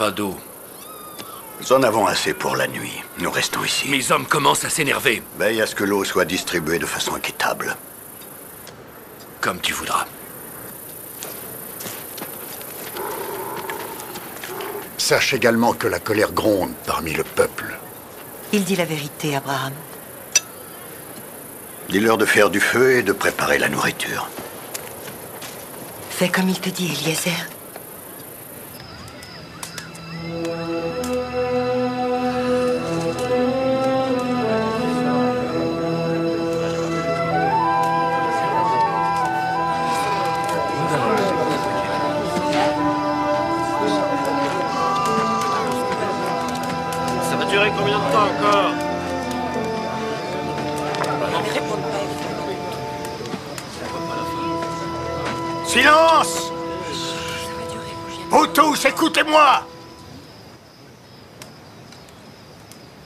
pas d'eau. Nous en avons assez pour la nuit. Nous restons ici. Mes hommes commencent à s'énerver. Veille à ce que l'eau soit distribuée de façon équitable. Comme tu voudras. Sache également que la colère gronde parmi le peuple. Il dit la vérité, Abraham. Dis-leur de faire du feu et de préparer la nourriture. Fais comme il te dit, Eliezer.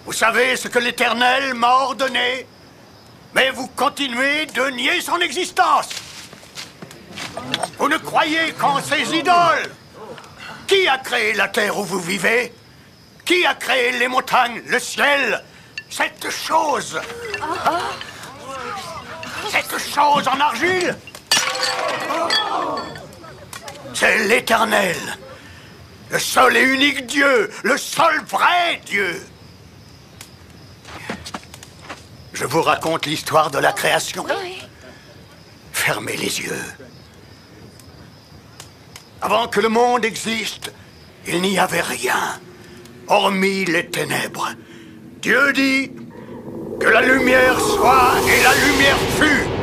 Vous savez ce que l'Éternel m'a ordonné, mais vous continuez de nier son existence. Vous ne croyez qu'en ces idoles. Qui a créé la terre où vous vivez? Qui a créé les montagnes, le ciel? Cette chose. Cette chose en argile. C'est l'Éternel, le seul et unique Dieu, le seul vrai Dieu. Je vous raconte l'histoire de la création. Fermez les yeux. Avant que le monde existe, il n'y avait rien, hormis les ténèbres. Dieu dit que la lumière soit et la lumière fut.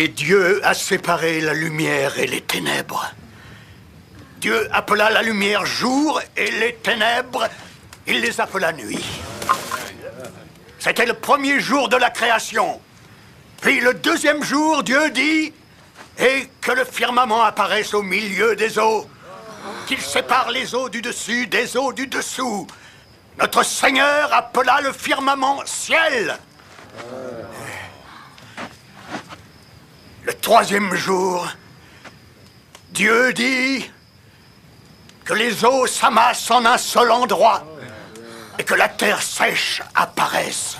Et Dieu a séparé la lumière et les ténèbres. Dieu appela la lumière jour et les ténèbres, il les appela nuit. C'était le premier jour de la création. Puis le deuxième jour, Dieu dit, et que le firmament apparaisse au milieu des eaux, qu'il sépare les eaux du dessus des eaux du dessous. Notre Seigneur appela le firmament ciel. Le troisième jour, Dieu dit que les eaux s'amassent en un seul endroit et que la terre sèche apparaisse.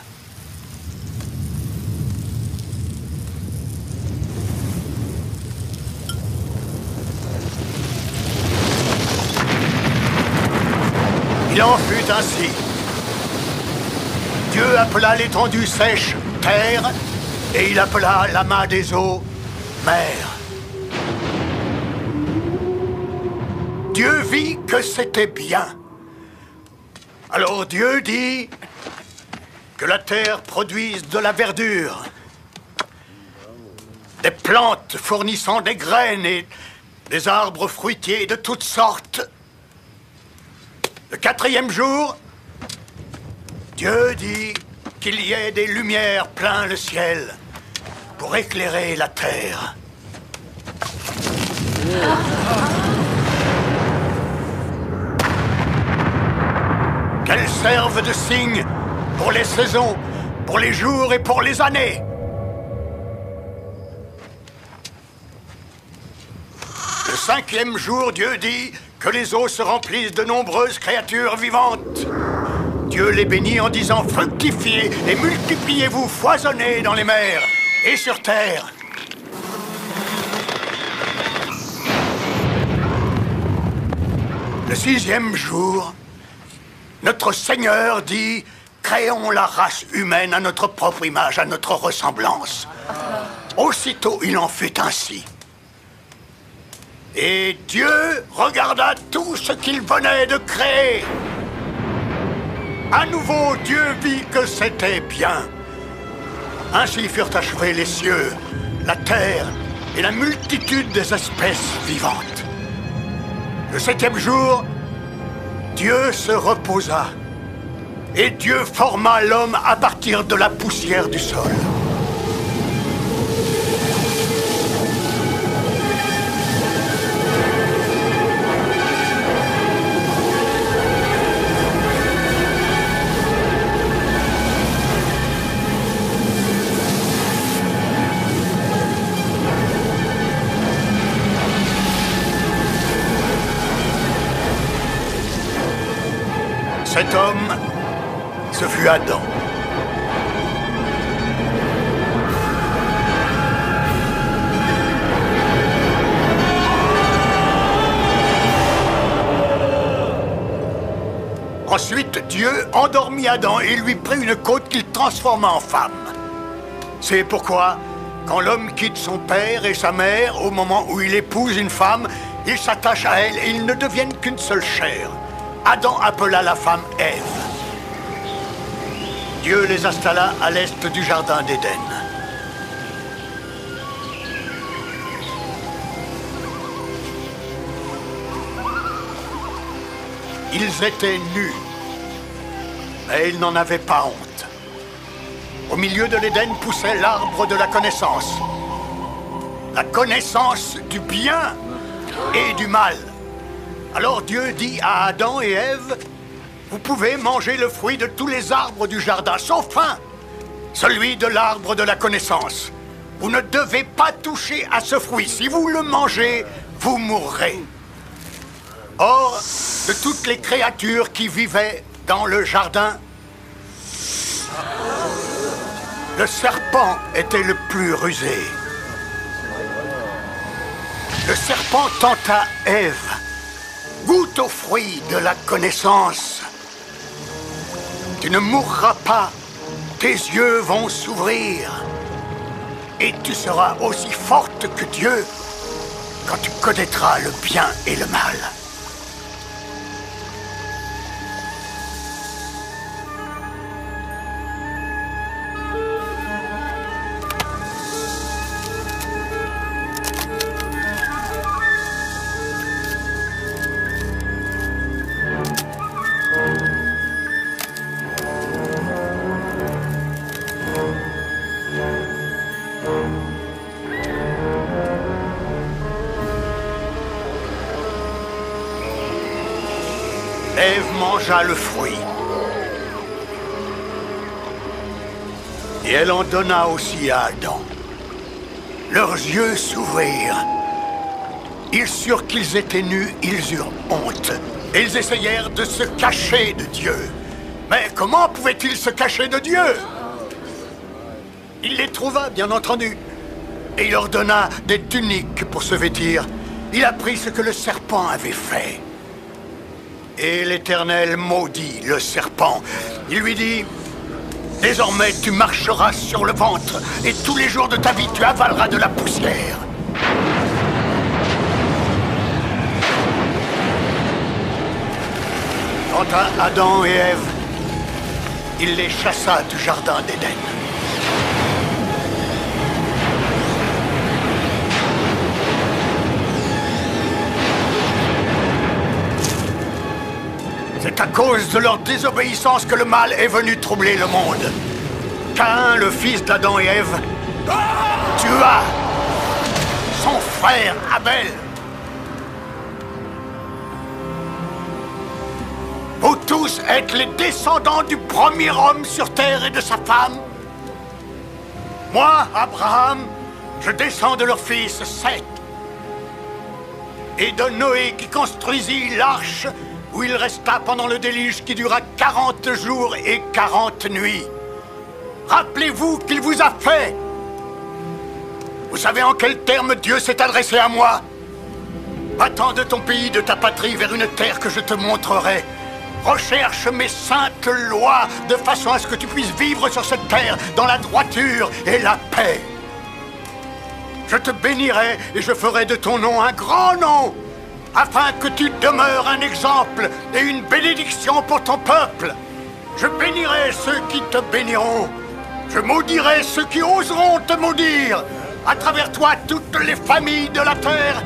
Il en fut ainsi. Dieu appela l'étendue sèche terre et il appela la main des eaux mer. Dieu vit que c'était bien. Alors Dieu dit que la terre produise de la verdure, des plantes fournissant des graines et des arbres fruitiers de toutes sortes. Le quatrième jour, Dieu dit qu'il y ait des lumières plein le ciel pour éclairer la terre. Qu'elles servent de signe pour les saisons, pour les jours et pour les années. Le cinquième jour, Dieu dit que les eaux se remplissent de nombreuses créatures vivantes. Dieu les bénit en disant fructifiez et multipliez-vous, foisonnez dans les mers et sur terre. Le sixième jour, notre Seigneur dit créons la race humaine à notre propre image, à notre ressemblance. Aussitôt, il en fut ainsi. Et Dieu regarda tout ce qu'il venait de créer. À nouveau, Dieu vit que c'était bien. Ainsi furent achevés les cieux, la terre et la multitude des espèces vivantes. Le septième jour, Dieu se reposa. Et Dieu forma l'homme à partir de la poussière du sol. Ce fut Adam. Ensuite, Dieu endormit Adam et lui prit une côte qu'il transforma en femme. C'est pourquoi, quand l'homme quitte son père et sa mère, au moment où il épouse une femme, il s'attache à elle et ils ne deviennent qu'une seule chair. Adam appela la femme Ève. Dieu les installa à l'est du jardin d'Éden. Ils étaient nus, mais ils n'en avaient pas honte. Au milieu de l'Éden poussait l'arbre de la connaissance. La connaissance du bien et du mal. Alors Dieu dit à Adam et Ève, vous pouvez manger le fruit de tous les arbres du jardin, sauf un, celui de l'arbre de la connaissance. Vous ne devez pas toucher à ce fruit. Si vous le mangez, vous mourrez. Or, de toutes les créatures qui vivaient dans le jardin, le serpent était le plus rusé. Le serpent tenta Ève. Goûte au fruit de la connaissance. Tu ne mourras pas. Tes yeux vont s'ouvrir. Et tu seras aussi forte que Dieu quand tu connaîtras le bien et le mal. Mangea le fruit. Et elle en donna aussi à Adam. Leurs yeux s'ouvrirent. Ils surent qu'ils étaient nus, ils eurent honte. Ils essayèrent de se cacher de Dieu. Mais comment pouvaient-ils se cacher de Dieu? Il les trouva, bien entendu. Et il leur donna des tuniques pour se vêtir. Il apprit ce que le serpent avait fait. Et l'Éternel maudit le serpent. Il lui dit, Désormais tu marcheras sur le ventre, et tous les jours de ta vie tu avaleras de la poussière. Quant à Adam et Ève, il les chassa du jardin d'Éden. C'est à cause de leur désobéissance que le mal est venu troubler le monde. Cain, le fils d'Adam et Ève, tua son frère Abel. Vous tous êtes les descendants du premier homme sur terre et de sa femme. Moi, Abraham, je descends de leur fils Seth. Et de Noé qui construisit l'arche où il resta pendant le déluge qui dura 40 jours et 40 nuits. Rappelez-vous qu'il vous a fait. Vous savez en quels termes Dieu s'est adressé à moi Va-t'en de ton pays, de ta patrie, vers une terre que je te montrerai. Recherche mes saintes lois de façon à ce que tu puisses vivre sur cette terre dans la droiture et la paix. Je te bénirai et je ferai de ton nom un grand nom afin que tu demeures un exemple et une bénédiction pour ton peuple. Je bénirai ceux qui te béniront, Je maudirai ceux qui oseront te maudire. À travers toi, toutes les familles de la terre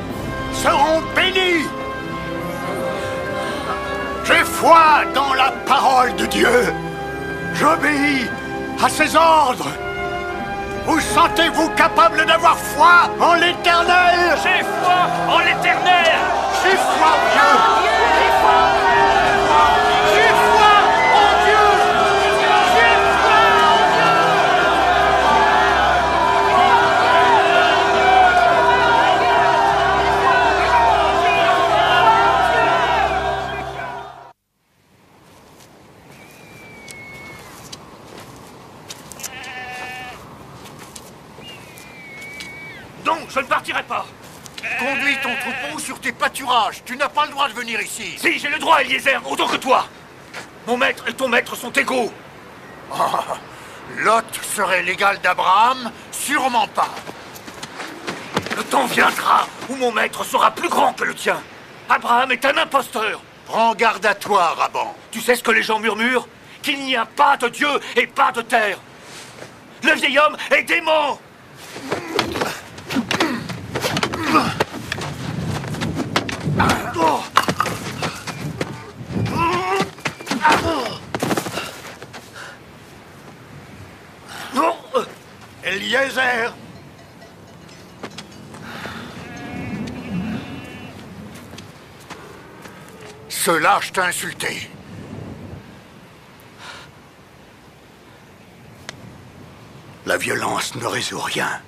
seront bénies. J'ai foi dans la parole de Dieu. J'obéis à ses ordres. Vous sentez-vous capable d'avoir foi en l'éternel? J'ai foi en l'éternel. J'ai foi en Dieu Tu n'as pas le droit de venir ici. Si, j'ai le droit, Eliezer, autant que toi. Mon maître et ton maître sont égaux. Lot serait l'égal d'Abraham Sûrement pas. Le temps viendra où mon maître sera plus grand que le tien. Abraham est un imposteur. Prends garde à toi, Raban. Tu sais ce que les gens murmurent? Qu'il n'y a pas de Dieu et pas de terre. Le vieil homme est dément Eliezer Cela, je t'ai insulté. La violence ne résout rien.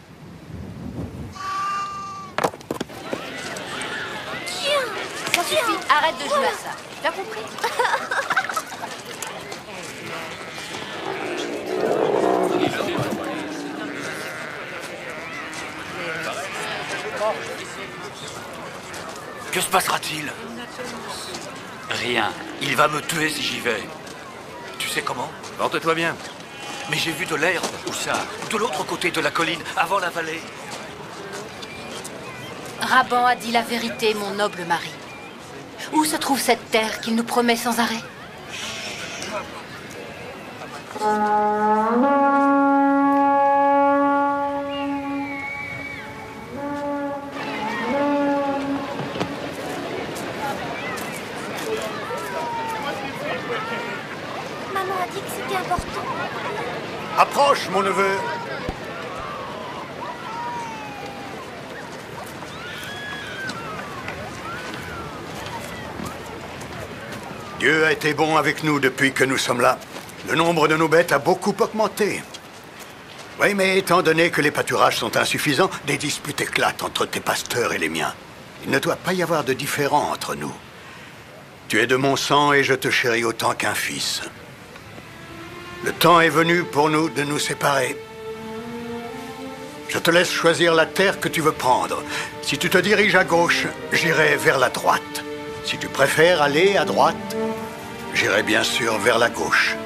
Ça suffit, arrête de jouer à ça. T'as compris Que se passera-t-il? Rien. Il va me tuer si j'y vais. Tu sais comment? Porte-toi bien. Mais j'ai vu de l'herbe. Où ça De l'autre côté de la colline, avant la vallée. Raban a dit la vérité, mon noble mari. Où se trouve cette terre qu'il nous promet sans arrêt Maman a dit que c'était important. Approche, mon neveu. Dieu a été bon avec nous depuis que nous sommes là. Le nombre de nos bêtes a beaucoup augmenté. Oui, mais étant donné que les pâturages sont insuffisants, des disputes éclatent entre tes pasteurs et les miens. Il ne doit pas y avoir de différend entre nous. Tu es de mon sang et je te chéris autant qu'un fils. Le temps est venu pour nous de nous séparer. Je te laisse choisir la terre que tu veux prendre. Si tu te diriges à gauche, j'irai vers la droite. Si tu préfères aller à droite, j'irai bien sûr vers la gauche.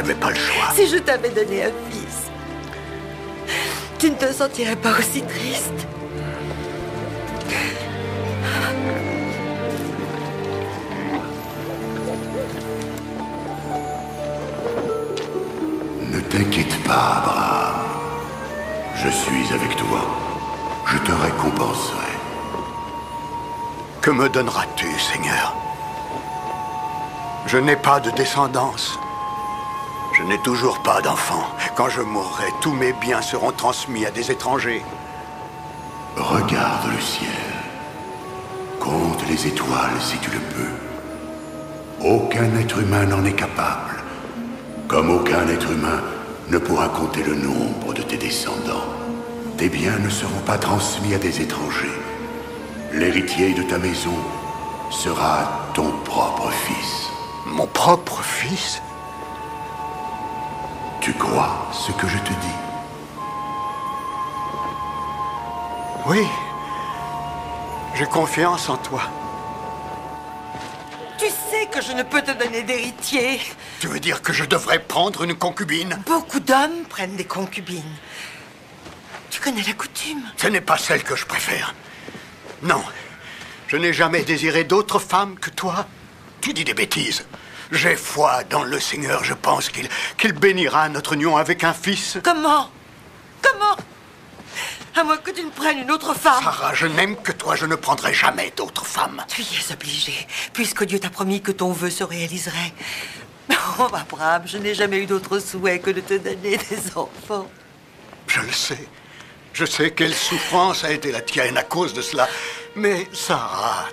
N'avais pas le choix. Si je t'avais donné un fils, tu ne te sentirais pas aussi triste. Ne t'inquiète pas, Abraham. Je suis avec toi. Je te récompenserai. Que me donneras-tu, Seigneur? Je n'ai pas de descendance. Je n'ai toujours pas d'enfant. Quand je mourrai, tous mes biens seront transmis à des étrangers. Regarde le ciel. Compte les étoiles si tu le peux. Aucun être humain n'en est capable. Comme aucun être humain ne pourra compter le nombre de tes descendants. Tes biens ne seront pas transmis à des étrangers. L'héritier de ta maison sera ton propre fils. Mon propre fils? Tu crois ce que je te dis Oui. J'ai confiance en toi. Tu sais que je ne peux te donner d'héritier. Tu veux dire que je devrais prendre une concubine? Beaucoup d'hommes prennent des concubines. Tu connais la coutume? Ce n'est pas celle que je préfère. Non. Je n'ai jamais désiré d'autre femme que toi. Tu dis des bêtises. J'ai foi dans le Seigneur. Je pense qu'il qu'il bénira notre union avec un fils. Comment? Comment? À moins que tu ne prennes une autre femme. Sarah, je n'aime que toi. Je ne prendrai jamais d'autre femme. Tu y es obligé, puisque Dieu t'a promis que ton vœu se réaliserait. Oh, Abraham, je n'ai jamais eu d'autre souhait que de te donner des enfants. Je le sais. Je sais quelle souffrance a été la tienne à cause de cela. Mais Sarah,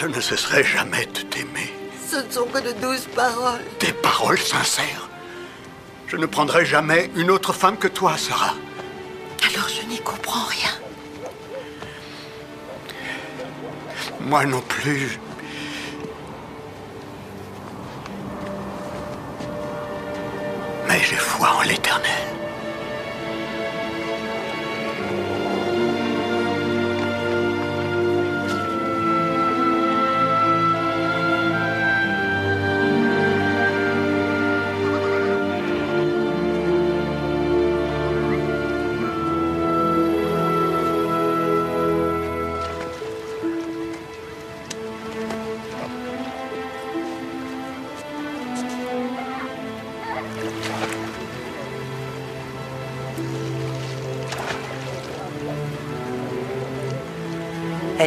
je ne cesserai jamais de t'aimer. Ce ne sont que de douces paroles. Des paroles sincères. Je ne prendrai jamais une autre femme que toi, Sarah. Alors je n'y comprends rien. Moi non plus. Mais j'ai foi en l'éternel.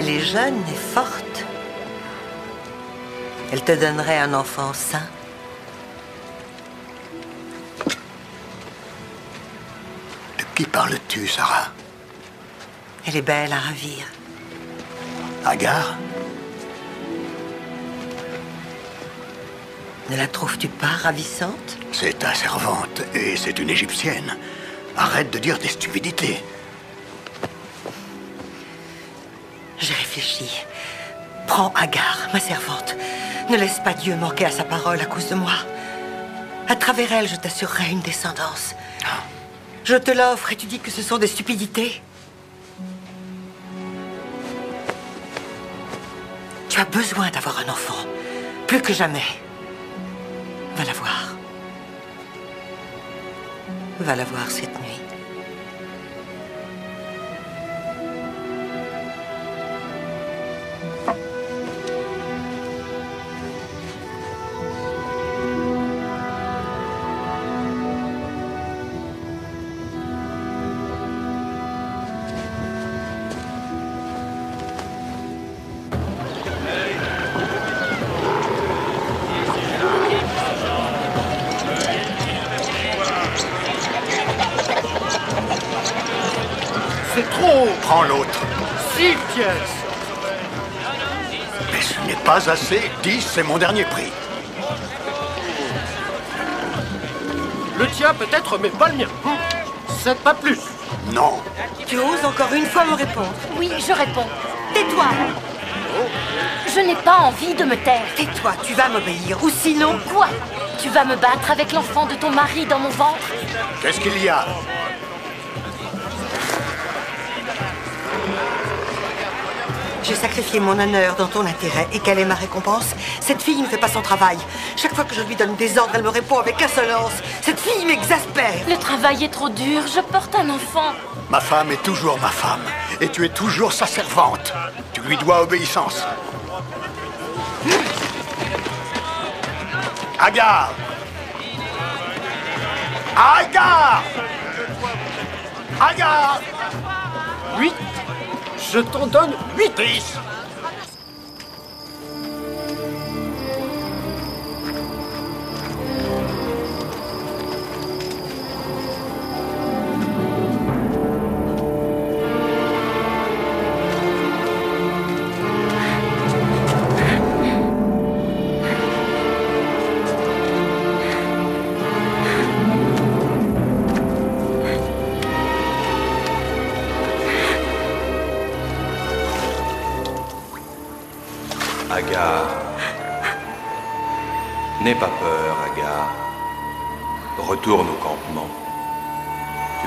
Elle est jeune et forte. Elle te donnerait un enfant sain. De qui parles-tu, Sarah? Elle est belle à ravir. Agar? Ne la trouves-tu pas ravissante? C'est ta servante et c'est une égyptienne. Arrête de dire des stupidités. J'ai réfléchi. Prends Agar, ma servante. Ne laisse pas Dieu manquer à sa parole à cause de moi. À travers elle, je t'assurerai une descendance. Je te l'offre et tu dis que ce sont des stupidités. Tu as besoin d'avoir un enfant. Plus que jamais. Va la voir. Va la voir cette nuit. Assez. 10, c'est mon dernier prix. Le tien peut-être, mais pas le mien. Hum. C'est pas plus. Non. Tu oses encore une fois me répondre. Oui, je réponds. Tais-toi Je n'ai pas envie de me taire. Tais-toi, tu vas m'obéir. Ou sinon, Quoi? Tu vas me battre avec l'enfant de ton mari dans mon ventre? Qu'est-ce qu'il y a? J'ai sacrifié mon honneur dans ton intérêt. Et quelle est ma récompense? Cette fille ne fait pas son travail. Chaque fois que je lui donne des ordres, elle me répond avec insolence. Cette fille m'exaspère. Le travail est trop dur, je porte un enfant. Ma femme est toujours ma femme. Et tu es toujours sa servante. Tu lui dois obéissance. Agar Agar Agar Huit Je t'en donne huit 10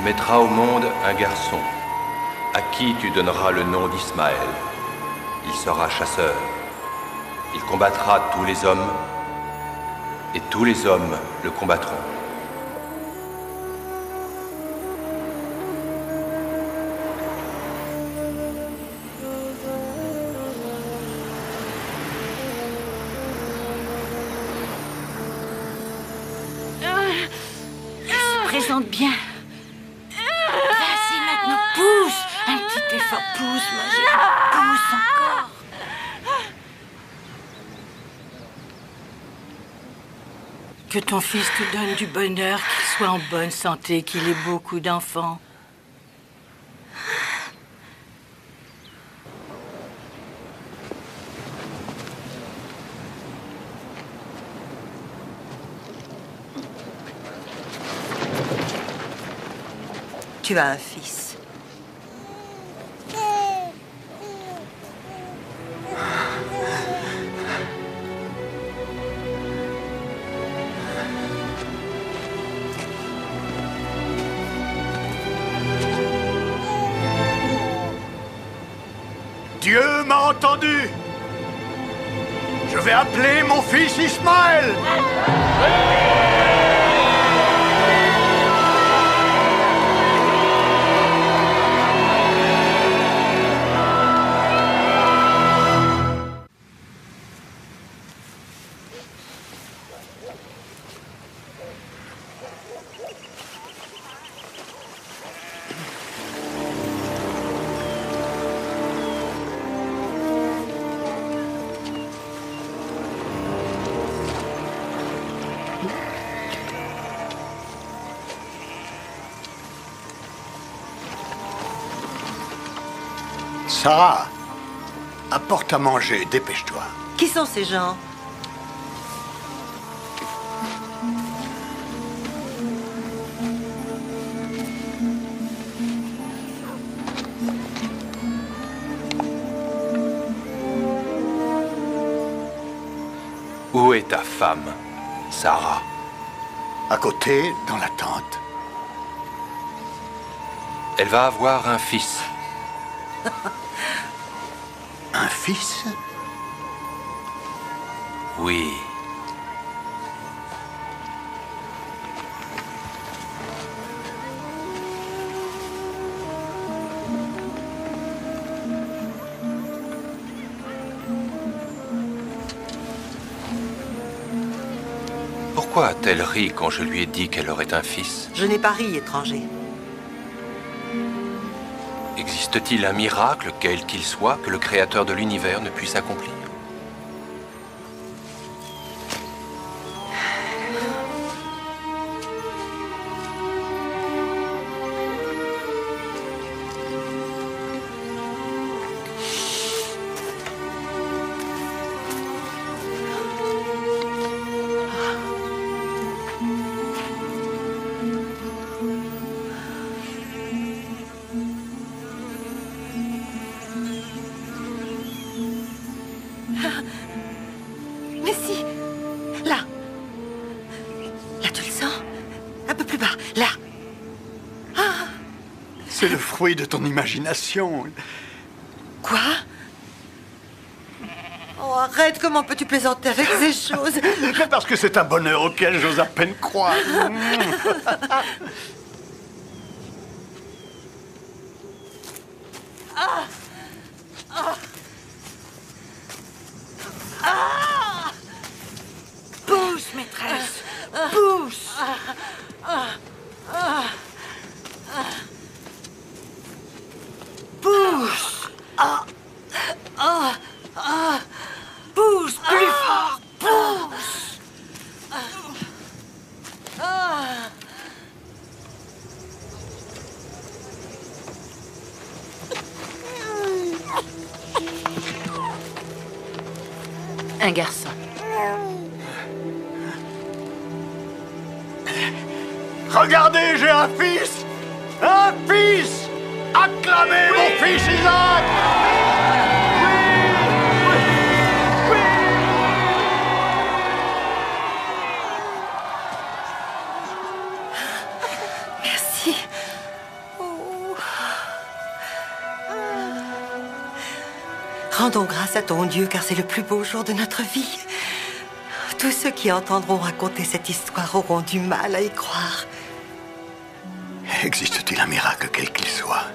Mettras au monde un garçon, à qui tu donneras le nom d'Ismaël. Il sera chasseur. Il combattra tous les hommes, et tous les hommes le combattront. Que ton fils te donne du bonheur, qu'il soit en bonne santé, qu'il ait beaucoup d'enfants. Tu as un fils. Dieu m'a entendu. Je vais appeler mon fils Ismaël. Sarah, apporte à manger, dépêche-toi. Qui sont ces gens? Où est ta femme, Sarah? À côté, dans la tente. Elle va avoir un fils. Fils Oui. Pourquoi a-t-elle ri quand je lui ai dit qu'elle aurait un fils? Je n'ai pas ri, étranger. Existe-t-il un miracle, quel qu'il soit, que le Créateur de l'univers ne puisse accomplir? C'est le fruit de ton imagination. Quoi? Oh, arrête, comment peux-tu plaisanter avec ces choses? Mais parce que c'est un bonheur auquel j'ose à peine croire. à ton Dieu car c'est le plus beau jour de notre vie. Tous ceux qui entendront raconter cette histoire auront du mal à y croire. Existe-t-il un miracle quel qu'il soit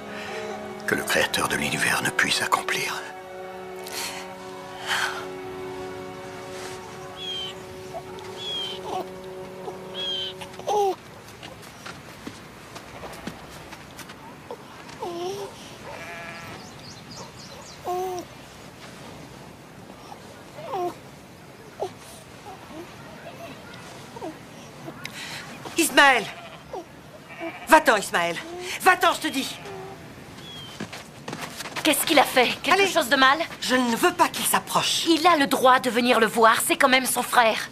que le Créateur de l'univers ne puisse accomplir? Ismaël Va-t'en, Ismaël Va-t'en, je te dis Qu'est-ce qu'il a fait? Quelque chose de mal? Je ne veux pas qu'il s'approche. Il a le droit de venir le voir, c'est quand même son frère.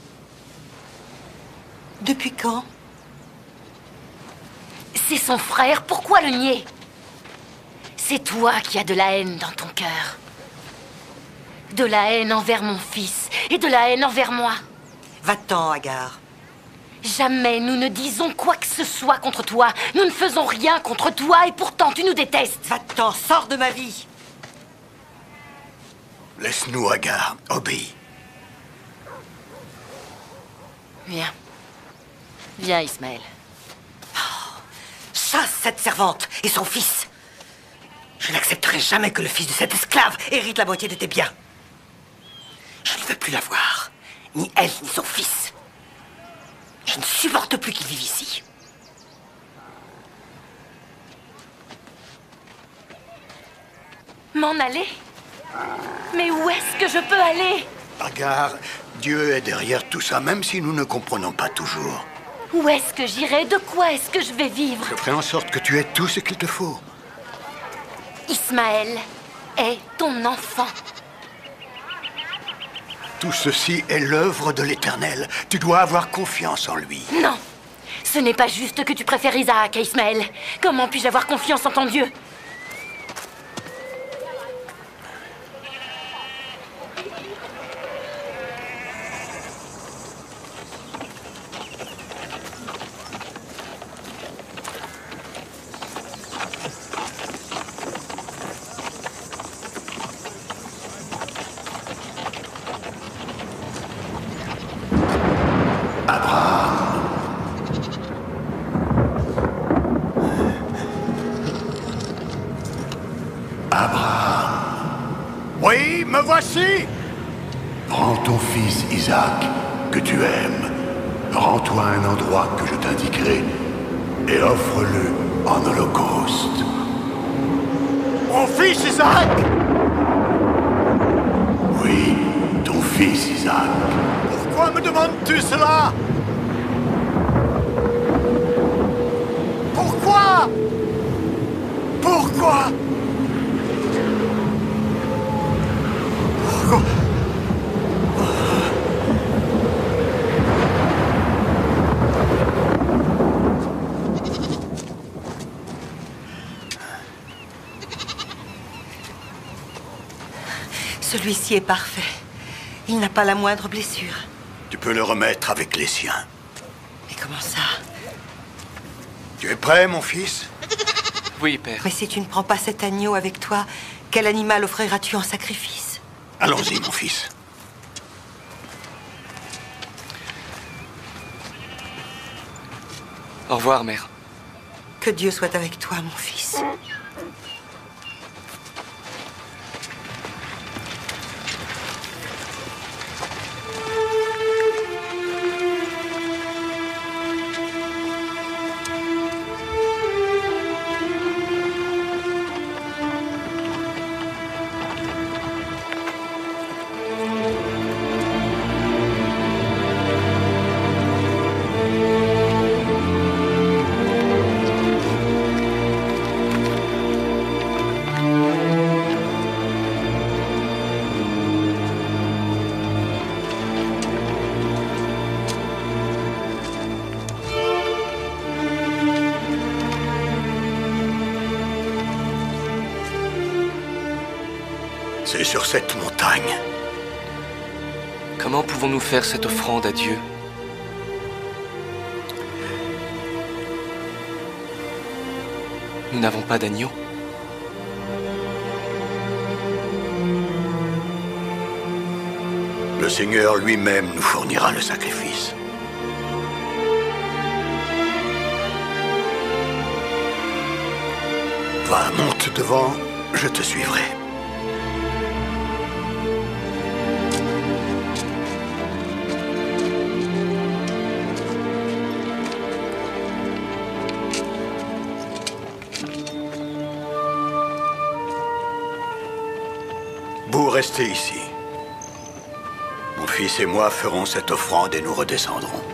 Depuis quand? C'est son frère, pourquoi le nier? C'est toi qui as de la haine dans ton cœur. De la haine envers mon fils et de la haine envers moi. Va-t'en, Agar. Jamais nous ne disons quoi que ce soit contre toi. Nous ne faisons rien contre toi et pourtant tu nous détestes. Va-t'en, sors de ma vie. Laisse-nous, Agar. Obéis. Viens. Viens, Ismaël. Chasse cette servante et son fils. Je n'accepterai jamais que le fils de cet esclave hérite la moitié de tes biens. Je ne veux plus la voir. Ni elle, ni son fils. Je ne supporte plus qu'ils vivent ici. M'en aller Mais où est-ce que je peux aller Agar, Dieu est derrière tout ça, même si nous ne comprenons pas toujours. Où est-ce que j'irai? De quoi est-ce que je vais vivre? Je ferai en sorte que tu aies tout ce qu'il te faut. Ismaël est ton enfant. Tout ceci est l'œuvre de l'Éternel. Tu dois avoir confiance en lui. Non Ce n'est pas juste que tu préfères Isaac à Ismaël. Comment puis-je avoir confiance en ton Dieu Oui, me voici Prends ton fils Isaac, que tu aimes. Rends-toi à un endroit que je t'indiquerai et offre-le en holocauste. Mon fils Isaac Oui, ton fils Isaac. Pourquoi me demandes-tu cela Pourquoi Pourquoi Pourquoi Celui-ci est parfait. Il n'a pas la moindre blessure. Tu peux le remettre avec les siens. Mais comment ça? Tu es prêt, mon fils? Oui, père. Mais si tu ne prends pas cet agneau avec toi, quel animal offriras-tu en sacrifice? Allons-y, mon fils. Au revoir, mère. Que Dieu soit avec toi, mon fils. C'est sur cette montagne. Comment pouvons-nous faire cette offrande à Dieu? Nous n'avons pas d'agneau. Le Seigneur lui-même nous fournira le sacrifice. Va, monte devant, je te suivrai. Ici. Mon fils et moi ferons cette offrande et nous redescendrons.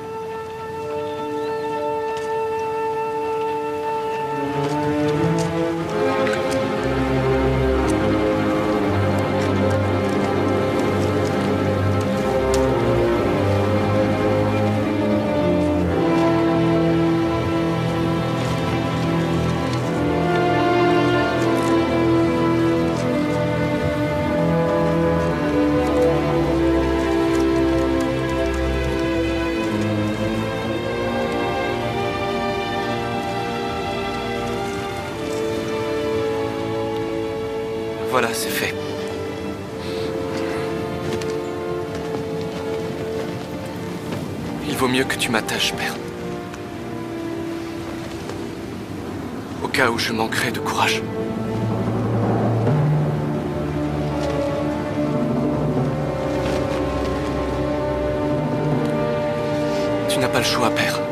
Tu m'attaches, Père. Au cas où je manquerais de courage. Tu n'as pas le choix, Père.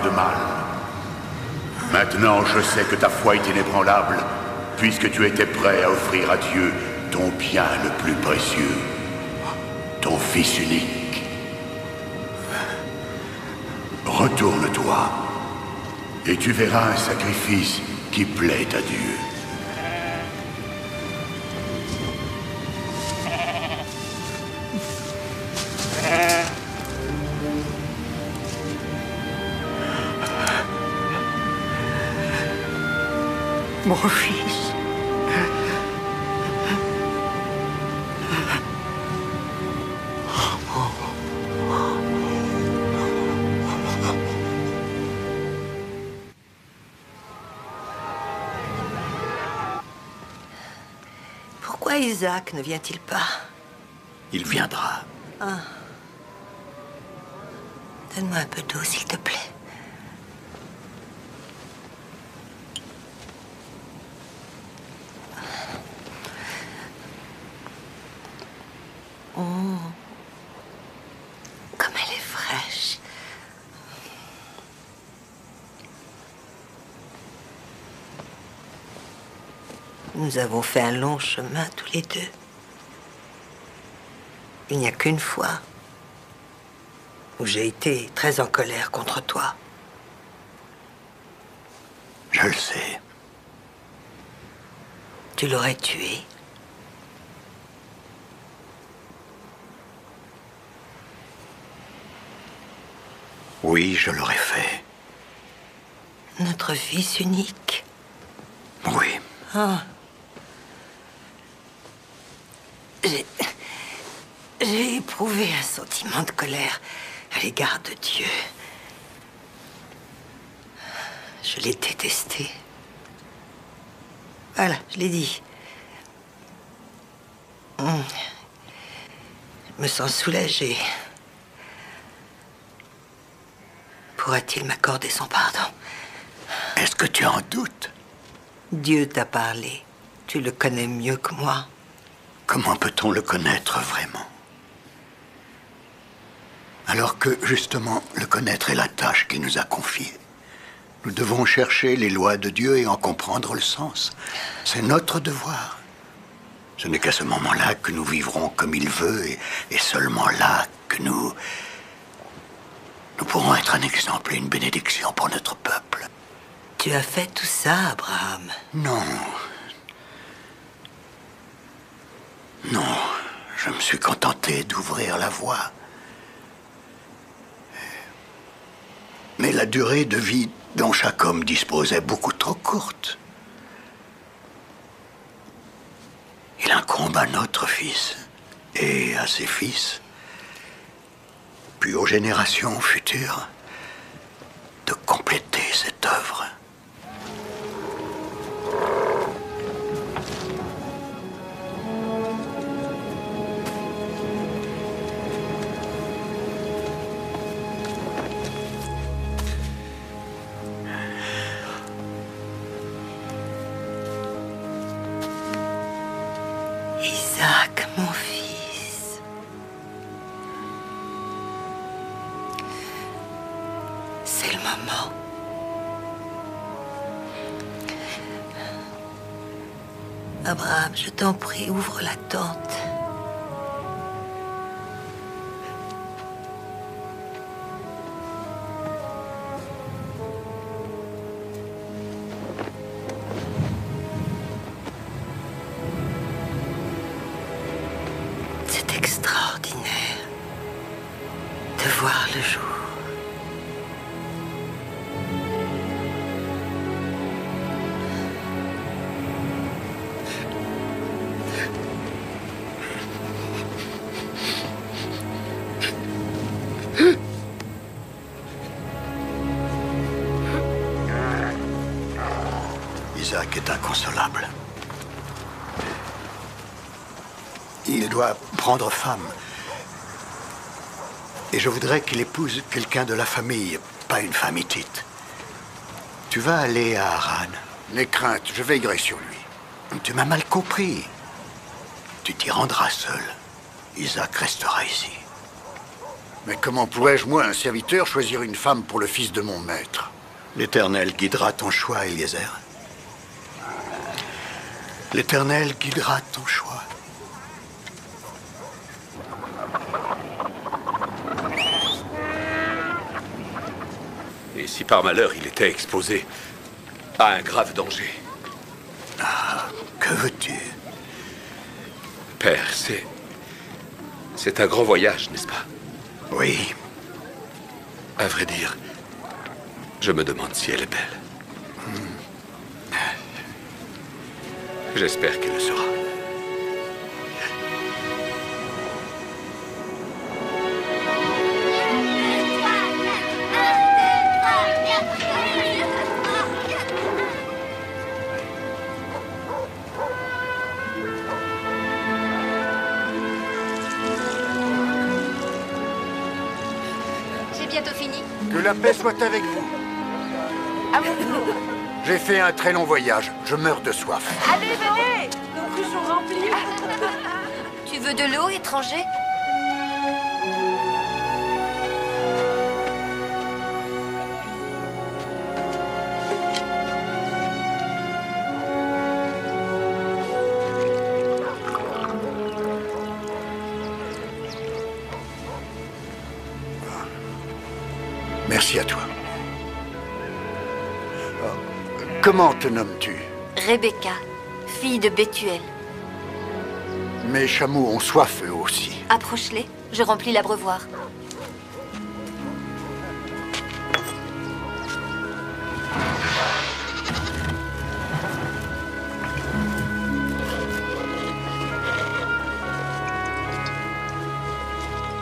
De mal. Maintenant, je sais que ta foi est inébranlable, puisque tu étais prêt à offrir à Dieu ton bien le plus précieux, ton fils unique. Retourne-toi, et tu verras un sacrifice qui plaît à Dieu. Mon fils. Pourquoi Isaac ne vient-il pas? Il viendra. Ah. Donne-moi un peu d'eau, s'il te plaît. Oh. Comme elle est fraîche. Nous avons fait un long chemin tous les deux. Il n'y a qu'une fois où j'ai été très en colère contre toi. Je le sais. Tu l'aurais tué. Oui, je l'aurais fait. Notre fils unique. Oui. Ah. J'ai. J'ai éprouvé un sentiment de colère à l'égard de Dieu. Je l'ai détesté. Voilà, je l'ai dit. Hum. Je me sens soulagée. Pourra-t-il m'accorder son pardon? Est-ce que tu en doutes? Dieu t'a parlé. Tu le connais mieux que moi. Comment peut-on le connaître vraiment? Alors que, justement, le connaître est la tâche qu'il nous a confiée. Nous devons chercher les lois de Dieu et en comprendre le sens. C'est notre devoir. Ce n'est qu'à ce moment-là que nous vivrons comme il veut et, et seulement là que nous... Nous pourrons être un exemple et une bénédiction pour notre peuple. Tu as fait tout ça, Abraham Non. Non, je me suis contenté d'ouvrir la voie. Mais la durée de vie dont chaque homme dispose est beaucoup trop courte. Il incombe à notre fils et à ses fils, puis aux générations futures, de compléter cette œuvre. T'en prie, ouvre la tente. Femme. Et je voudrais qu'il épouse quelqu'un de la famille, pas une femme hittite. Tu vas aller à Haran. N'aie crainte, je veillerai sur lui. Tu m'as mal compris. Tu t'y rendras seul. Isaac restera ici. Mais comment pourrais-je, moi, un serviteur, choisir une femme pour le fils de mon maître? L'Éternel guidera ton choix, Eliezer. L'Éternel guidera ton choix. Et si par malheur il était exposé à un grave danger Ah, que veux-tu? Père, c'est. C'est un grand voyage, n'est-ce pas? Oui. À vrai dire, je me demande si elle est belle. J'espère qu'elle le sera. La paix soit avec vous. À mon tour. J'ai fait un très long voyage. Je meurs de soif. Allez, venez Nos crues sont remplies. tu veux de l'eau, étranger? Merci à toi. Comment te nommes-tu? Rebecca, fille de Bethuel. Mes chameaux ont soif eux aussi. Approche-les, je remplis l'abreuvoir.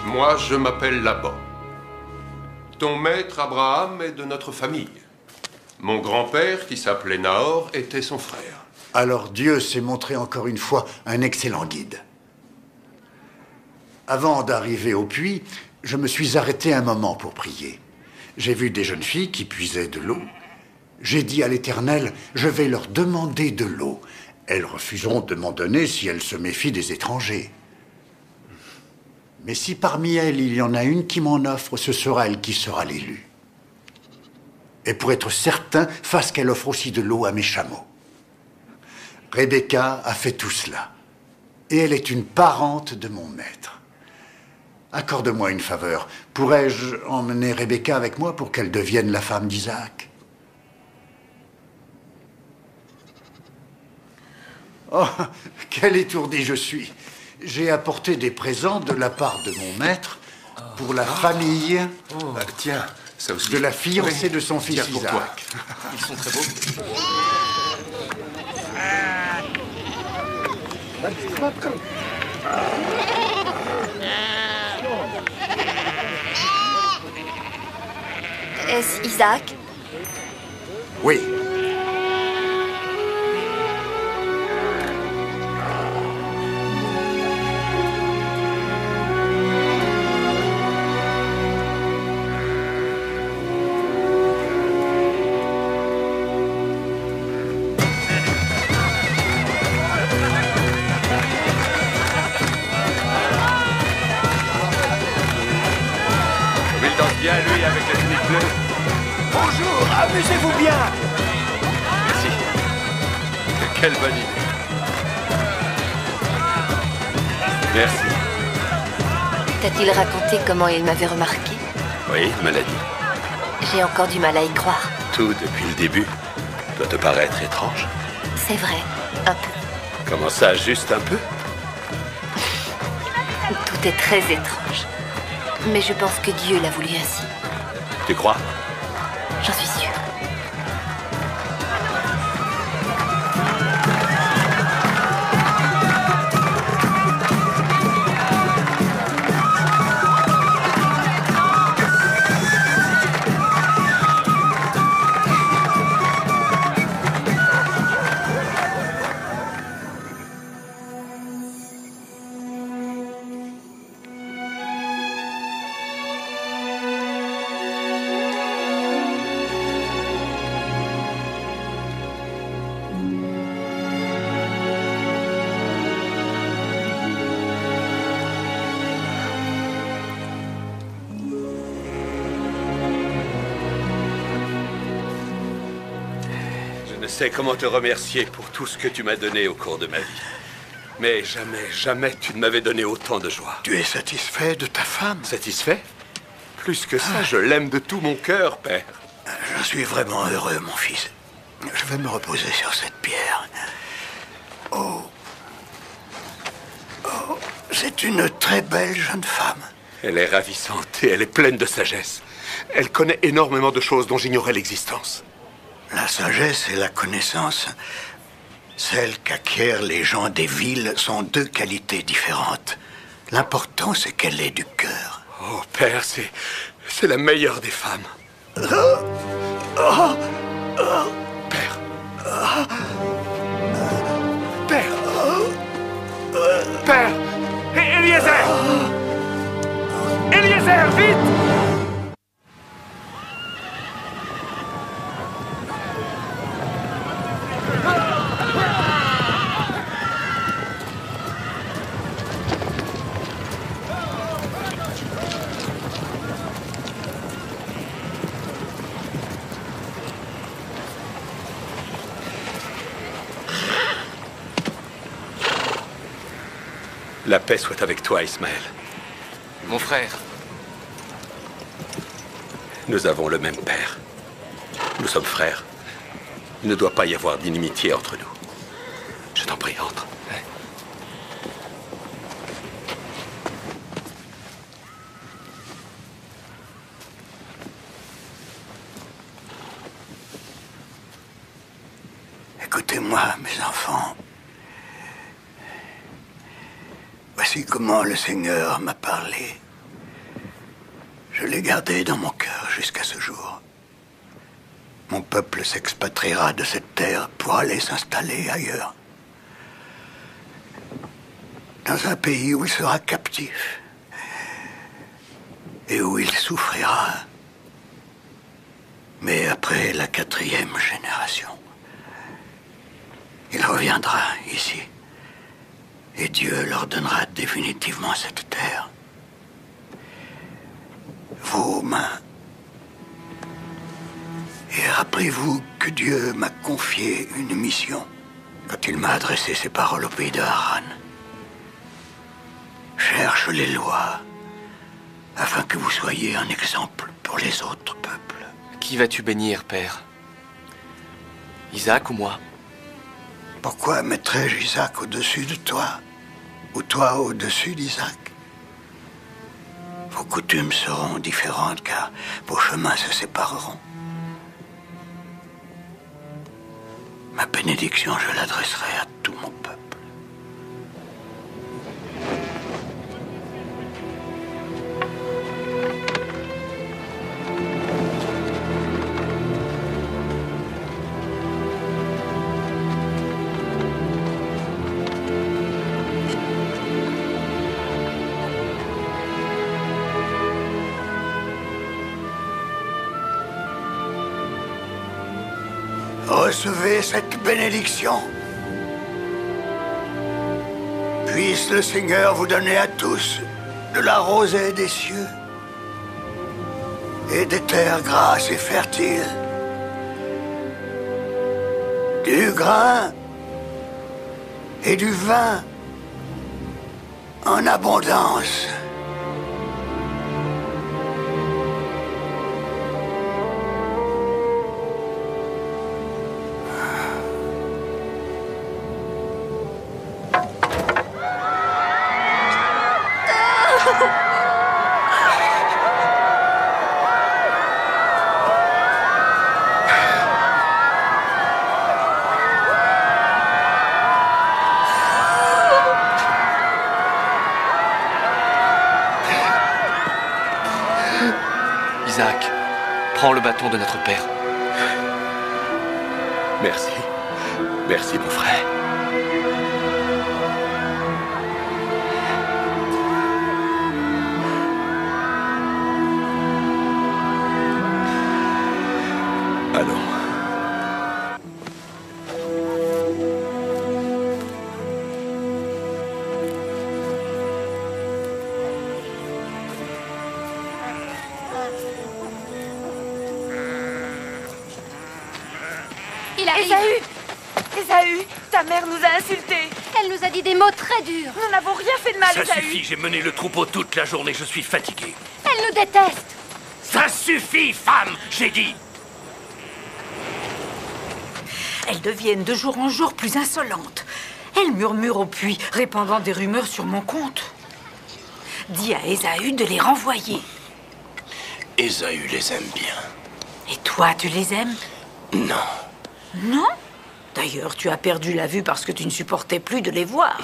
Moi, je m'appelle Laban. Ton maître Abraham est de notre famille. Mon grand-père, qui s'appelait Nahor, était son frère. Alors Dieu s'est montré encore une fois un excellent guide. Avant d'arriver au puits, je me suis arrêté un moment pour prier. J'ai vu des jeunes filles qui puisaient de l'eau. J'ai dit à l'Éternel, je vais leur demander de l'eau. Elles refuseront de m'en donner si elles se méfient des étrangers. Mais si parmi elles il y en a une qui m'en offre, ce sera elle qui sera l'élue. Et pour être certain, fasse qu'elle offre aussi de l'eau à mes chameaux. Rebecca a fait tout cela. Et elle est une parente de mon maître. Accorde-moi une faveur. Pourrais-je emmener Rebecca avec moi pour qu'elle devienne la femme d'Isaac? Oh, quel étourdi je suis. J'ai apporté des présents de la part de mon maître pour la famille Oh, tiens, ça aussi. de la fiancée de son fils Tiens, pour toi. Isaac. Ils sont très beaux. Est-ce Isaac? Oui. Bonjour, amusez-vous bien. Merci. Quelle bonne idée. Merci. T'a-t-il raconté comment il m'avait remarqué? Oui, il me l'a dit. J'ai encore du mal à y croire. Tout depuis le début doit te paraître étrange. C'est vrai, un peu. Comment ça, juste un peu? Tout est très étrange. Mais je pense que Dieu l'a voulu ainsi. Tu crois? J'en suis sais comment te remercier pour tout ce que tu m'as donné au cours de ma vie. Mais jamais, jamais tu ne m'avais donné autant de joie. Tu es satisfait de ta femme? Satisfait? Plus que ça, je l'aime de tout mon cœur, père. Je suis vraiment heureux, mon fils. Je vais me reposer sur cette pierre. Oh. Oh, c'est une très belle jeune femme. Elle est ravissante et elle est pleine de sagesse. Elle connaît énormément de choses dont j'ignorais l'existence. La sagesse et la connaissance, celles qu'acquièrent les gens des villes, sont deux qualités différentes. L'important, c'est qu'elle ait du cœur. Oh, père, c'est. c'est la meilleure des femmes. Père. Père. Père. Eliezer Eliezer, vite La paix soit avec toi, Ismaël. Mon frère, Nous avons le même père. Nous sommes frères. Il ne doit pas y avoir d'inimitié entre nous. Je t'en prie, entre. Écoutez-moi, mes enfants. Voici comment le Seigneur m'a parlé. Je l'ai gardé dans mon cœur jusqu'à ce jour. mon peuple s'expatriera de cette terre pour aller s'installer ailleurs. Dans un pays où il sera captif et où il souffrira. Mais après la quatrième génération, il reviendra ici et Dieu leur donnera définitivement cette terre. Vos mains. Et rappelez-vous que Dieu m'a confié une mission quand il m'a adressé ces paroles au pays de Haran. Cherche les lois afin que vous soyez un exemple pour les autres peuples. Qui vas-tu bénir, Père? Isaac ou moi? Pourquoi mettrais-je Isaac au-dessus de toi Ou toi au-dessus d'Isaac? Vos coutumes seront différentes car vos chemins se sépareront. Ma bénédiction, je l'adresserai à tout mon peuple. Cette bénédiction. Puisse le Seigneur vous donner à tous de la rosée des cieux et des terres grasses et fertiles, du grain et du vin en abondance. J'ai mené le troupeau toute la journée, je suis fatigué. Elle nous déteste. Ça suffit, femme, j'ai dit Elles deviennent de jour en jour plus insolentes. Elles murmurent au puits, répandant des rumeurs sur mon compte. Dis à Ésaü de les renvoyer. Ésaü les aime bien. Et toi, tu les aimes? Non. Non? D'ailleurs, tu as perdu la vue parce que tu ne supportais plus de les voir.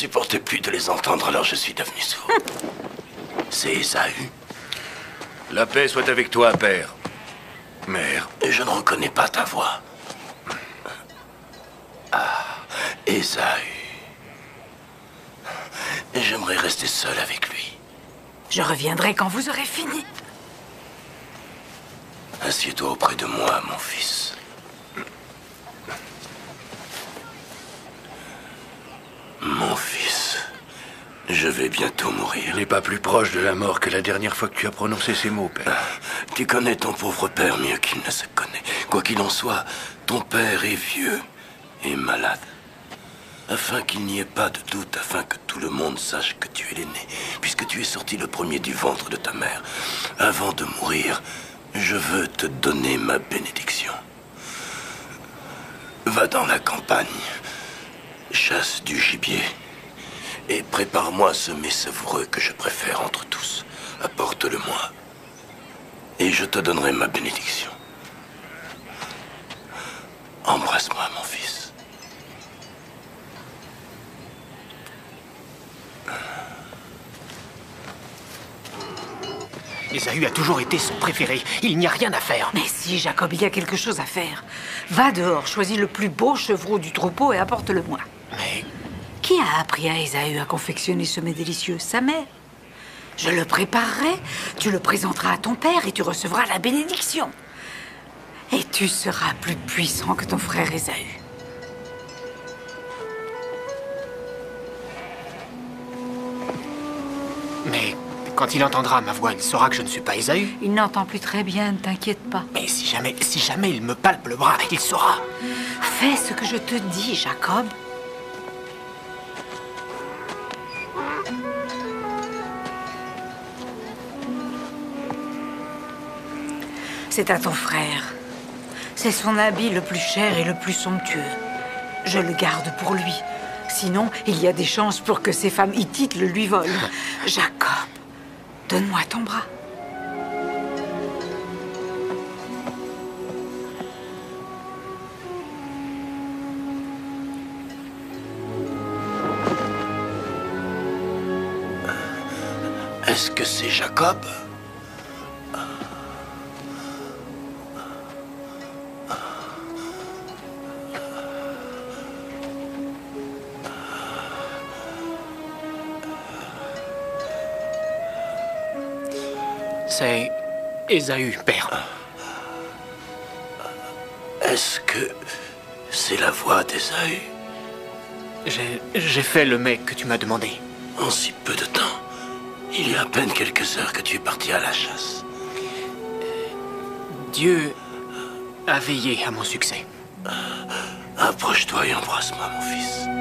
Je ne supportais plus de les entendre, alors je suis devenu sourd. C'est Ésaü. La paix soit avec toi, père. Mère. Et je ne reconnais pas ta voix. Ah, Ésaü. J'aimerais rester seul avec lui. Je reviendrai quand vous aurez fini. Assieds-toi auprès de moi, mon fils. Mon fils, je vais bientôt mourir. Il n'est pas plus proche de la mort que la dernière fois que tu as prononcé ces mots, père. Tu connais ton pauvre père mieux qu'il ne se connaît. Quoi qu'il en soit, ton père est vieux et malade. Afin qu'il n'y ait pas de doute, afin que tout le monde sache que tu es l'aîné, puisque tu es sorti le premier du ventre de ta mère. Avant de mourir, je veux te donner ma bénédiction. Va dans la campagne, chasse du gibier, et prépare-moi ce mets savoureux que je préfère entre tous. Apporte-le-moi, et je te donnerai ma bénédiction. Embrasse-moi, mon fils. Ésaü a toujours été son préféré. Il n'y a rien à faire. Mais si, Jacob, il y a quelque chose à faire. Va dehors, choisis le plus beau chevreau du troupeau et apporte-le-moi. Mais Qui a appris à Ésaü à confectionner ce mets délicieux? Sa mère. Je le préparerai, tu le présenteras à ton père et tu recevras la bénédiction. Et tu seras plus puissant que ton frère Ésaü. Mais quand il entendra ma voix, il saura que je ne suis pas Ésaü. Il n'entend plus très bien, ne t'inquiète pas. Mais si jamais, si jamais il me palpe le bras, il saura. Fais ce que je te dis, Jacob. C'est à ton frère. C'est son habit le plus cher et le plus somptueux. Je le garde pour lui. Sinon, il y a des chances pour que ces femmes hittites le lui volent. Jacob, donne-moi ton bras. Est-ce que c'est Jacob? C'est Ésaü, père. Est-ce que c'est la voix d'Ésaü J'ai j'ai fait le mec que tu m'as demandé. En si peu de temps, il y a à peine quelques heures que tu es parti à la chasse. Dieu a veillé à mon succès. Approche-toi et embrasse-moi, mon fils.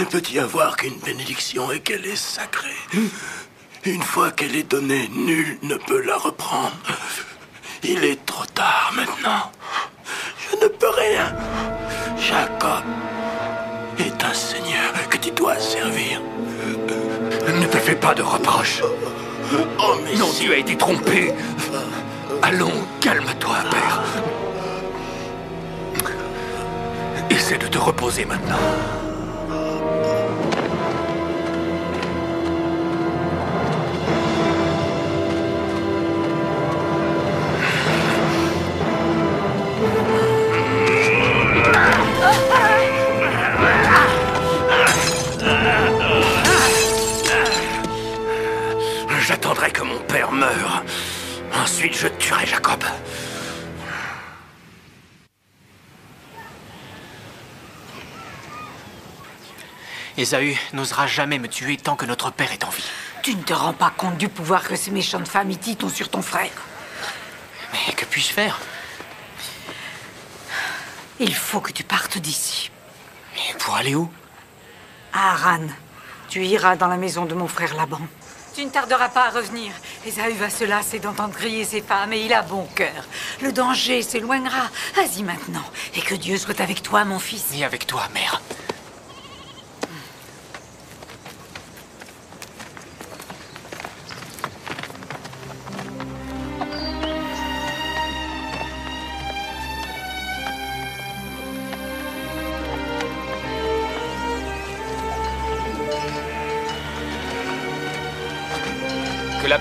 Ne peut y avoir qu'une bénédiction et qu'elle est sacrée. Une fois qu'elle est donnée, nul ne peut la reprendre. Il est trop tard maintenant. Je ne peux rien. Jacob est un seigneur que tu dois servir. Ne te fais pas de reproches. Oh, mais non, si. tu as été trompé. Allons, calme-toi, père. Essaie de te reposer maintenant. Ésaü n'osera jamais me tuer tant que notre père est en vie. Tu ne te rends pas compte du pouvoir que ces méchantes femmes hittites ont sur ton frère. Mais que puis-je faire? Il faut que tu partes d'ici. Et pour aller où? À Haran. Tu iras dans la maison de mon frère Laban. Tu ne tarderas pas à revenir. Esaü va se lasser d'entendre crier ses femmes et il a bon cœur. Le danger s'éloignera. Vas-y maintenant. Et que Dieu soit avec toi, mon fils. Et avec toi, mère.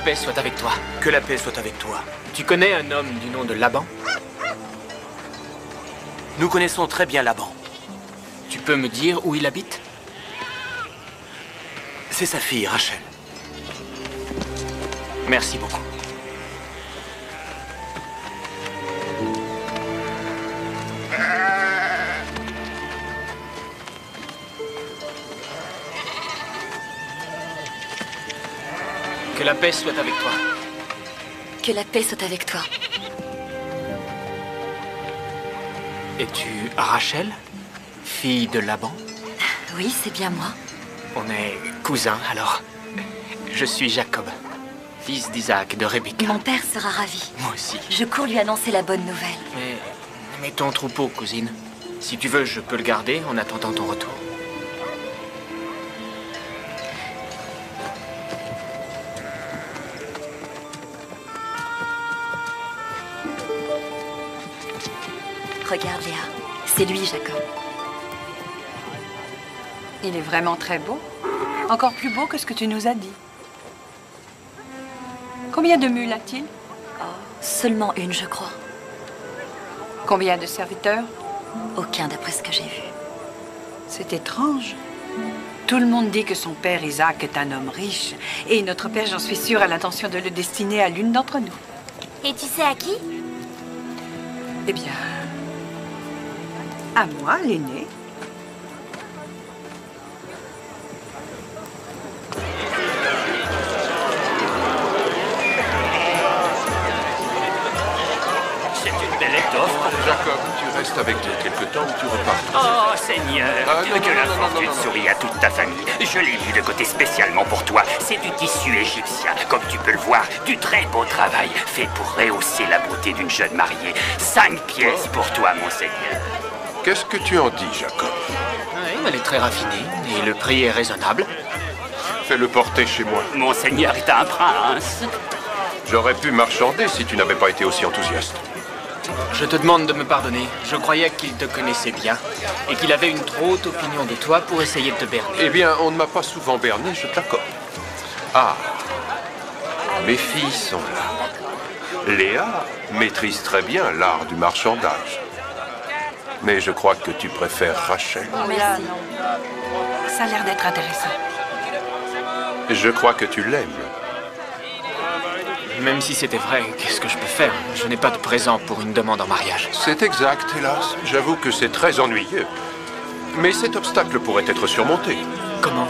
Paix soit avec toi. Que la paix soit avec toi. Tu connais un homme du nom de Laban? Nous connaissons très bien Laban. Tu peux me dire où il habite? C'est sa fille, Rachel. Merci beaucoup. Que la paix soit avec toi. Que la paix soit avec toi. Es-tu Rachel Fille de Laban? Oui, c'est bien moi. On est cousins, alors. Je suis Jacob, fils d'Isaac et de Rebecca. Mon père sera ravi. Moi aussi. Je cours lui annoncer la bonne nouvelle. Mais, mais ton troupeau, cousine. Si tu veux, je peux le garder en attendant ton retour. C'est lui, Jacob. Il est vraiment très beau. Encore plus beau que ce que tu nous as dit. Combien de mules a-t-il? Seulement une, je crois. Combien de serviteurs? Aucun, d'après ce que j'ai vu. C'est étrange. Tout le monde dit que son père Isaac est un homme riche, et notre père, j'en suis sûre, a l'intention de le destiner à l'une d'entre nous. Et tu sais à qui? Eh bien, à moi, l'aîné. C'est une belle étoffe. Jacob, tu restes avec nous quelque temps ou tu repars? Oh, Seigneur, Ah, que non, la non, non, fortune non, non. sourie à toute ta famille. Je l'ai mis de côté spécialement pour toi. C'est du tissu égyptien, comme tu peux le voir. Du très beau travail, fait pour rehausser la beauté d'une jeune mariée. Cinq pièces pour toi, mon Seigneur. Qu'est-ce que tu en dis, Jacob Oui, elle est très raffinée et le prix est raisonnable. Fais-le porter chez moi. Mon Seigneur est un prince. J'aurais pu marchander si tu n'avais pas été aussi enthousiaste. Je te demande de me pardonner. Je croyais qu'il te connaissait bien et qu'il avait une trop haute opinion de toi pour essayer de te berner. Eh bien, on ne m'a pas souvent berné, je t'accorde. Ah, mes filles sont là. Léa maîtrise très bien l'art du marchandage. Mais je crois que tu préfères Rachel. Merci. Ça a l'air d'être intéressant. Je crois que tu l'aimes. Même si c'était vrai, qu'est-ce que je peux faire? Je n'ai pas de présent pour une demande en mariage. C'est exact, hélas. J'avoue que c'est très ennuyeux. Mais cet obstacle pourrait être surmonté. Comment?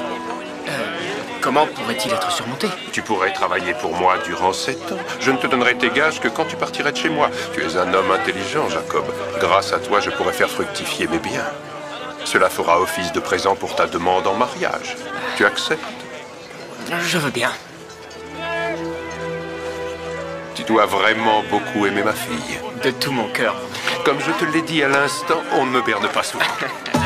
Comment pourrait-il être surmonté Tu pourrais travailler pour moi durant sept ans. Je ne te donnerai tes gages que quand tu partirais de chez moi. Tu es un homme intelligent, Jacob. Grâce à toi, je pourrais faire fructifier mes biens. Cela fera office de présent pour ta demande en mariage. Tu acceptes Je veux bien. Tu dois vraiment beaucoup aimer ma fille. De tout mon cœur. Comme je te l'ai dit à l'instant, on ne me berne pas souvent.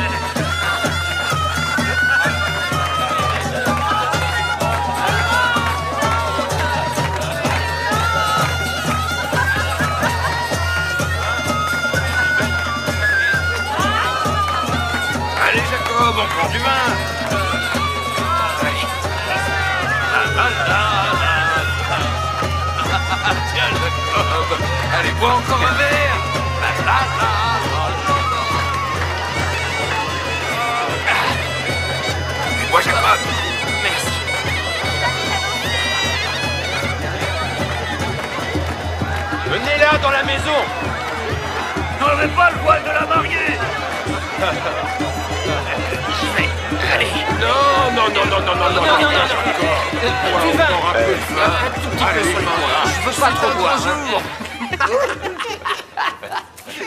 bois encore un verre. La, la, la, la. Bois, Jacob. Merci. Menez-la dans la maison. N'enlevez pas le voile de la mariée. J'y vais. Allez. Non, non, non, non, non, non, non, non, non, Du vin encore un peu de vin. Un tout petit peu Allez, seulement. bois. Je veux pas trop boire. hein.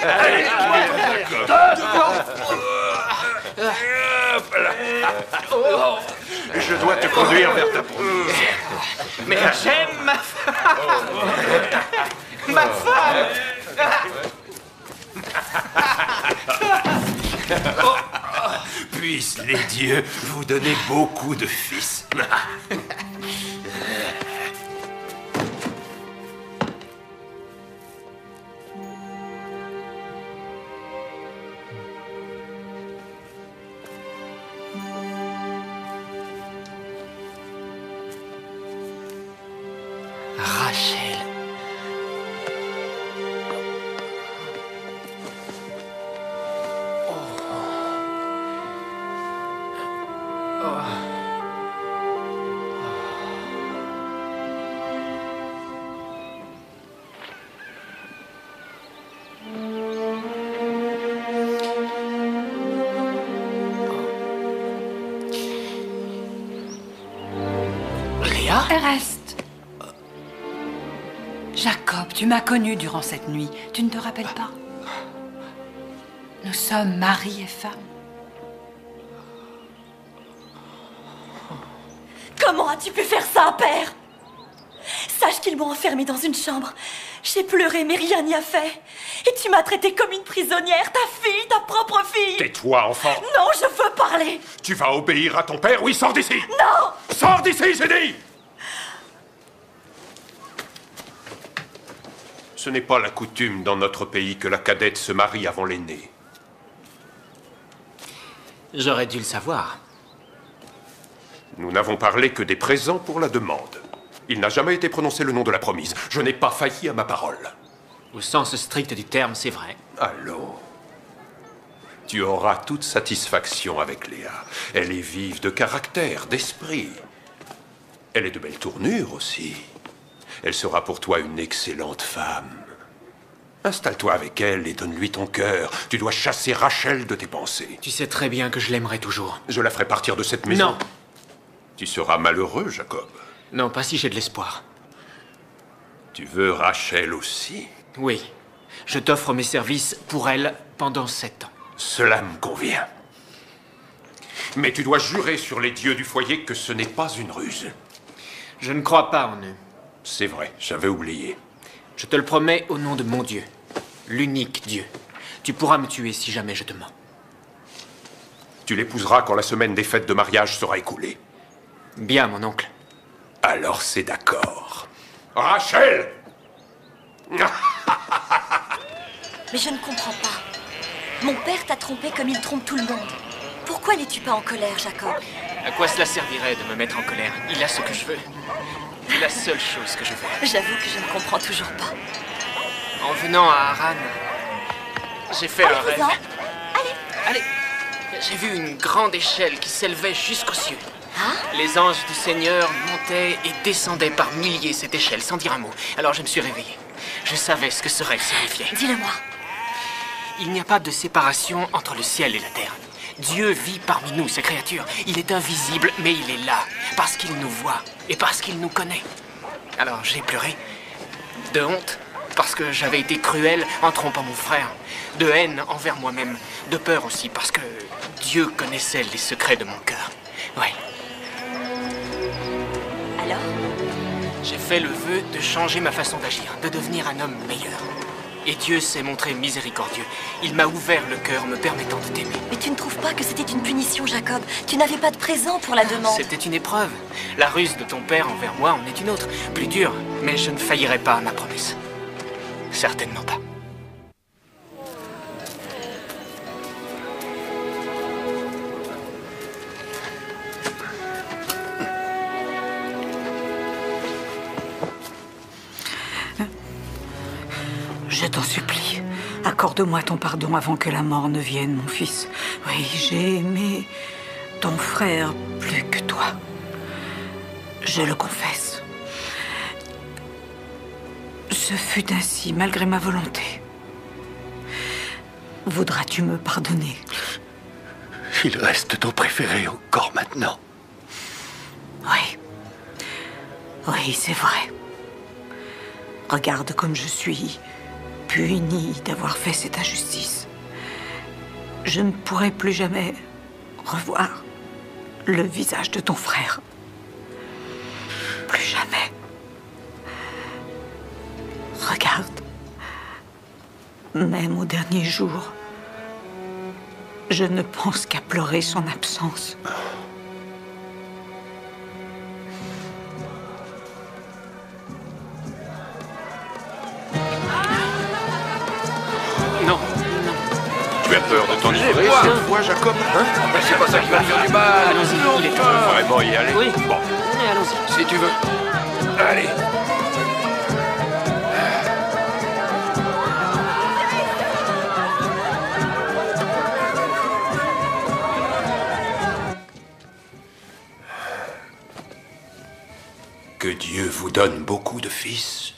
Allez. Je dois te conduire vers ta promise. Mais j'aime ma femme Ma femme Puissent les dieux vous donner beaucoup de fils. Jacob, tu m'as connu durant cette nuit. Tu ne te rappelles pas? Nous sommes mari et femme. Comment as-tu pu faire ça, père? Sache qu'ils m'ont enfermée dans une chambre. J'ai pleuré, mais rien n'y a fait. Et tu m'as traitée comme une prisonnière, ta fille, ta propre fille. Tais-toi, enfant. Non, je veux parler. Tu vas obéir à ton père Oui, sors d'ici Non Sors d'ici, j'ai dit Ce n'est pas la coutume dans notre pays que la cadette se marie avant l'aîné. J'aurais dû le savoir. Nous n'avons parlé que des présents pour la demande. Il n'a jamais été prononcé le nom de la promise. Je n'ai pas failli à ma parole. Au sens strict du terme, c'est vrai. Allons. Tu auras toute satisfaction avec Léa. Elle est vive de caractère, d'esprit. Elle est de belle tournure aussi. Elle sera pour toi une excellente femme. Installe-toi avec elle et donne-lui ton cœur. Tu dois chasser Rachel de tes pensées. Tu sais très bien que je l'aimerai toujours. Je la ferai partir de cette maison. Non. Tu seras malheureux, Jacob. Non, pas si j'ai de l'espoir. Tu veux Rachel aussi? Oui. Je t'offre mes services pour elle pendant sept ans. Cela me convient. Mais tu dois jurer sur les dieux du foyer que ce n'est pas une ruse. Je ne crois pas en eux. C'est vrai, j'avais oublié. Je te le promets au nom de mon Dieu. L'unique Dieu. Tu pourras me tuer si jamais je te mens. Tu l'épouseras quand la semaine des fêtes de mariage sera écoulée. Bien, mon oncle. Alors c'est d'accord. Rachel Mais je ne comprends pas. Mon père t'a trompé comme il trompe tout le monde. Pourquoi n'es-tu pas en colère, Jacob? À quoi cela servirait de me mettre en colère? Il a ce que je veux. C'est la seule chose que je veux. J'avoue que je ne comprends toujours pas. En venant à Haran, j'ai fait un rêve. Allez-vous-en. Allez J'ai vu une grande échelle qui s'élevait jusqu'aux cieux. Hein Les anges du Seigneur montaient et descendaient par milliers cette échelle sans dire un mot. Alors je me suis réveillé. Je savais ce que ce rêve signifiait. Dis-le-moi. Il n'y a pas de séparation entre le ciel et la terre. Dieu vit parmi nous, ces créatures. Il est invisible, mais il est là, parce qu'il nous voit et parce qu'il nous connaît. Alors j'ai pleuré. De honte, parce que j'avais été cruel en trompant mon frère. De haine envers moi-même. De peur aussi, parce que Dieu connaissait les secrets de mon cœur. Ouais. Alors? J'ai fait le vœu de changer ma façon d'agir, de devenir un homme meilleur. Et Dieu s'est montré miséricordieux. Il m'a ouvert le cœur, me permettant de t'aimer. Mais tu ne trouves pas que c'était une punition, Jacob? Tu n'avais pas de présent pour la demande. C'était une épreuve. La ruse de ton père envers moi en est une autre, plus dure. Mais je ne faillirai pas à ma promesse. Certainement pas. T'en supplie, accorde-moi ton pardon avant que la mort ne vienne, mon fils. Oui, j'ai aimé ton frère plus que toi. Je le confesse. Ce fut ainsi, malgré ma volonté. Voudras-tu me pardonner? Il reste ton préféré encore maintenant. Oui. Oui, c'est vrai. Regarde comme je suis punie d'avoir fait cette injustice. Je ne pourrai plus jamais revoir le visage de ton frère. Plus jamais. Regarde. Même au dernier jour, je ne pense qu'à pleurer son absence. As peur de ton bois. cette fois, Jacob Hein Mais c'est pas ça qui va te faire du mal. allons-y, il est vraiment y aller Oui. Bon, Allez, allons-y. Si tu veux. Allez. Que Dieu vous donne beaucoup de fils.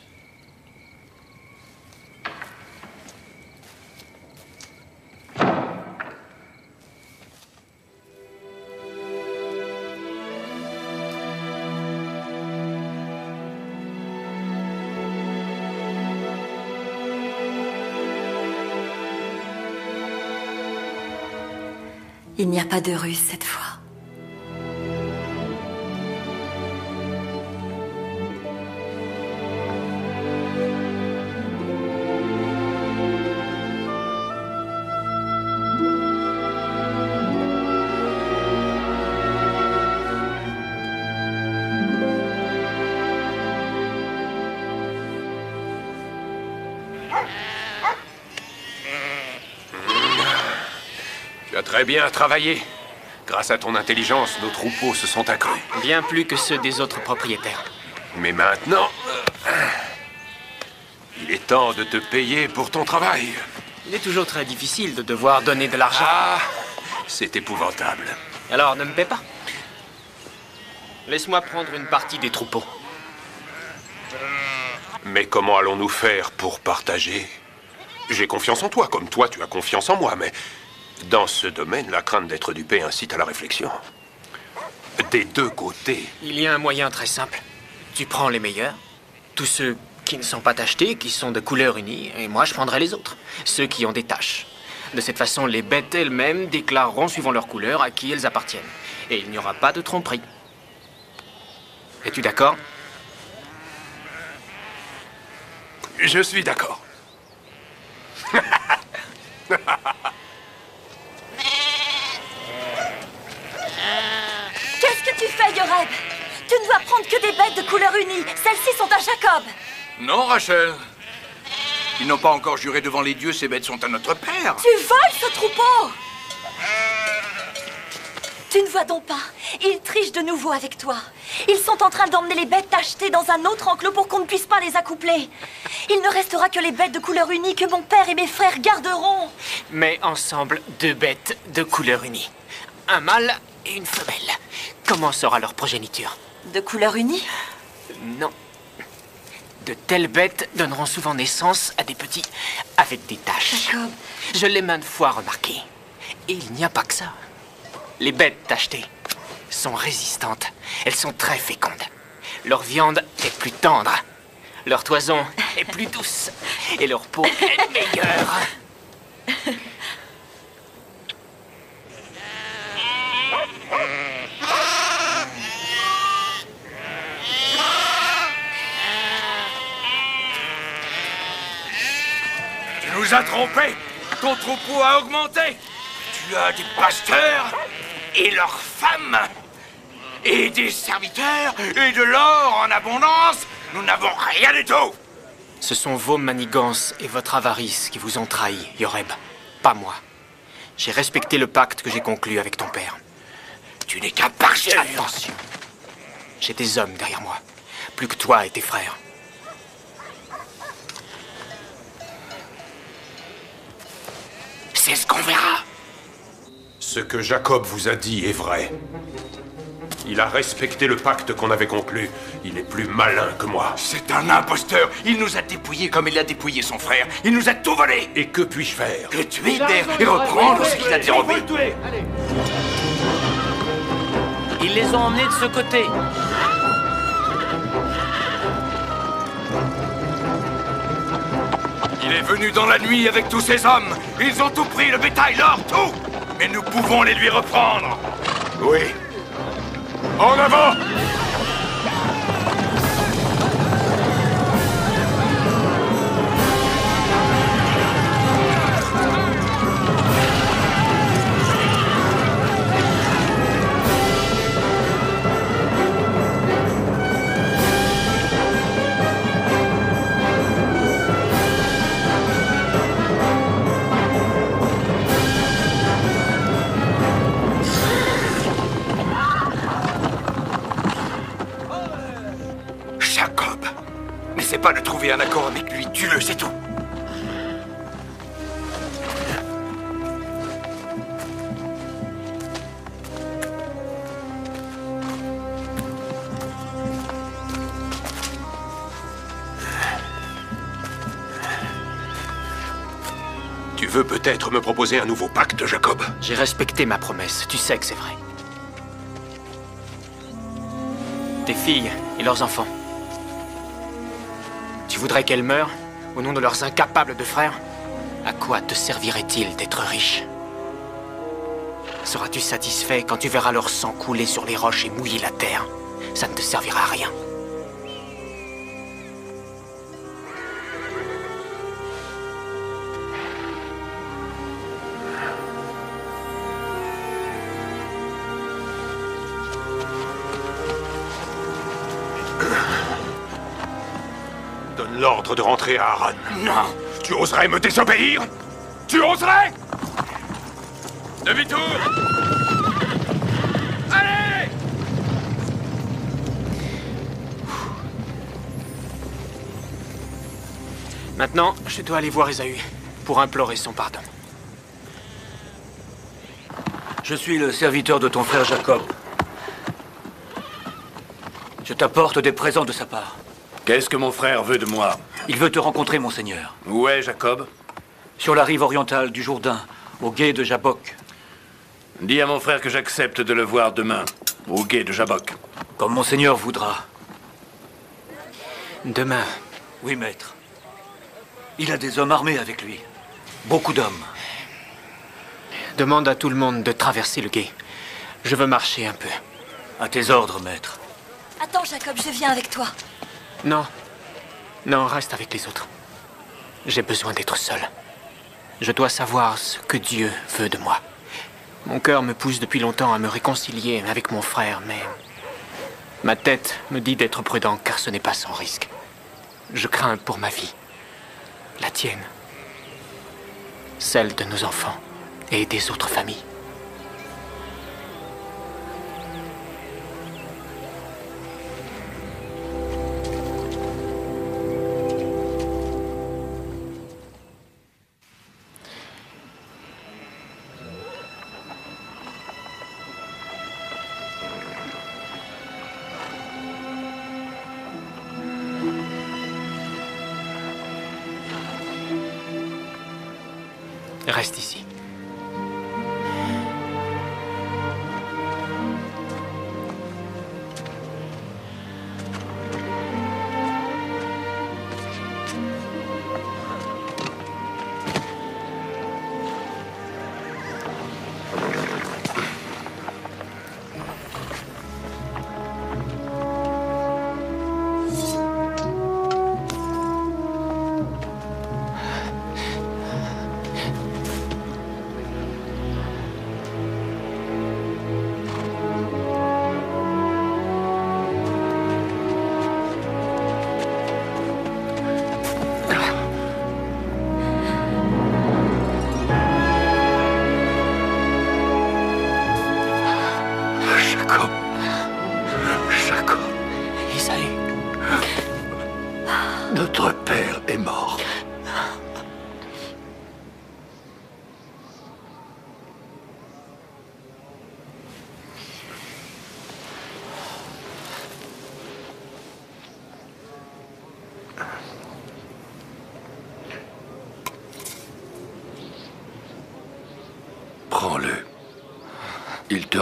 Il n'y a pas de ruse cette fois. Très bien travaillé. Grâce à ton intelligence, nos troupeaux se sont accrus. Bien plus que ceux des autres propriétaires. Mais maintenant, euh, il est temps de te payer pour ton travail. Il est toujours très difficile de devoir donner de l'argent. Ah, c'est épouvantable. Alors ne me paie pas. Laisse-moi prendre une partie des troupeaux. Mais comment allons-nous faire pour partager? J'ai confiance en toi, comme toi tu as confiance en moi, mais dans ce domaine, la crainte d'être dupé incite à la réflexion. Des deux côtés. Il y a un moyen très simple. Tu prends les meilleurs, tous ceux qui ne sont pas tachetés, qui sont de couleur unie, et moi je prendrai les autres, ceux qui ont des taches. De cette façon, les bêtes elles-mêmes déclareront suivant leur couleur à qui elles appartiennent. Et il n'y aura pas de tromperie. Es-tu d'accord? Je suis d'accord. Qu'est-ce que tu fais, Yoreb Tu ne dois prendre que des bêtes de couleur unie. Celles-ci sont à Jacob. Non, Rachel. Ils n'ont pas encore juré devant les dieux, ces bêtes sont à notre père. Tu voles ce troupeau Tu ne vois donc pas Ils trichent de nouveau avec toi. Ils sont en train d'emmener les bêtes tachetées dans un autre enclos pour qu'on ne puisse pas les accoupler. Il ne restera que les bêtes de couleur unie que mon père et mes frères garderont. Mais ensemble, deux bêtes de couleur unie. Un mâle et une femelle. Comment sera leur progéniture De couleur unie Non. De telles bêtes donneront souvent naissance à des petits avec des taches. Jacob. Je l'ai maintes fois remarqué. Et il n'y a pas que ça. Les bêtes tachetées sont résistantes. Elles sont très fécondes. Leur viande est plus tendre. Leur toison est plus douce. Et leur peau est meilleure. nous as trompés. Ton troupeau a augmenté. Tu as des pasteurs et leurs femmes. Et des serviteurs et de l'or en abondance. Nous n'avons rien du tout. Ce sont vos manigances et votre avarice qui vous ont trahi, Yoreb. Pas moi. J'ai respecté le pacte que j'ai conclu avec ton père. Tu n'es qu'un parjure. Attention. J'ai des hommes derrière moi. Plus que toi et tes frères. C'est ce qu'on verra. Ce que Jacob vous a dit est vrai. Il a respecté le pacte qu'on avait conclu. Il est plus malin que moi. C'est un imposteur. Il nous a dépouillés comme il a dépouillé son frère. Il nous a tout volé. Et que puis-je faire Le tuer Père, et reprendre ce qu'il a dérobé. Ils les ont emmenés de ce côté. Il est venu dans la nuit avec tous ses hommes. Ils ont tout pris, le bétail, l'or, tout. mais nous pouvons les lui reprendre. Oui. En avant N'essaie pas de trouver un accord avec lui, tue-le, c'est tout. Tu veux peut-être me proposer un nouveau pacte, Jacob? J'ai respecté ma promesse, tu sais que c'est vrai. Tes filles et leurs enfants. Tu voudrais qu'elles meurent au nom de leurs incapables de frères. À quoi te servirait-il d'être riche? Seras-tu satisfait quand tu verras leur sang couler sur les roches et mouiller la terre? Ça ne te servira à rien. L'ordre de rentrer à Haran. Non Tu oserais me désobéir? Tu oserais? Demi-tour Allez Maintenant, je dois aller voir Ésaü pour implorer son pardon. Je suis le serviteur de ton frère Jacob. Je t'apporte des présents de sa part. Qu'est-ce que mon frère veut de moi Il veut te rencontrer, monseigneur. Où est Jacob Sur la rive orientale du Jourdain, au gué de Jabok. Dis à mon frère que j'accepte de le voir demain, au gué de Jabok. Comme monseigneur voudra. Demain Oui, maître. Il a des hommes armés avec lui. Beaucoup d'hommes. Demande à tout le monde de traverser le gué. Je veux marcher un peu. À tes ordres, maître. Attends, Jacob, je viens avec toi. Non. Non, reste avec les autres. J'ai besoin d'être seul. Je dois savoir ce que Dieu veut de moi. Mon cœur me pousse depuis longtemps à me réconcilier avec mon frère, mais ma tête me dit d'être prudent car ce n'est pas sans risque. Je crains pour ma vie. La tienne. Celle de nos enfants et des autres familles.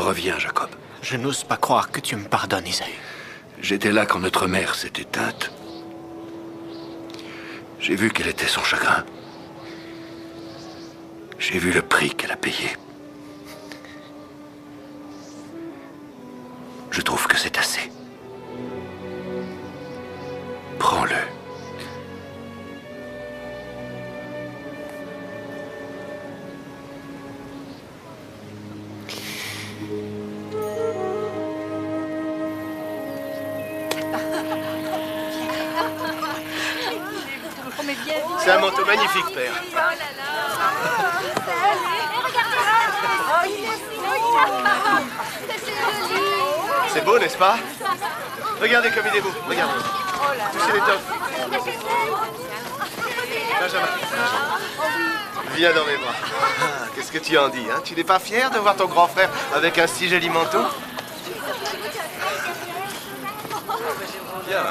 Revient, Jacob. Je n'ose pas croire que tu me pardonnes, Isaïe. J'étais là quand notre mère s'est éteinte. J'ai vu quel était son chagrin. J'ai vu le prix qu'elle a payé. Magnifique, père. C'est beau, n'est-ce pas? Regardez comme il est beau. Regardez. Touchez l'étoffe. Benjamin. Viens dans mes bras. Ah, Qu'est-ce que tu en dis hein? Tu n'es pas fier de voir ton grand frère avec un si joli manteau? Viens.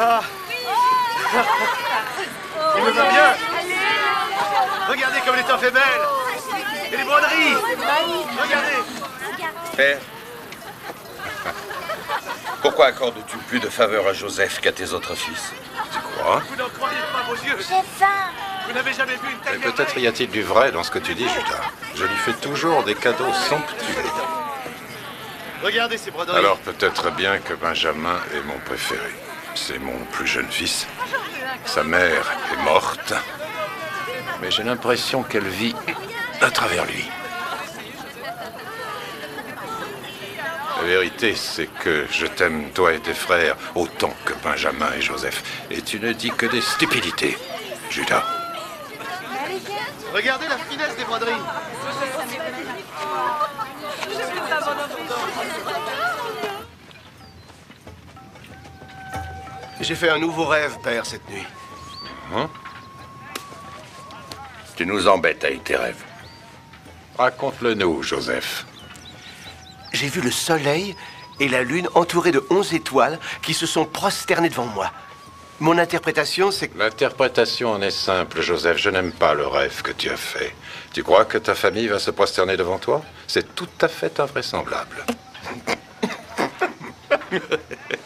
Ah. Il me va bien. Regardez comme l'étoffe est belle. Et les broderies. Regardez. Père, pourquoi accordes-tu plus de faveur à Joseph qu'à tes autres fils? Tu crois? Vous n'en croyez pas vos yeux. J'ai faim. Vous n'avez jamais vu une telle Mais peut-être y a-t-il du vrai dans ce que tu dis, Judas. Je lui fais toujours des cadeaux somptueux. Regardez ces broderies. Alors peut-être bien que Benjamin est mon préféré. C'est mon plus jeune fils. Sa mère est morte. Mais j'ai l'impression qu'elle vit à travers lui. La vérité, c'est que je t'aime, toi et tes frères, autant que Benjamin et Joseph. Et tu ne dis que des stupidités, Judas. Regardez la finesse des broderies. J'ai fait un nouveau rêve, père, cette nuit. Hein? Tu nous embêtes avec tes rêves. Raconte-le-nous, Joseph. J'ai vu le soleil et la lune entourés de onze étoiles qui se sont prosternées devant moi. Mon interprétation, c'est que... L'interprétation en est simple, Joseph. Je n'aime pas le rêve que tu as fait. Tu crois que ta famille va se prosterner devant toi? C'est tout à fait invraisemblable.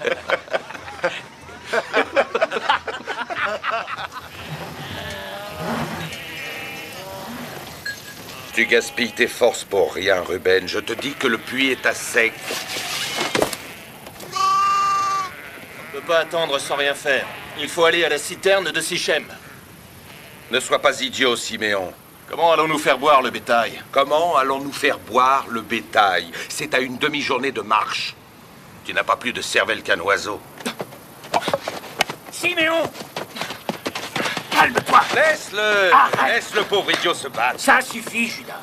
Tu gaspilles tes forces pour rien, Ruben. Je te dis que le puits est à sec. On ne peut pas attendre sans rien faire. Il faut aller à la citerne de Sichem. Ne sois pas idiot, Siméon. Comment allons-nous faire boire le bétail? Comment allons-nous faire boire le bétail? C'est à une demi-journée de marche. Tu n'as pas plus de cervelle qu'un oiseau. Siméon Calme-toi Laisse-le Arrête. Laisse le pauvre idiot se battre. Ça suffit, Judas.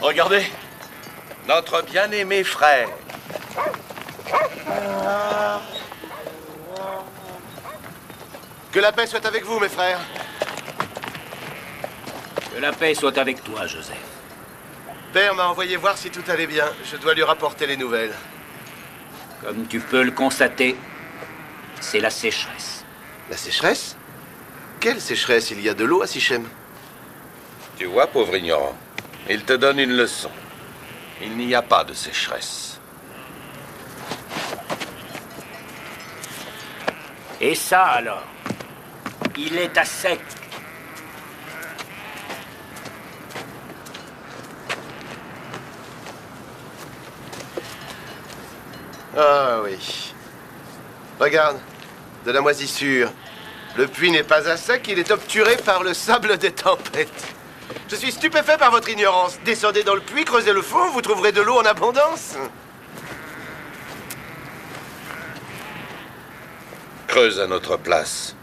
Regardez. Notre bien-aimé frère. Que la paix soit avec vous, mes frères. Que la paix soit avec toi, Joseph. Père m'a envoyé voir si tout allait bien. Je dois lui rapporter les nouvelles. Comme tu peux le constater, c'est la sécheresse. La sécheresse? Quelle sécheresse? Il y a de l'eau à Sichem. Tu vois, pauvre ignorant, il te donne une leçon. Il n'y a pas de sécheresse. Et ça alors? Il est à sec. Ah oui. Regarde, de la moisissure. Le puits n'est pas à sec, il est obturé par le sable des tempêtes. Je suis stupéfait par votre ignorance. Descendez dans le puits, creusez le fond, vous trouverez de l'eau en abondance. Creuse à notre place.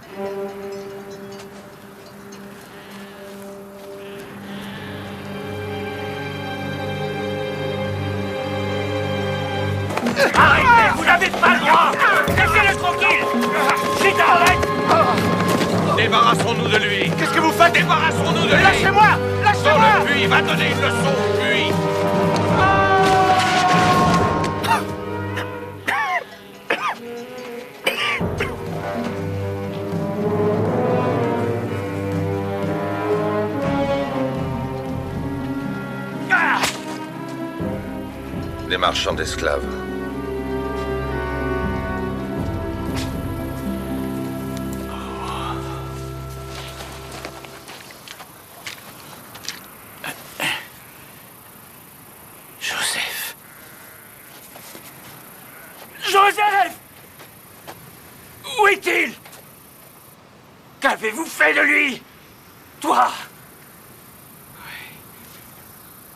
Arrêtez, vous n'avez pas le droit Laissez-le tranquille Chut, arrête Débarrassons-nous de lui. Qu'est-ce que vous faites Débarrassons-nous de lui. Lâchez-moi Dans Lâchez-moi le puits, va donner une leçon au puits. Les marchands d'esclaves. Fait de lui Toi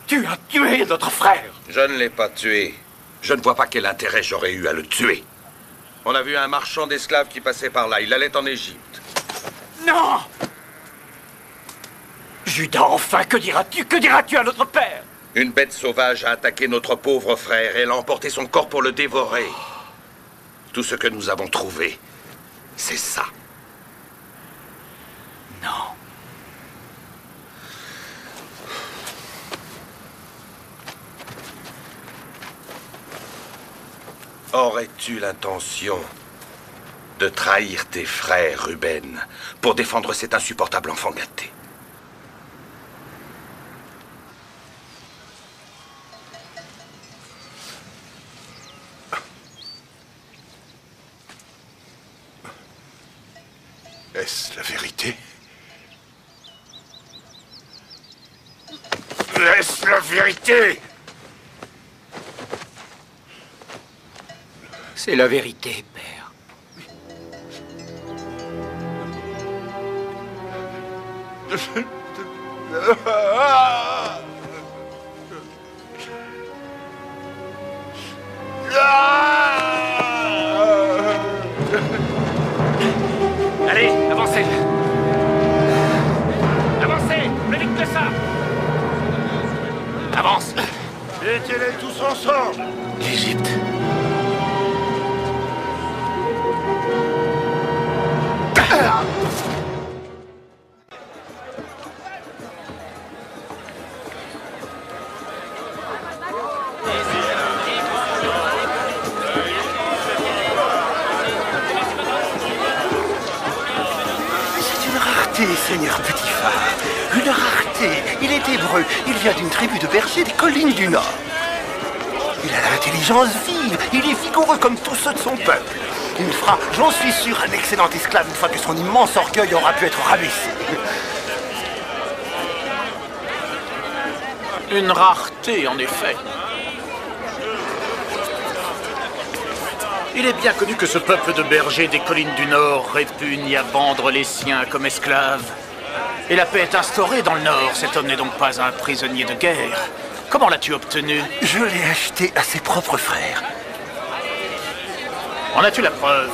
Tu as tué notre frère Je ne l'ai pas tué. Je ne vois pas quel intérêt j'aurais eu à le tuer. On a vu un marchand d'esclaves qui passait par là. Il allait en Égypte. Non Judas, enfin, que diras-tu? Que diras-tu à notre père? Une bête sauvage a attaqué notre pauvre frère et elle a emporté son corps pour le dévorer. Tout ce que nous avons trouvé, c'est ça. Non. Aurais-tu l'intention de trahir tes frères, Ruben, pour défendre cet insupportable enfant gâté? Est-ce la vérité? Est-ce la vérité C'est la vérité, père. Allez, Avancez Avance Mettez-les tous ensemble L'Égypte. C'est une rareté, Seigneur Petit-Phare. Une rareté. Il est hébreu. Il vient d'une tribu de bergers des collines du Nord. Il a l'intelligence vive. Il est vigoureux comme tous ceux de son peuple. Il fera, j'en suis sûr, un excellent esclave une fois que son immense orgueil aura pu être rabaissé. Une rareté, en effet. Il est bien connu que ce peuple de bergers des collines du Nord répugne à vendre les siens comme esclaves. Et la paix est instaurée dans le Nord. Cet homme n'est donc pas un prisonnier de guerre. Comment l'as-tu obtenu? Je l'ai acheté à ses propres frères. En as-tu la preuve?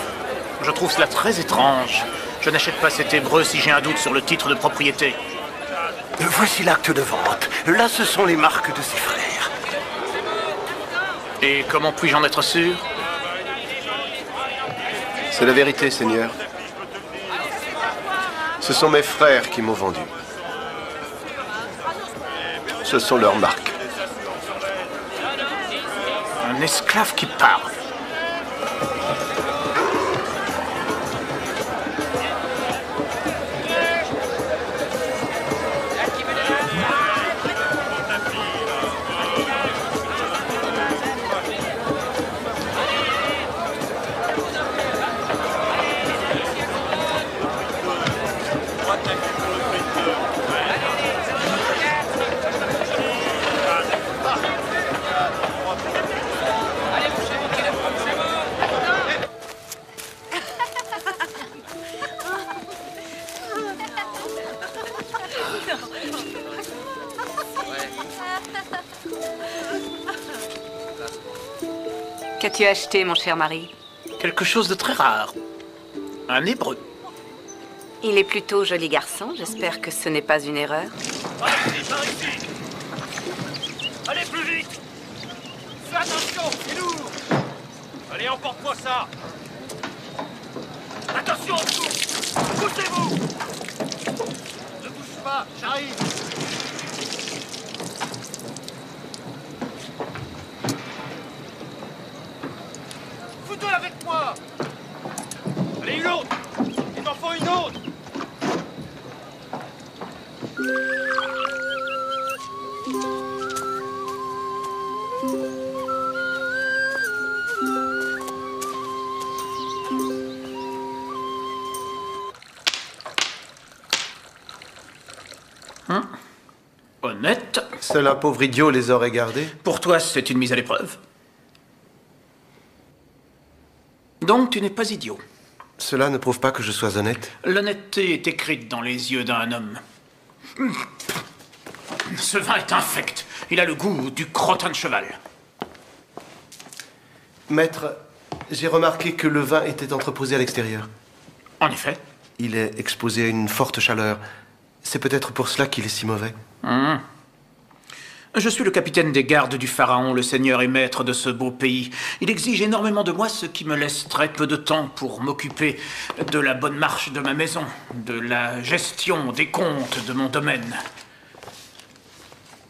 Je trouve cela très étrange. Je n'achète pas cet hébreu si j'ai un doute sur le titre de propriété. Voici l'acte de vente. Là, ce sont les marques de ses frères. Et comment puis-je en être sûr? C'est la vérité, Seigneur. Ce sont mes frères qui m'ont vendu. Ce sont leurs marques. Un esclave qui parle. Qu'as-tu acheté, mon cher mari Quelque chose de très rare. Un hébreu. Il est plutôt joli garçon. J'espère que ce n'est pas une erreur. Allez, plus vite Fais attention, c'est lourd Allez, emporte-moi ça Attention en dessous Poussez-vous Ne bouge pas, j'arrive avec moi. Allez, une autre. Il m'en faut une autre. Hein? Honnête. Seul un pauvre idiot les aurait gardés. Pour toi, c'est une mise à l'épreuve. Donc, tu n'es pas idiot. Cela ne prouve pas que je sois honnête L'honnêteté est écrite dans les yeux d'un homme. Ce vin est infect. Il a le goût du crottin de cheval. Maître, j'ai remarqué que le vin était entreposé à l'extérieur. En effet. Il est exposé à une forte chaleur. C'est peut-être pour cela qu'il est si mauvais. Hum. Je suis le capitaine des gardes du Pharaon, le seigneur et maître de ce beau pays. Il exige énormément de moi, ce qui me laisse très peu de temps pour m'occuper de la bonne marche de ma maison, de la gestion des comptes de mon domaine.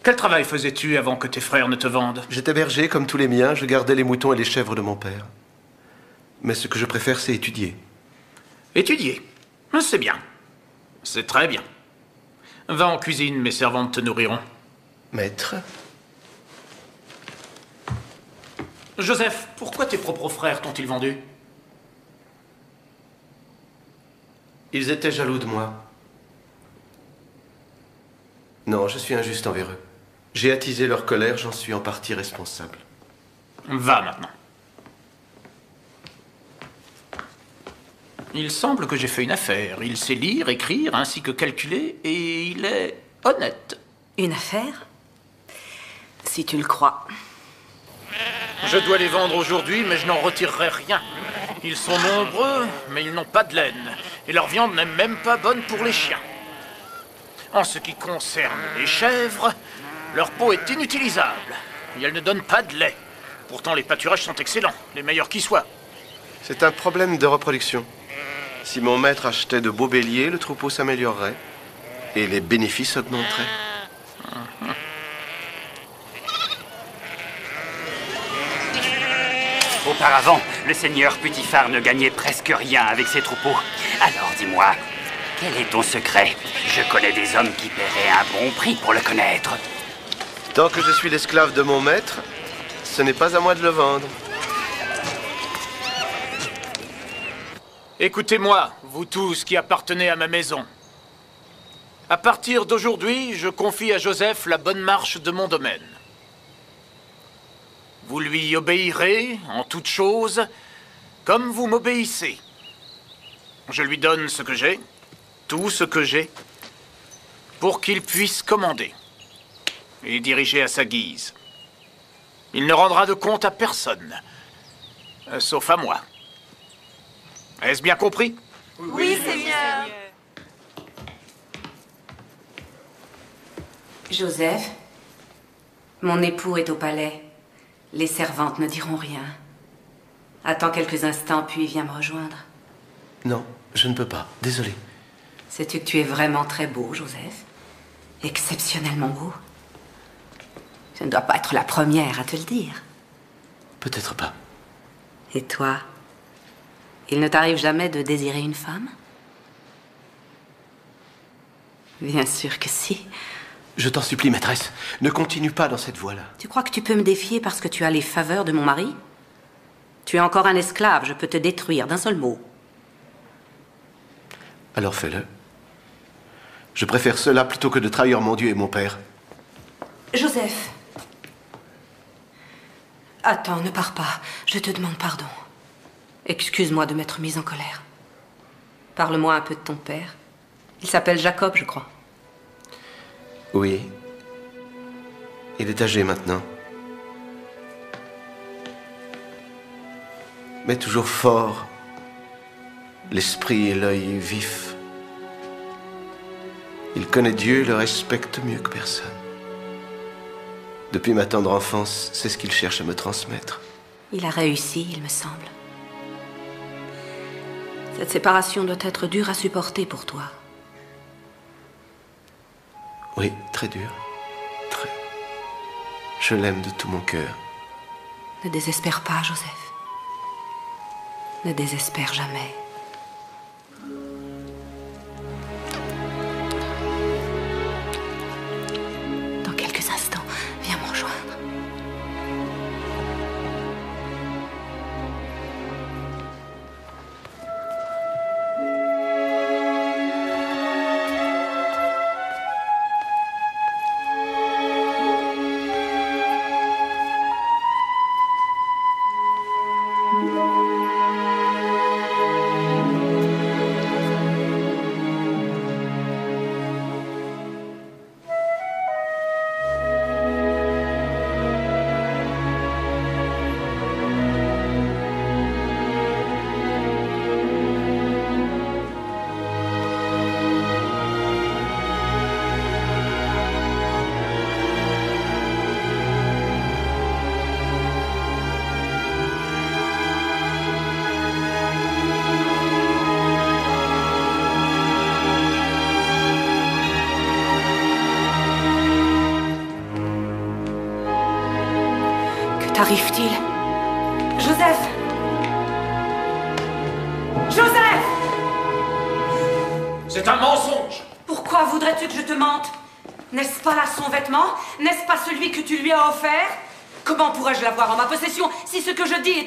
Quel travail faisais-tu avant que tes frères ne te vendent? J'étais berger comme tous les miens, je gardais les moutons et les chèvres de mon père. Mais ce que je préfère, c'est étudier. Étudier? C'est bien. C'est très bien. Va en cuisine, mes servantes te nourriront. Maître Joseph, pourquoi tes propres frères t'ont-ils vendu? Ils étaient jaloux de moi. Non, je suis injuste envers eux. J'ai attisé leur colère, j'en suis en partie responsable. Va maintenant. Il semble que j'ai fait une affaire. Il sait lire, écrire, ainsi que calculer, et il est honnête. Une affaire? Si tu le crois. Je dois les vendre aujourd'hui, mais je n'en retirerai rien. Ils sont nombreux, mais ils n'ont pas de laine. Et leur viande n'est même pas bonne pour les chiens. En ce qui concerne les chèvres, leur peau est inutilisable. Et elles ne donnent pas de lait. Pourtant, les pâturages sont excellents, les meilleurs qui soient. C'est un problème de reproduction. Si mon maître achetait de beaux béliers, le troupeau s'améliorerait. Et les bénéfices augmenteraient. Auparavant, le seigneur Putiphar ne gagnait presque rien avec ses troupeaux. Alors dis-moi, quel est ton secret? Je connais des hommes qui paieraient un bon prix pour le connaître. Tant que je suis l'esclave de mon maître, ce n'est pas à moi de le vendre. Écoutez-moi, vous tous qui appartenez à ma maison. À partir d'aujourd'hui, je confie à Joseph la bonne marche de mon domaine. Vous lui obéirez en toutes choses, comme vous m'obéissez. Je lui donne ce que j'ai, tout ce que j'ai, pour qu'il puisse commander et diriger à sa guise. Il ne rendra de compte à personne, euh, sauf à moi. Est-ce bien compris? Oui, Seigneur. Joseph, mon époux est au palais. Les servantes ne diront rien. Attends quelques instants, puis viens me rejoindre. Non, je ne peux pas. Désolé. Sais-tu que tu es vraiment très beau, Joseph? Exceptionnellement beau. Je ne dois pas être la première à te le dire. Peut-être pas. Et toi? Il ne t'arrive jamais de désirer une femme? Bien sûr que si. Je t'en supplie, maîtresse, ne continue pas dans cette voie-là. Tu crois que tu peux me défier parce que tu as les faveurs de mon mari? Tu es encore un esclave, je peux te détruire d'un seul mot. Alors fais-le. Je préfère cela plutôt que de trahir mon Dieu et mon Père. Joseph Attends, ne pars pas. Je te demande pardon. Excuse-moi de m'être mise en colère. Parle-moi un peu de ton père. Il s'appelle Jacob, je crois. Oui. Il est âgé maintenant. Mais toujours fort. L'esprit et l'œil vifs. Il connaît Dieu et le respecte mieux que personne. Depuis ma tendre enfance, c'est ce qu'il cherche à me transmettre. Il a réussi, il me semble. Cette séparation doit être dure à supporter pour toi. Oui, très dur. Très. Je l'aime de tout mon cœur. Ne désespère pas, Joseph. Ne désespère jamais.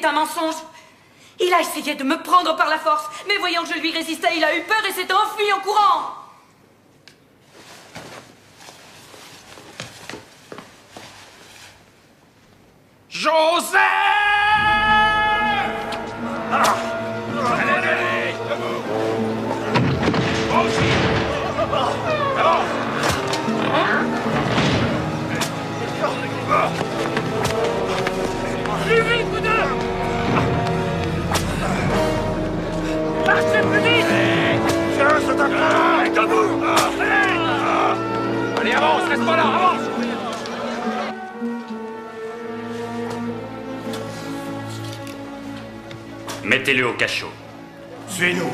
Un mensonge. Il a essayé de me prendre par la force, mais voyant que je lui résistais, il a eu peur et s'est enfui en courant. Joseph Coup Debout Allez, avance, reste pas là, avance Mettez-le au cachot. Suis-nous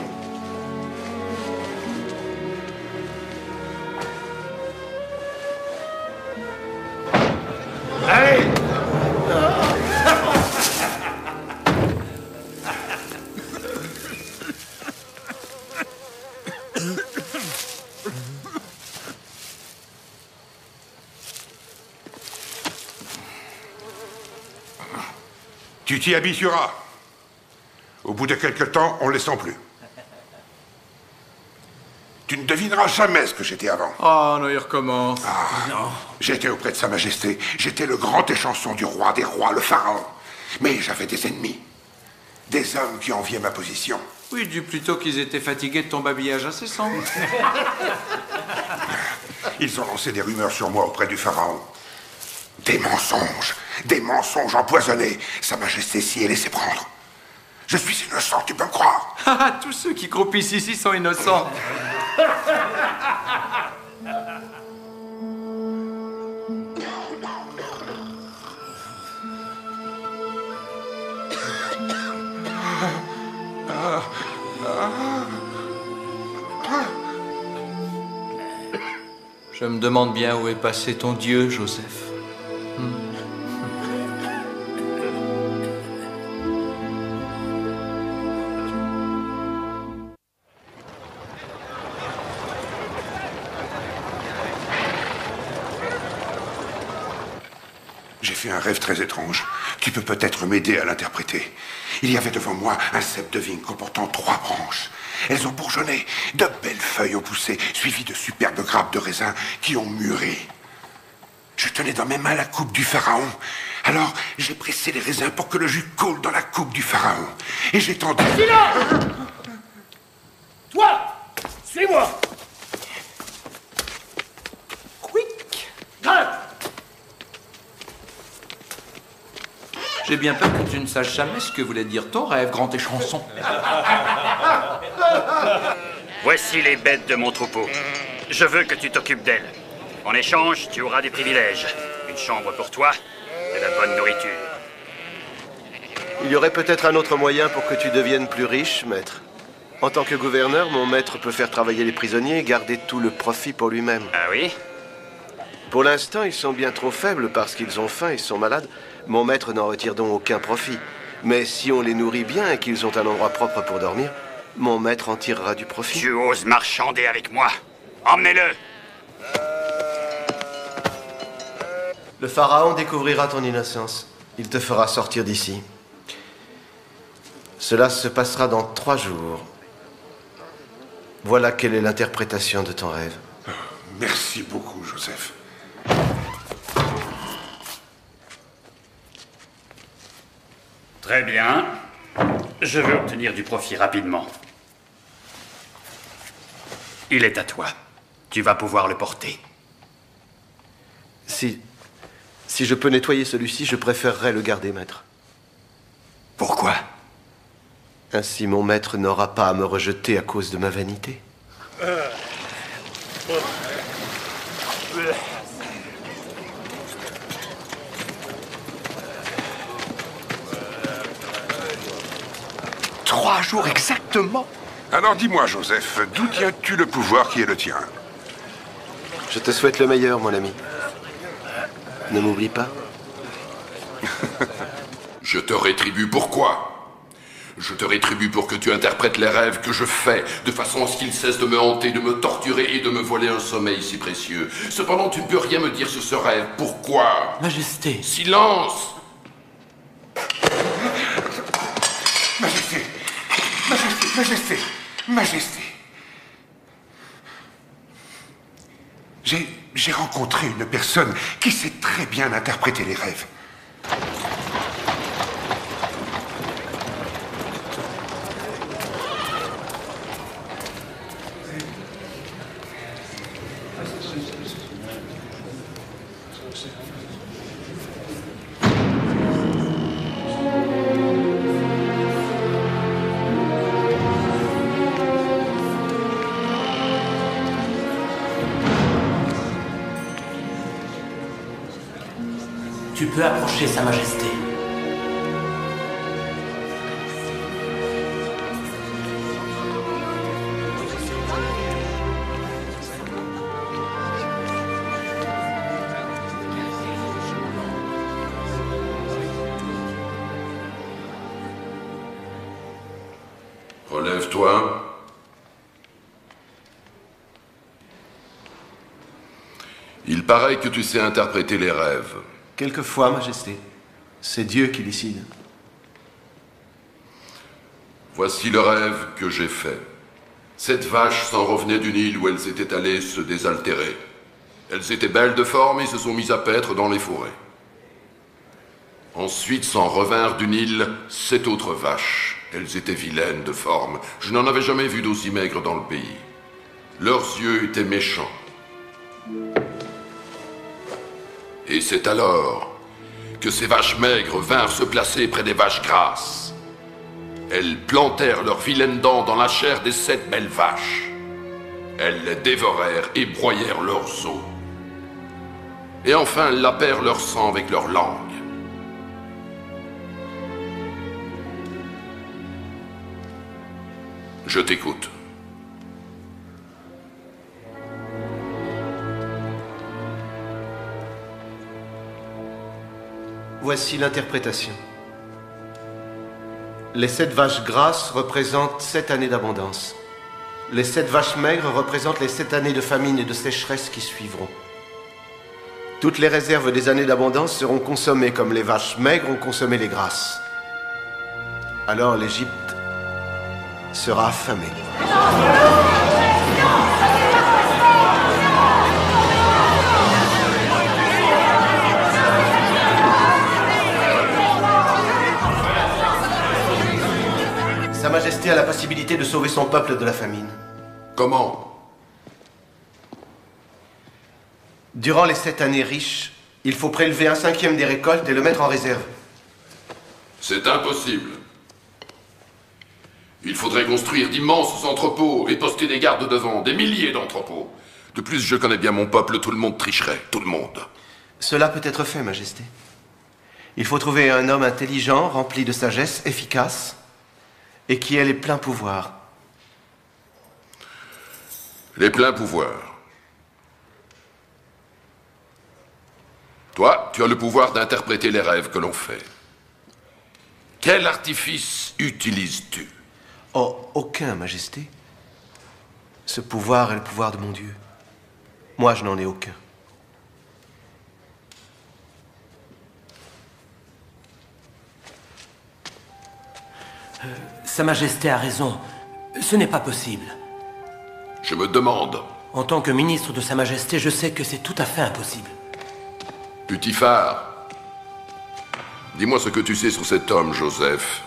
Tu t'y habitueras. Au bout de quelque temps, on ne les sent plus. Tu ne devineras jamais ce que j'étais avant. Oh non, il recommence. non. J'étais auprès de Sa Majesté. J'étais le grand échanson du roi des rois, le pharaon. Mais j'avais des ennemis. Des hommes qui enviaient ma position. Oui, dis plutôt qu'ils étaient fatigués de ton babillage incessant. Ils ont lancé des rumeurs sur moi auprès du pharaon. Des mensonges. Des mensonges empoisonnés. Sa Majesté s'y est laissé prendre. Je suis innocent, tu peux me croire. Ah, Tous ceux qui croupissent ici sont innocents. Je me demande bien où est passé ton Dieu, Joseph. Un rêve très étrange. Tu peux peut-être m'aider à l'interpréter. Il y avait devant moi un cep de vigne comportant trois branches. Elles ont bourgeonné. De belles feuilles ont poussé, suivies de superbes grappes de raisin qui ont mûri. Je tenais dans mes mains la coupe du pharaon. Alors, j'ai pressé les raisins pour que le jus coule dans la coupe du pharaon. Et j'ai tendu... Silence J'ai bien peur que tu ne saches jamais ce que voulait dire ton rêve, grand échanson. Voici les bêtes de mon troupeau. Je veux que tu t'occupes d'elles. En échange, tu auras des privilèges. Une chambre pour toi, de la bonne nourriture. Il y aurait peut-être un autre moyen pour que tu deviennes plus riche, maître. En tant que gouverneur, mon maître peut faire travailler les prisonniers et garder tout le profit pour lui-même. Ah oui? Pour l'instant, ils sont bien trop faibles parce qu'ils ont faim et sont malades. Mon maître n'en retire donc aucun profit. Mais si on les nourrit bien et qu'ils ont un endroit propre pour dormir, mon maître en tirera du profit. Tu oses marchander avec moi Emmenez-le Le pharaon découvrira ton innocence. Il te fera sortir d'ici. Cela se passera dans trois jours. Voilà quelle est l'interprétation de ton rêve. Merci beaucoup, Joseph. Très bien. Je veux obtenir du profit rapidement. Il est à toi. Tu vas pouvoir le porter. Si. Si je peux nettoyer celui-ci, je préférerais le garder, maître. Pourquoi? Ainsi, mon maître n'aura pas à me rejeter à cause de ma vanité. Trois jours exactement Alors dis-moi, Joseph, d'où tiens-tu le pouvoir qui est le tien Je te souhaite le meilleur, mon ami. Ne m'oublie pas. Je te rétribue pourquoi Je te rétribue pour que tu interprètes les rêves que je fais, de façon à ce qu'ils cessent de me hanter, de me torturer et de me voler un sommeil si précieux. Cependant, tu ne peux rien me dire sur ce rêve. Pourquoi? Majesté. Silence Majesté Majesté j'ai rencontré une personne qui sait très bien interpréter les rêves. Sa Majesté. Relève-toi. Il paraît que tu sais interpréter les rêves. Quelquefois, Majesté. C'est Dieu qui décide. Voici le rêve que j'ai fait. Sept vaches s'en revenaient d'une île où elles étaient allées se désaltérer. Elles étaient belles de forme et se sont mises à paître dans les forêts. Ensuite s'en revinrent d'une île sept autres vaches. Elles étaient vilaines de forme. Je n'en avais jamais vu d'aussi maigres dans le pays. Leurs yeux étaient méchants. Et c'est alors que ces vaches maigres vinrent se placer près des vaches grasses. Elles plantèrent leurs vilaines dents dans la chair des sept belles vaches. Elles les dévorèrent et broyèrent leurs os. Et enfin elles lapèrent leur sang avec leur langue. Je t'écoute. Voici l'interprétation. Les sept vaches grasses représentent sept années d'abondance. Les sept vaches maigres représentent les sept années de famine et de sécheresse qui suivront. Toutes les réserves des années d'abondance seront consommées comme les vaches maigres ont consommé les grasses. Alors l'Égypte sera affamée. Majesté a la possibilité de sauver son peuple de la famine. Comment? Durant les sept années riches, il faut prélever un cinquième des récoltes et le mettre en réserve. C'est impossible. Il faudrait construire d'immenses entrepôts et poster des gardes devant, des milliers d'entrepôts. De plus, je connais bien mon peuple, tout le monde tricherait, tout le monde. Cela peut être fait, Majesté. Il faut trouver un homme intelligent, rempli de sagesse, efficace, et qui ait les pleins pouvoirs. Les pleins pouvoirs. Toi, tu as le pouvoir d'interpréter les rêves que l'on fait. Quel artifice utilises-tu? Oh, aucun, Majesté. Ce pouvoir est le pouvoir de mon Dieu. Moi, je n'en ai aucun. Sa Majesté a raison. Ce n'est pas possible. Je me demande. En tant que ministre de Sa Majesté, je sais que c'est tout à fait impossible. Putiphar, dis-moi ce que tu sais sur cet homme, Joseph.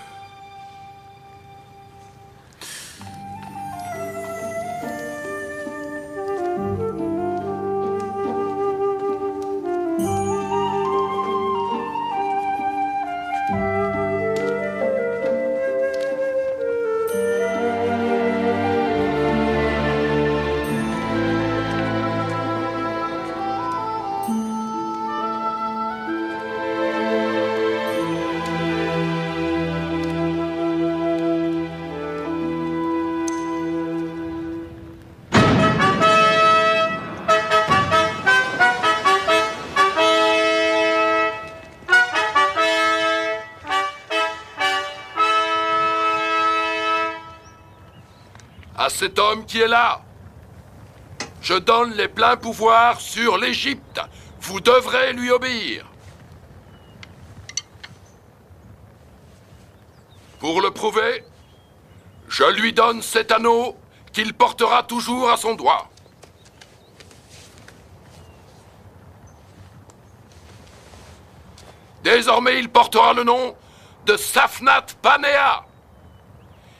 Qui est là. Je donne les pleins pouvoirs sur l'Égypte. Vous devrez lui obéir. Pour le prouver, je lui donne cet anneau qu'il portera toujours à son doigt. Désormais, il portera le nom de Safnat Panea.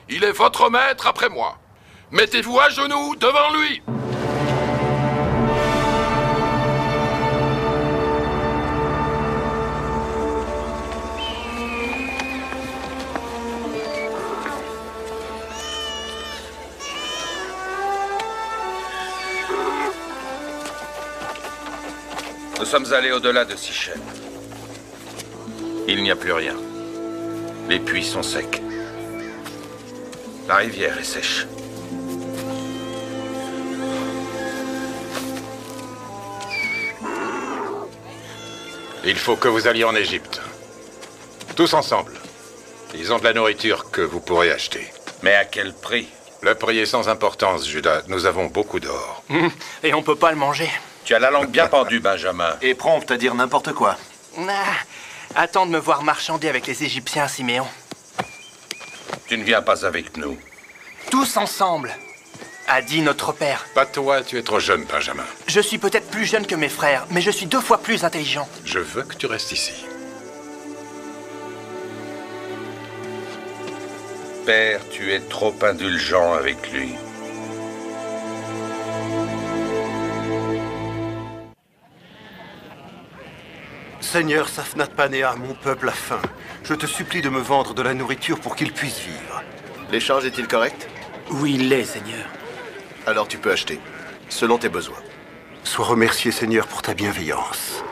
Il est votre maître après moi. Mettez-vous à genoux devant lui. Nous sommes allés au-delà de Sichem. Il n'y a plus rien. Les puits sont secs. La rivière est sèche. Il faut que vous alliez en Égypte. Tous ensemble. Ils ont de la nourriture que vous pourrez acheter. Mais à quel prix? Le prix est sans importance, Judas. Nous avons beaucoup d'or. Hum, Et on peut pas le manger. Tu as la langue bien pendue, Benjamin. Et prompt à dire n'importe quoi. Ah, attends de me voir marchander avec les Égyptiens, Siméon. Tu ne viens pas avec nous. Tous ensemble, a dit notre père. Pas toi, tu es trop jeune, Benjamin. Je suis peut-être plus jeune que mes frères, mais je suis deux fois plus intelligent. Je veux que tu restes ici. Père, tu es trop indulgent avec lui. Seigneur Safnat Panea, mon peuple a faim. Je te supplie de me vendre de la nourriture pour qu'il puisse vivre. L'échange est-il correct? Oui, il l'est, Seigneur. Alors tu peux acheter, selon tes besoins. Sois remercié, Seigneur, pour ta bienveillance.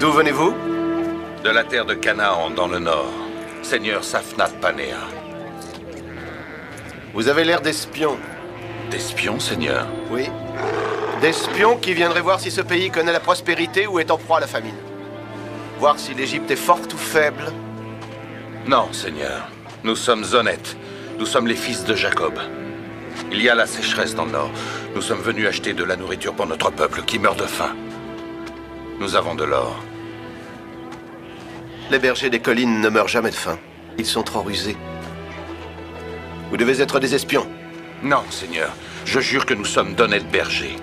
D'où venez-vous? De la terre de Canaan, dans le nord. Seigneur Safnat Panea. Vous avez l'air d'espion. D'espion, Seigneur? Oui. D'espion qui viendraient voir si ce pays connaît la prospérité ou est en proie à la famine. Voir si l'Égypte est forte ou faible. Non, Seigneur. Nous sommes honnêtes. Nous sommes les fils de Jacob. Il y a la sécheresse dans le nord. Nous sommes venus acheter de la nourriture pour notre peuple qui meurt de faim. Nous avons de l'or. Les bergers des collines ne meurent jamais de faim. Ils sont trop rusés. Vous devez être des espions. Non, Seigneur. Je jure que nous sommes d'honnêtes bergers.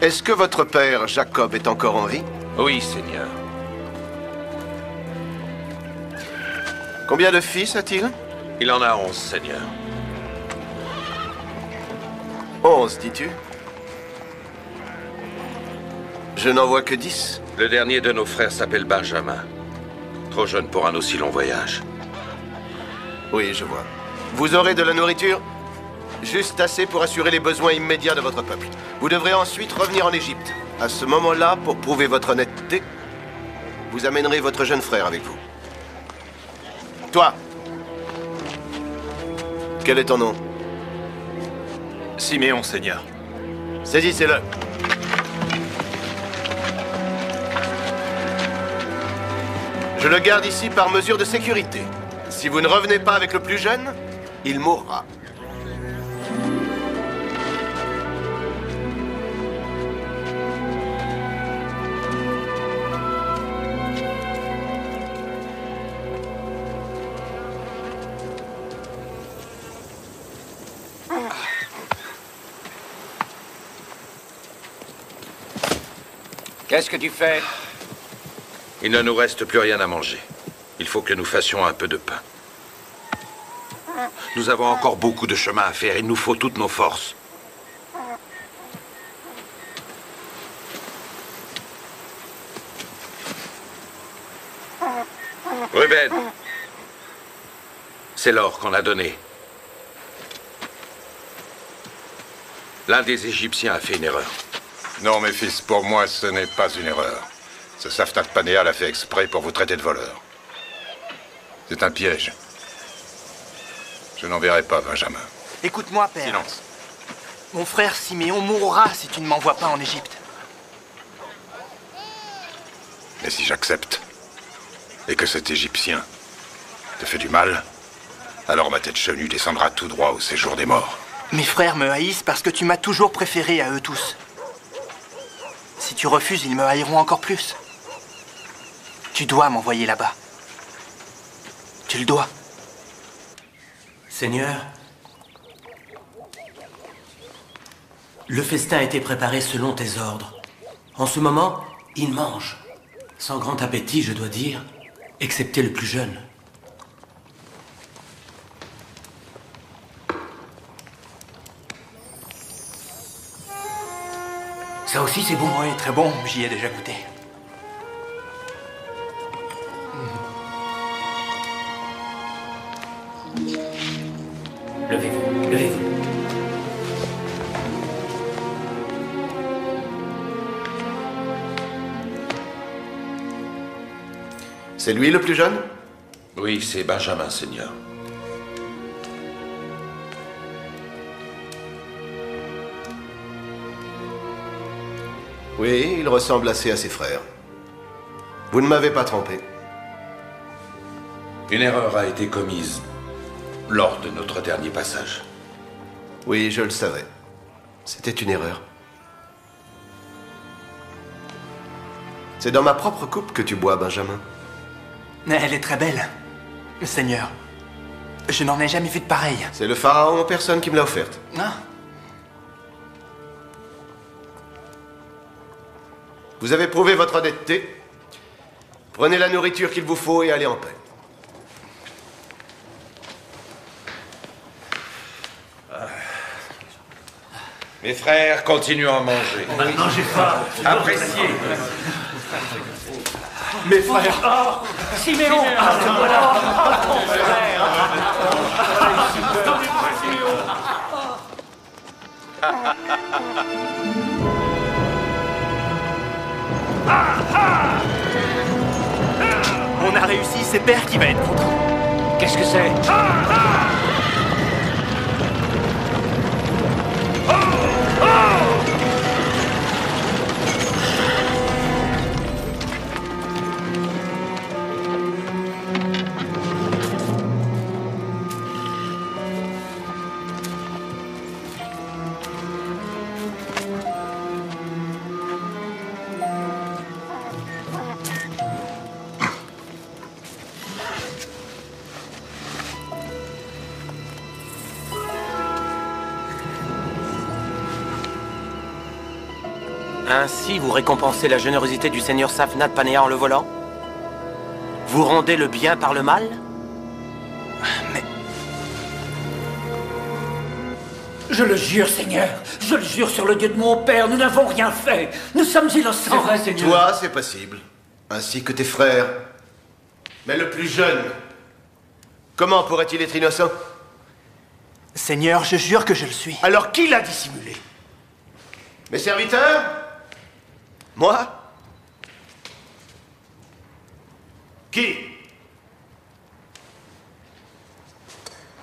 Est-ce que votre père, Jacob, est encore en vie? Oui, Seigneur. Combien de fils a-t-il? Il en a onze, Seigneur. Onze, dis-tu? Je n'en vois que dix. Le dernier de nos frères s'appelle Benjamin. Trop jeune pour un aussi long voyage. Oui, je vois. Vous aurez de la nourriture? Juste assez pour assurer les besoins immédiats de votre peuple. Vous devrez ensuite revenir en Égypte. À ce moment-là, pour prouver votre honnêteté, vous amènerez votre jeune frère avec vous. Toi Quel est ton nom? Siméon, Seigneur. Saisissez-le. Je le garde ici par mesure de sécurité. Si vous ne revenez pas avec le plus jeune, il mourra. Qu'est-ce que tu fais? Il ne nous reste plus rien à manger. Il faut que nous fassions un peu de pain. Nous avons encore beaucoup de chemin à faire. Il nous faut toutes nos forces. Ruben, c'est l'or qu'on a donné. L'un des Égyptiens a fait une erreur. Non, mes fils, pour moi, ce n'est pas une erreur. Ce Safnat Panea l'a fait exprès pour vous traiter de voleur. C'est un piège. Je n'enverrai pas Benjamin. Écoute-moi, père. Silence. Mon frère Siméon mourra si tu ne m'envoies pas en Égypte. Et si j'accepte Et que cet Égyptien te fait du mal Alors ma tête chenue descendra tout droit au séjour des morts. Mes frères me haïssent parce que tu m'as toujours préféré à eux tous. Si tu refuses, ils me haïront encore plus. Tu dois m'envoyer là-bas. Tu le dois. Seigneur, le festin a été préparé selon tes ordres. En ce moment, il mange. Sans grand appétit, je dois dire, excepté le plus jeune. Ça aussi, c'est bon Oui, très bon, j'y ai déjà goûté. Levez-vous, levez-vous. C'est lui le plus jeune? Oui, c'est Benjamin, Seigneur. Oui, il ressemble assez à ses frères. Vous ne m'avez pas trompé. Une erreur a été commise lors de notre dernier passage. Oui, je le savais. C'était une erreur. C'est dans ma propre coupe que tu bois, Benjamin. Elle est très belle. Seigneur, je n'en ai jamais vu de pareille. C'est le pharaon en personne qui me l'a offerte. Non Vous avez prouvé votre honnêteté. Prenez la nourriture qu'il vous faut et allez en paix. Mes frères, continuons à manger. Maintenant, j'ai faim. Appréciez. Mes frères. Siméon. Ah, te voilà. On a réussi, c'est Père qui va être content. Qu'est-ce que c'est? Ainsi, vous récompensez la générosité du seigneur Safnat Panea en le volant Vous rendez le bien par le mal Je le jure, Seigneur. Je le jure sur le Dieu de mon père, nous n'avons rien fait. Nous sommes innocents. Toi, c'est possible. Ainsi que tes frères. Mais le plus jeune, comment pourrait-il être innocent Seigneur, je jure que je le suis. Alors qui l'a dissimulé? Mes serviteurs? Moi? Qui?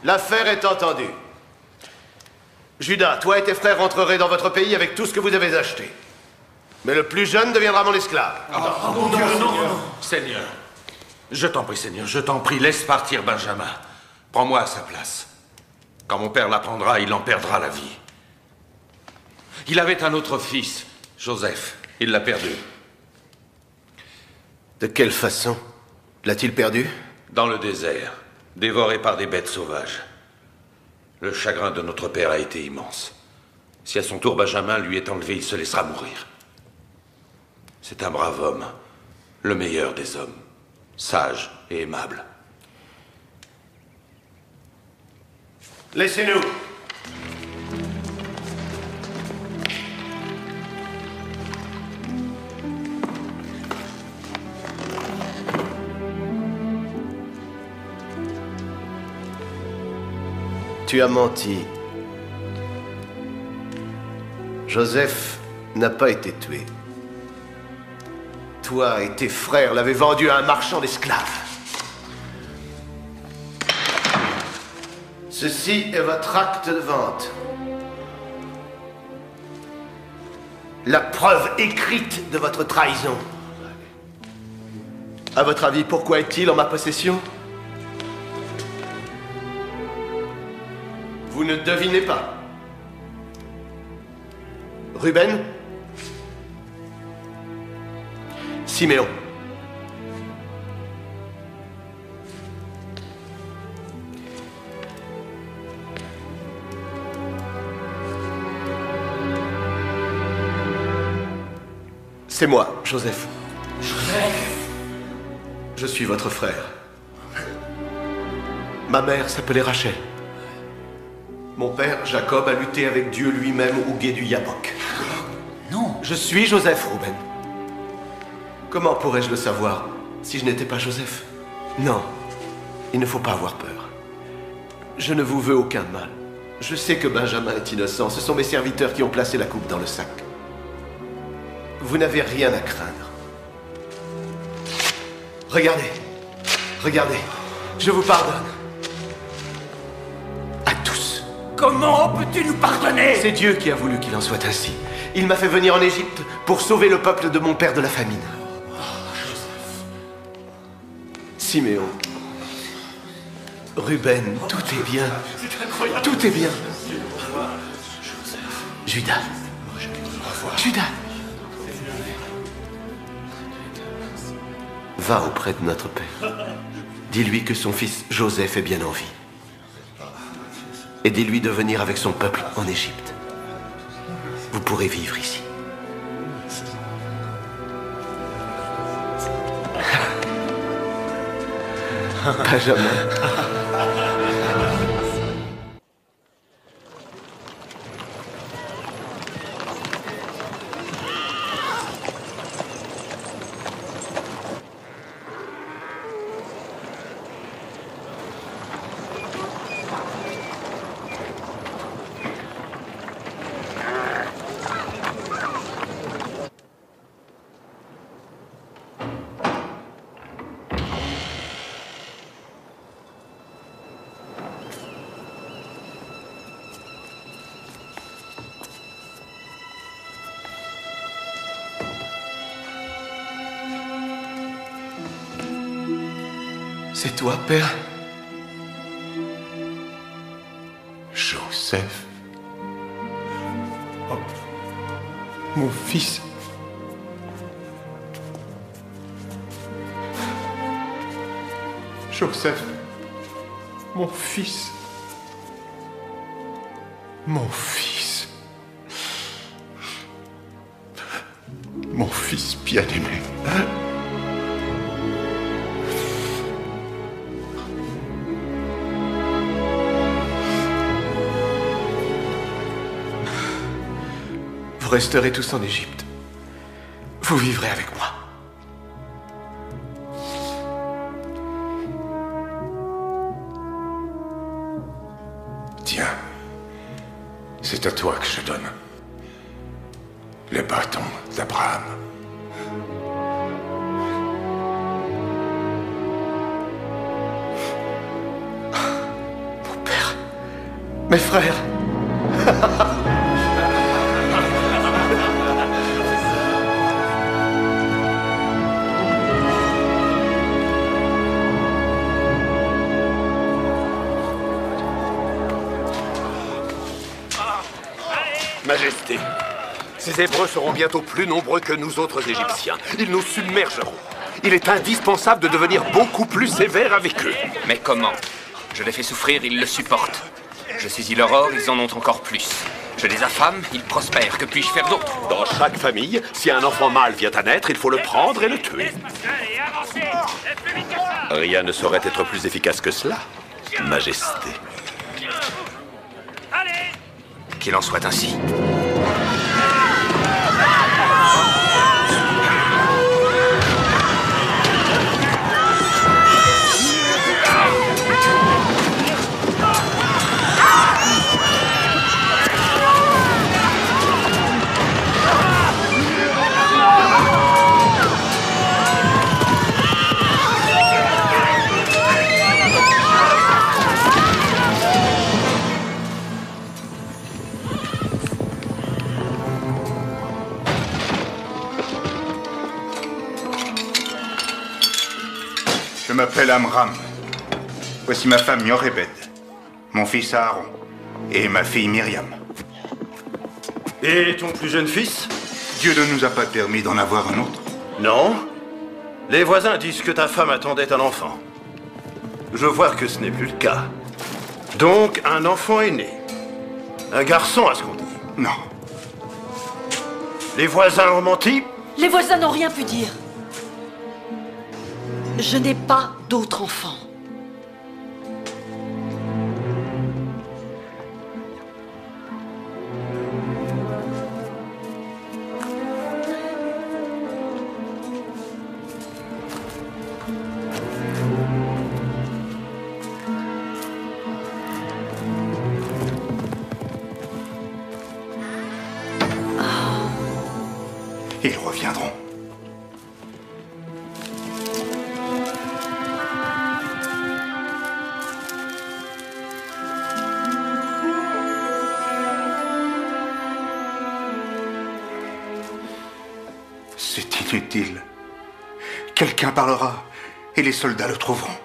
L'affaire est entendue. Judas, toi et tes frères rentrerez dans votre pays avec tout ce que vous avez acheté. Mais le plus jeune deviendra mon esclave. mon Dieu, non, Seigneur, je t'en prie, Seigneur, je t'en prie, laisse partir Benjamin. Prends-moi à sa place. Quand mon père l'apprendra, il en perdra la vie. Il avait un autre fils, Joseph. Il l'a perdu. De quelle façon L'a-t-il perdu? Dans le désert, dévoré par des bêtes sauvages. Le chagrin de notre père a été immense. Si à son tour Benjamin lui est enlevé, il se laissera mourir. C'est un brave homme, le meilleur des hommes, sage et aimable. Laissez-nous. Tu as menti. Joseph n'a pas été tué. Toi et tes frères l'avez vendu à un marchand d'esclaves. Ceci est votre acte de vente. La preuve écrite de votre trahison. À votre avis, pourquoi est-il en ma possession? Vous ne devinez pas. Ruben Siméon. C'est moi, Joseph. Joseph Je suis votre frère. Ma mère s'appelait Rachel. Mon père, Jacob, a lutté avec Dieu lui-même au guet du Yabok. Non. Je suis Joseph, Ruben. Comment pourrais-je le savoir si je n'étais pas Joseph? Non, il ne faut pas avoir peur. Je ne vous veux aucun mal. Je sais que Benjamin est innocent. Ce sont mes serviteurs qui ont placé la coupe dans le sac. Vous n'avez rien à craindre. Regardez. Regardez. Je vous pardonne. Comment peux-tu nous pardonner? C'est Dieu qui a voulu qu'il en soit ainsi. Il m'a fait venir en Égypte pour sauver le peuple de mon père de la famine. Siméon. Ruben, tout est bien. Tout est bien. Judas. Judas. Va auprès de notre Père. Dis-lui que son fils Joseph est bien en vie. Et dis-lui de venir avec son peuple en Égypte. Vous pourrez vivre ici. Benjamin. Toi, Père Joseph. Mon fils. Joseph. Mon fils. Mon fils. Mon fils bien-aimé. Resterez tous en Égypte. Vous vivrez avec moi. Tiens, c'est à toi que je donne le bâton d'Abraham. Mes frères. Majesté, ces Hébreux seront bientôt plus nombreux que nous autres Égyptiens. Ils nous submergeront. Il est indispensable de devenir beaucoup plus sévère avec eux. Mais comment Je les fais souffrir, ils le supportent. Je saisis leur or, ils en ont encore plus. Je les affame, ils prospèrent. Que puis-je faire d'autre Dans chaque famille, si un enfant mâle vient à naître, il faut le prendre et le tuer. Rien ne saurait être plus efficace que cela, Majesté. Qu'il en soit ainsi. M'appelle Amram. Voici ma femme Yorebed, mon fils Aaron et ma fille Myriam. Et ton plus jeune fils? Dieu ne nous a pas permis d'en avoir un autre. Non. Les voisins disent que ta femme attendait un enfant. Je vois que ce n'est plus le cas. Donc, un enfant est né. Un garçon, à ce qu'on dit. Non. Les voisins ont menti? Les voisins n'ont rien pu dire. Je n'ai pas d'autre enfant. Parlera et les soldats le trouveront.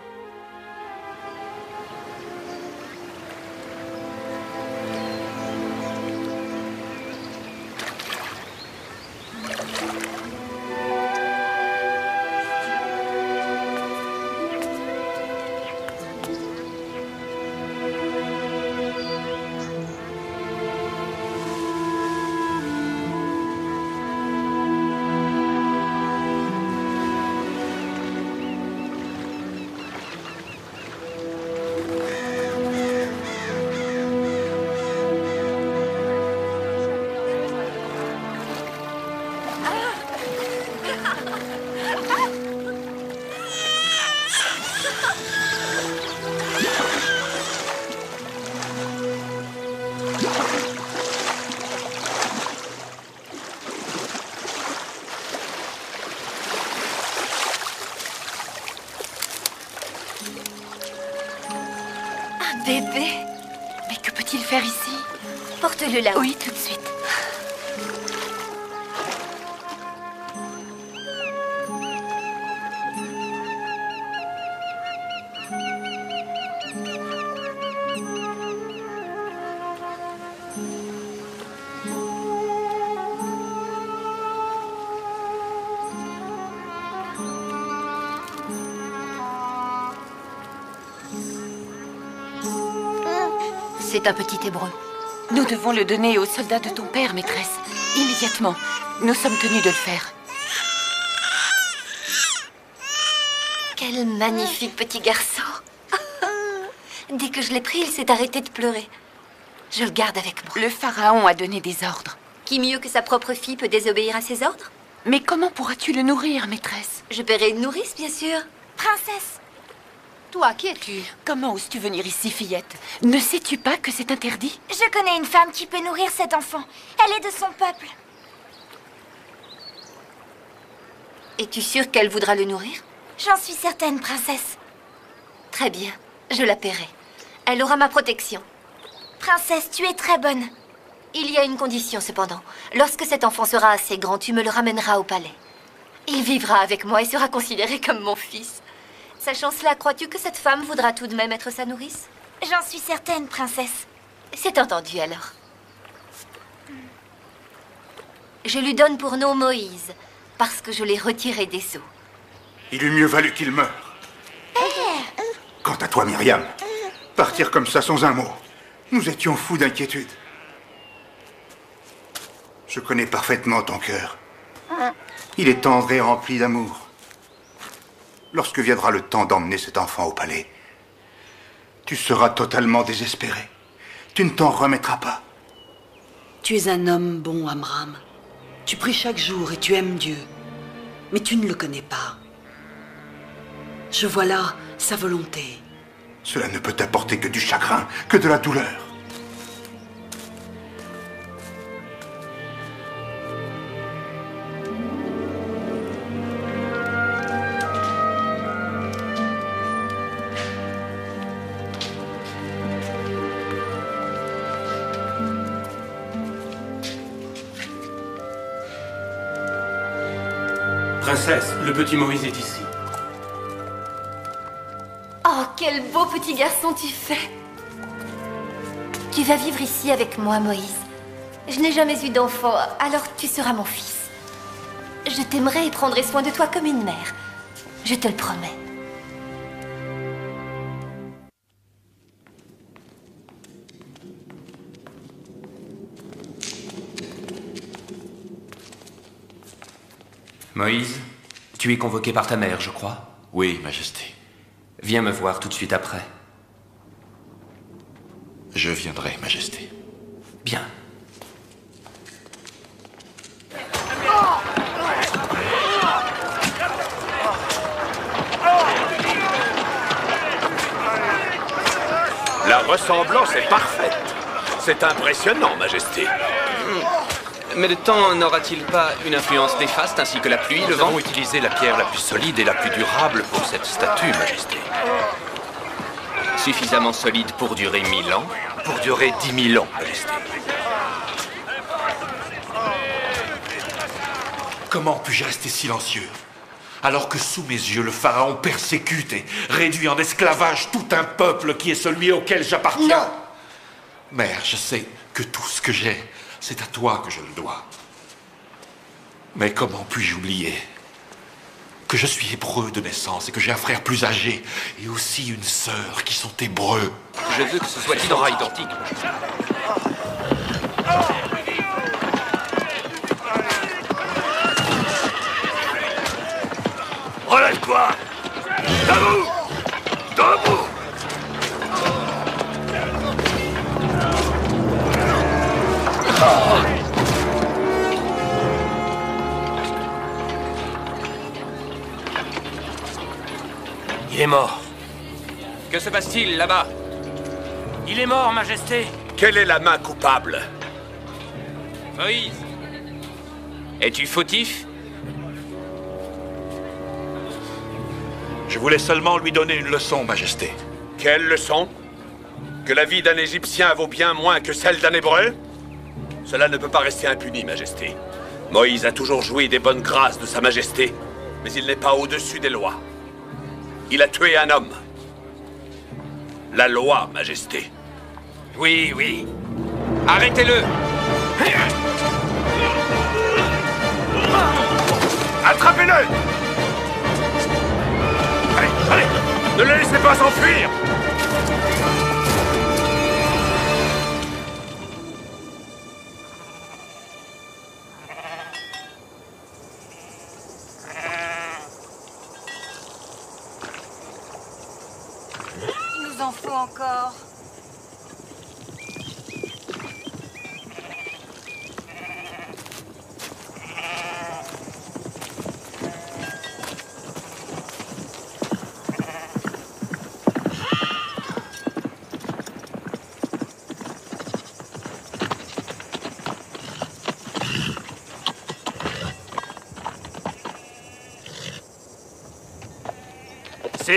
Petit hébreu. Nous devons le donner aux soldats de ton père, maîtresse. Immédiatement. Nous sommes tenus de le faire. Quel magnifique petit garçon. Dès que je l'ai pris, il s'est arrêté de pleurer. Je le garde avec moi. Le pharaon a donné des ordres. Qui mieux que sa propre fille peut désobéir à ses ordres? Mais comment pourras-tu le nourrir, maîtresse? Je paierai une nourrice, bien sûr. Princesse Toi, qui es-tu Comment oses-tu venir ici, fillette Ne sais-tu pas que c'est interdit Je connais une femme qui peut nourrir cet enfant. Elle est de son peuple. Es-tu sûre qu'elle voudra le nourrir J'en suis certaine, princesse. Très bien, je la paierai. Elle aura ma protection. Princesse, tu es très bonne. Il y a une condition, cependant. Lorsque cet enfant sera assez grand, tu me le ramèneras au palais. Il vivra avec moi et sera considéré comme mon fils. Sachant cela, crois-tu que cette femme voudra tout de même être sa nourrice? J'en suis certaine, princesse. C'est entendu alors. Je lui donne pour nom Moïse, parce que je l'ai retiré des eaux. Il eût mieux valu qu'il meure. Quant à toi, Myriam, partir comme ça sans un mot, nous étions fous d'inquiétude. Je connais parfaitement ton cœur. Il est tendre et rempli d'amour. Lorsque viendra le temps d'emmener cet enfant au palais, tu seras totalement désespéré. Tu ne t'en remettras pas. Tu es un homme bon, Amram. Tu pries chaque jour et tu aimes Dieu. Mais tu ne le connais pas. Je vois là sa volonté. Cela ne peut t'apporter que du chagrin, que de la douleur. Princesse, le petit Moïse est ici. beau petit garçon tu fais. Tu vas vivre ici avec moi, Moïse. Je n'ai jamais eu d'enfant, alors tu seras mon fils. Je t'aimerai et prendrai soin de toi comme une mère. Je te le promets. Moïse, tu es convoqué par ta mère, je crois Oui, Majesté. Viens me voir tout de suite après. Je viendrai, Majesté. Bien. La ressemblance est parfaite. C'est impressionnant, Majesté. Mais le temps n'aura-t-il pas une influence néfaste ainsi que la pluie, le Nous vent avons utilisé la pierre la plus solide et la plus durable pour cette statue, Majesté. Suffisamment solide pour durer mille ans Pour durer dix mille ans, Majesté. Comment puis-je rester silencieux alors que sous mes yeux le pharaon persécute et réduit en esclavage tout un peuple qui est celui auquel j'appartiens? Mère, je sais que tout ce que j'ai, c'est à toi que je le dois. Mais comment puis-je oublier que je suis hébreu de naissance et que j'ai un frère plus âgé et aussi une sœur qui sont hébreux? Je veux que ce soit identique. Relève-toi Debout Debout Il est mort. Que se passe-t-il là-bas? Il est mort, Majesté. Quelle est la main coupable? Moïse Es-tu fautif? Je voulais seulement lui donner une leçon, Majesté. Quelle leçon? Que la vie d'un Égyptien vaut bien moins que celle d'un Hébreu? Cela ne peut pas rester impuni, Majesté. Moïse a toujours joui des bonnes grâces de Sa Majesté, mais il n'est pas au-dessus des lois. Il a tué un homme. La loi, Majesté. Oui, oui. Arrêtez-le Attrapez-le Allez, allez Ne le laissez pas s'enfuir encore.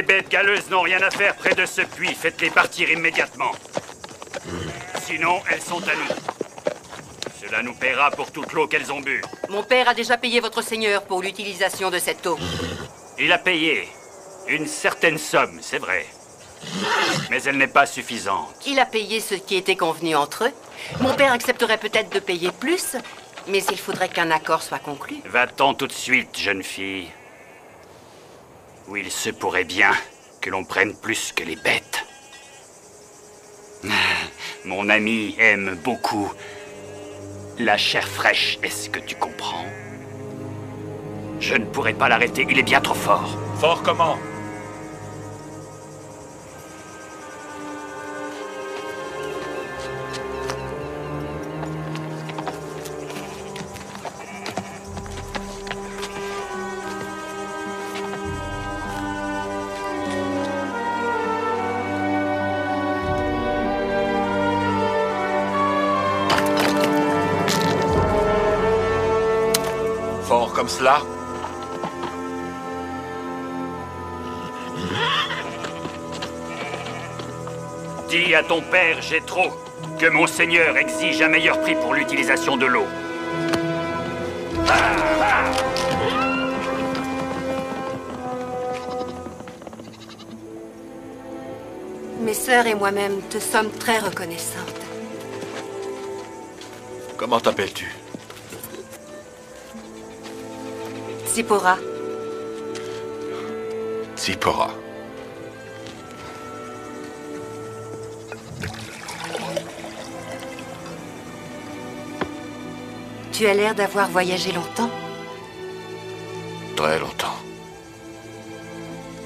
Bêtes galeuses n'ont rien à faire près de ce puits. Faites-les partir immédiatement. Sinon, elles sont à nous. Cela nous paiera pour toute l'eau qu'elles ont bu. Mon père a déjà payé votre seigneur pour l'utilisation de cette eau. Il a payé. Une certaine somme, c'est vrai. Mais elle n'est pas suffisante. Il a payé ce qui était convenu entre eux. Mon père accepterait peut-être de payer plus, mais il faudrait qu'un accord soit conclu. Va-t'en tout de suite, jeune fille. Il se pourrait bien que l'on prenne plus que les bêtes. Mon ami aime beaucoup la chair fraîche, est-ce que tu comprends? Je ne pourrai pas l'arrêter, il est bien trop fort. Fort comment? Ton père, Jétro, que mon seigneur exige un meilleur prix pour l'utilisation de l'eau. Mes sœurs et moi-même te sommes très reconnaissantes. Comment t'appelles-tu? Zipporah. Zipporah. Tu as l'air d'avoir voyagé longtemps. Très longtemps.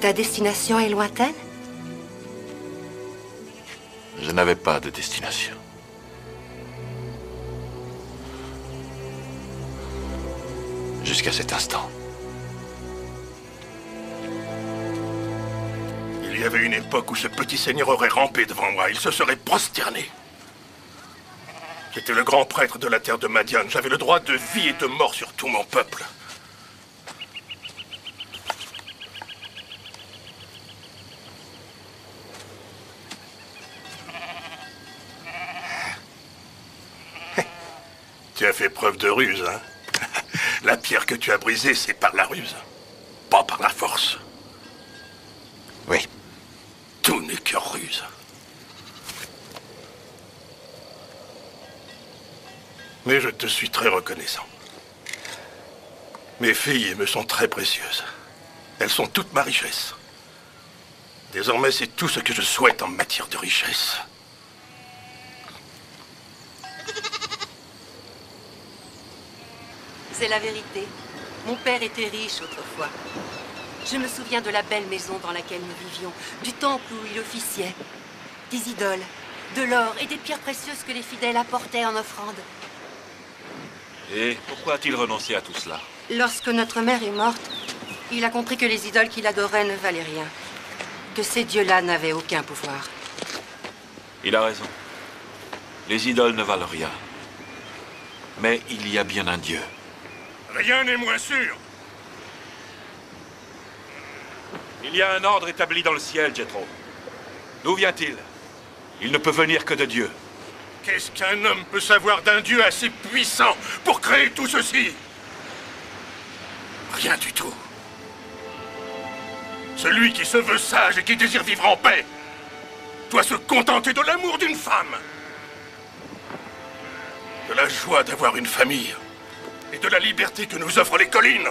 Ta destination est lointaine? Je n'avais pas de destination. Jusqu'à cet instant. Il y avait une époque où ce petit seigneur aurait rampé devant moi. Il se serait prosterné. J'étais le grand prêtre de la terre de Madiane. J'avais le droit de vie et de mort sur tout mon peuple. Tu as fait preuve de ruse, hein La pierre que tu as brisée, c'est par la ruse, pas par la force. Oui. Tout n'est que ruse. Mais je te suis très reconnaissant. Mes filles me sont très précieuses. Elles sont toute ma richesse. Désormais, c'est tout ce que je souhaite en matière de richesse. C'est la vérité. Mon père était riche autrefois. Je me souviens de la belle maison dans laquelle nous vivions, du temple où il officiait, des idoles, de l'or et des pierres précieuses que les fidèles apportaient en offrande. Et pourquoi a-t-il renoncé à tout cela Lorsque notre mère est morte, il a compris que les idoles qu'il adorait ne valaient rien, que ces dieux-là n'avaient aucun pouvoir. Il a raison. Les idoles ne valent rien. Mais il y a bien un Dieu. Rien n'est moins sûr. Il y a un ordre établi dans le ciel, Jethro. D'où vient-il? Il ne peut venir que de Dieu. Qu'est-ce qu'un homme peut savoir d'un Dieu assez puissant pour créer tout ceci? Rien du tout. Celui qui se veut sage et qui désire vivre en paix doit se contenter de l'amour d'une femme, de la joie d'avoir une famille et de la liberté que nous offrent les collines.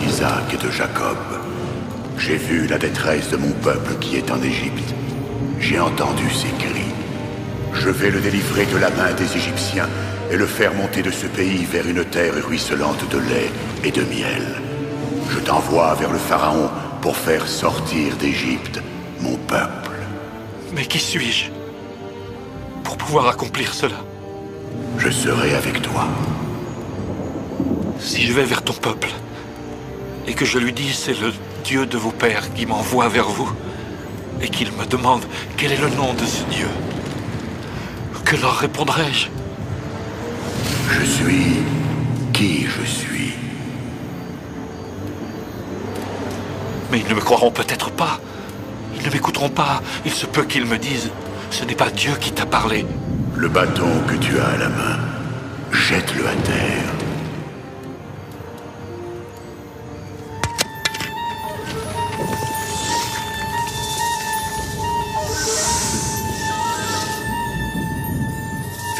d'Isaac et de Jacob. J'ai vu la détresse de mon peuple qui est en Égypte. J'ai entendu ses cris. Je vais le délivrer de la main des Égyptiens et le faire monter de ce pays vers une terre ruisselante de lait et de miel. Je t'envoie vers le Pharaon pour faire sortir d'Égypte mon peuple. Mais qui suis-je Pour pouvoir accomplir cela? Je serai avec toi. Si je vais vers ton peuple et que je lui dis c'est le Dieu de vos pères qui m'envoie vers vous et qu'il me demande quel est le nom de ce Dieu, que leur répondrai-je? Je suis qui je suis. Mais ils ne me croiront peut-être pas. Ils ne m'écouteront pas. Il se peut qu'ils me disent Ce n'est pas Dieu qui t'a parlé. Le bâton que tu as à la main, jette-le à terre.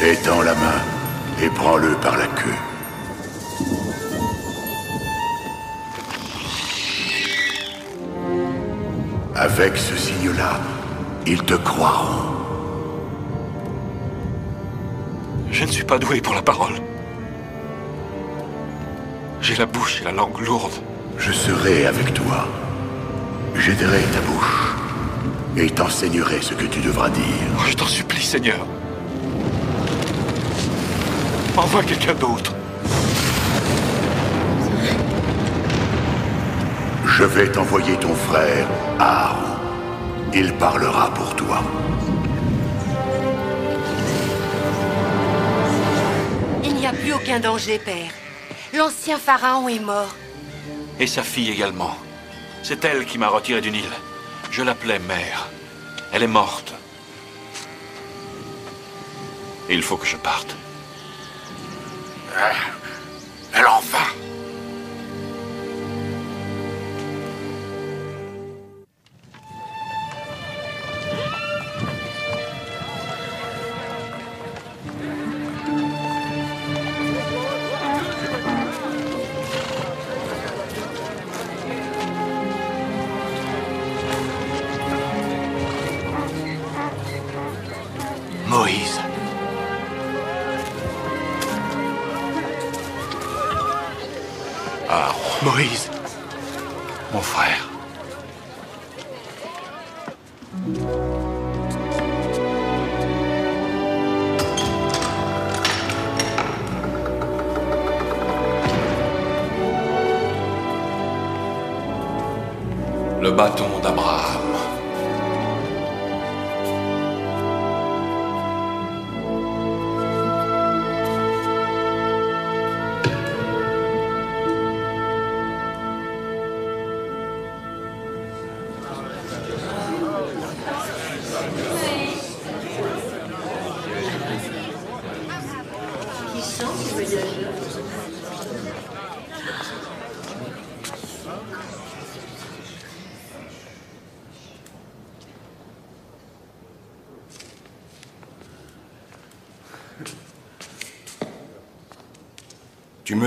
Étends la main et prends-le par la queue. Avec ce signe-là, ils te croiront. Je ne suis pas doué pour la parole. J'ai la bouche et la langue lourde. Je serai avec toi. J'aiderai ta bouche. Et t'enseignerai ce que tu devras dire. Oh, je t'en supplie, Seigneur. Envoie quelqu'un d'autre. Je vais t'envoyer ton frère, Aaron. Il parlera pour toi. Il n'y a plus aucun danger, père. L'ancien pharaon est mort. Et sa fille également. C'est elle qui m'a retiré du Nil. Je l'appelais mère. Elle est morte. Et il faut que je parte. Ah, Elle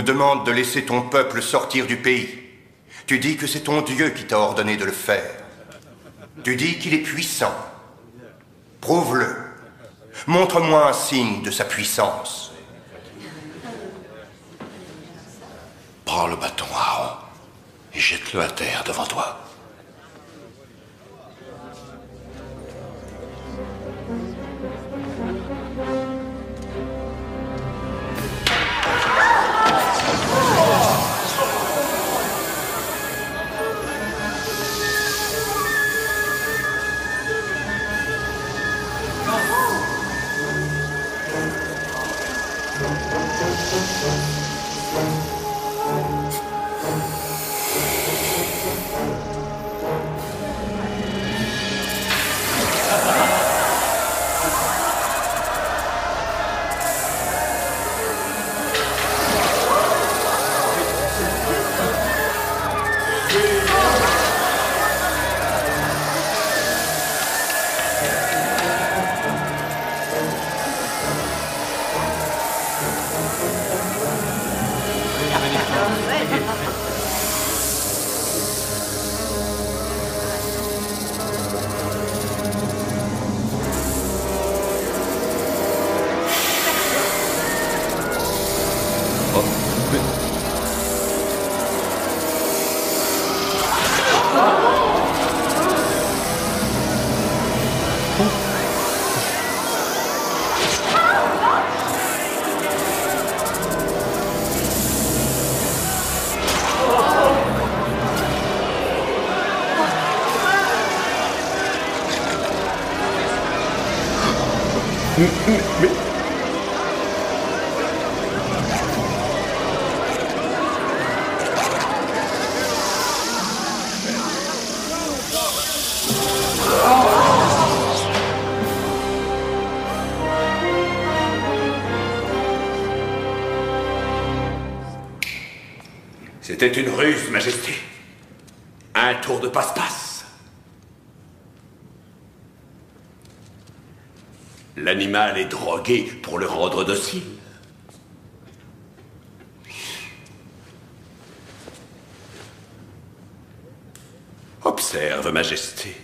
demandes de laisser ton peuple sortir du pays. Tu dis que c'est ton Dieu qui t'a ordonné de le faire. Tu dis qu'il est puissant. Prouve-le. Montre-moi un signe de sa puissance. Prends le bâton, Aaron, et jette-le à terre devant toi. C'était une ruse, Majesté. Un tour de passe-passe. L'animal est drogué pour le rendre docile. Observe, Majesté.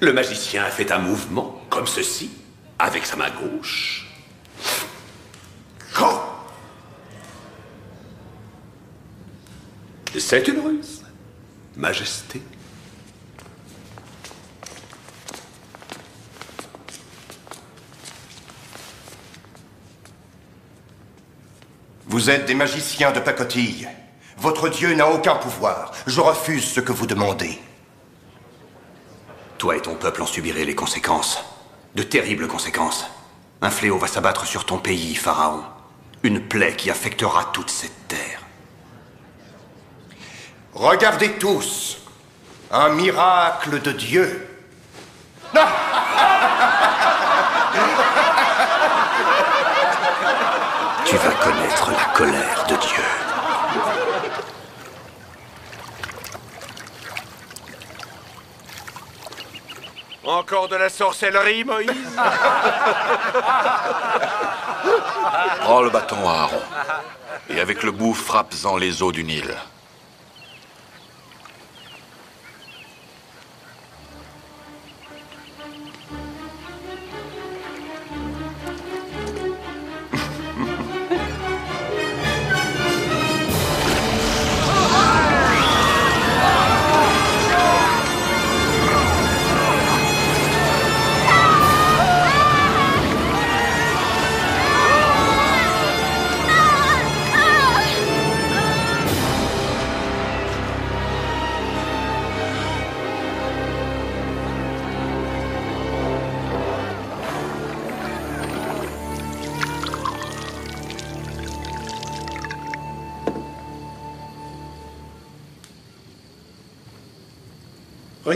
Le magicien a fait un mouvement, comme ceci, avec sa main gauche. C'est une ruse, Majesté. Vous êtes des magiciens de pacotille. Votre dieu n'a aucun pouvoir. Je refuse ce que vous demandez. Toi et ton peuple en subirez les conséquences. De terribles conséquences. Un fléau va s'abattre sur ton pays, Pharaon. Une plaie qui affectera toute cette terre. Regardez tous. Un miracle de Dieu. Tu vas connaître la colère de Dieu. Encore de la sorcellerie, Moïse Prends le bâton, Aaron. Et avec le bout, frappe-en les eaux du Nil.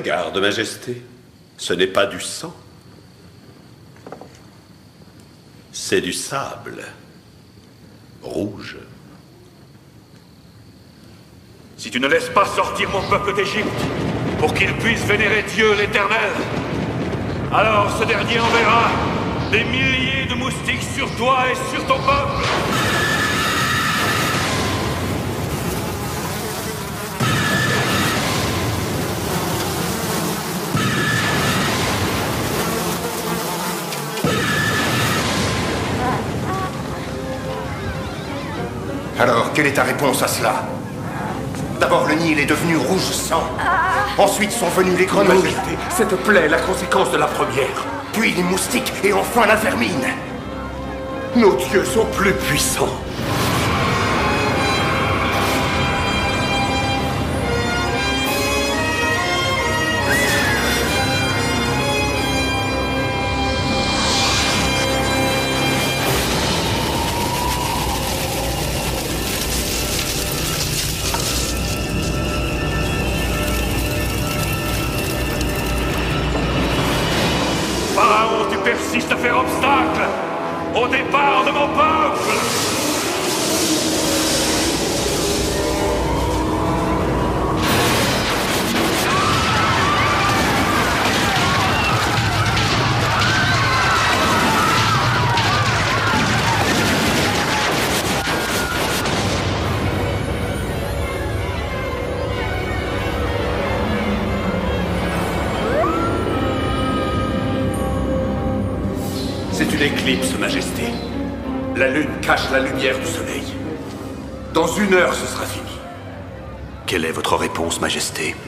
Regarde, Majesté, ce n'est pas du sang. C'est du sable. Rouge. Si tu ne laisses pas sortir mon peuple d'Égypte pour qu'il puisse vénérer Dieu l'Éternel, alors ce dernier enverra des milliers de moustiques sur toi et sur ton peuple. Alors, quelle est ta réponse à cela D'abord, le Nil est devenu rouge sang. Ensuite sont venues les grenouilles. Cette plaie est la conséquence de la première. Puis les moustiques et enfin la vermine. Nos dieux sont plus puissants.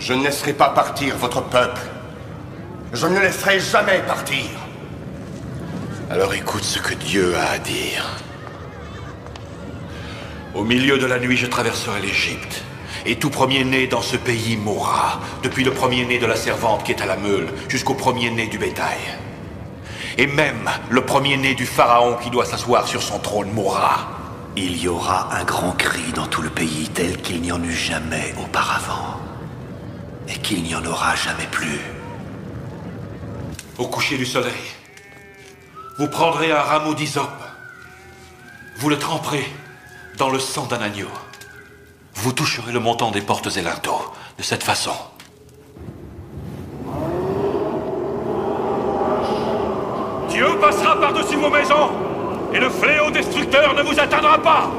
Je ne laisserai pas partir votre peuple. Je ne le laisserai jamais partir. Alors écoute ce que Dieu a à dire. Au milieu de la nuit, je traverserai l'Égypte. Et tout premier-né dans ce pays mourra, depuis le premier-né de la servante qui est à la meule, jusqu'au premier-né du bétail. Et même le premier-né du pharaon qui doit s'asseoir sur son trône mourra. Il y aura un grand cri dans tout le pays tel qu'il n'y en eut jamais auparavant. Et qu'il n'y en aura jamais plus. Au coucher du soleil, Vous prendrez un rameau d'hysope. Vous le tremperez dans le sang d'un agneau. Vous toucherez le montant des portes et linteaux de cette façon. Dieu passera par-dessus vos maisons et le fléau destructeur ne vous atteindra pas.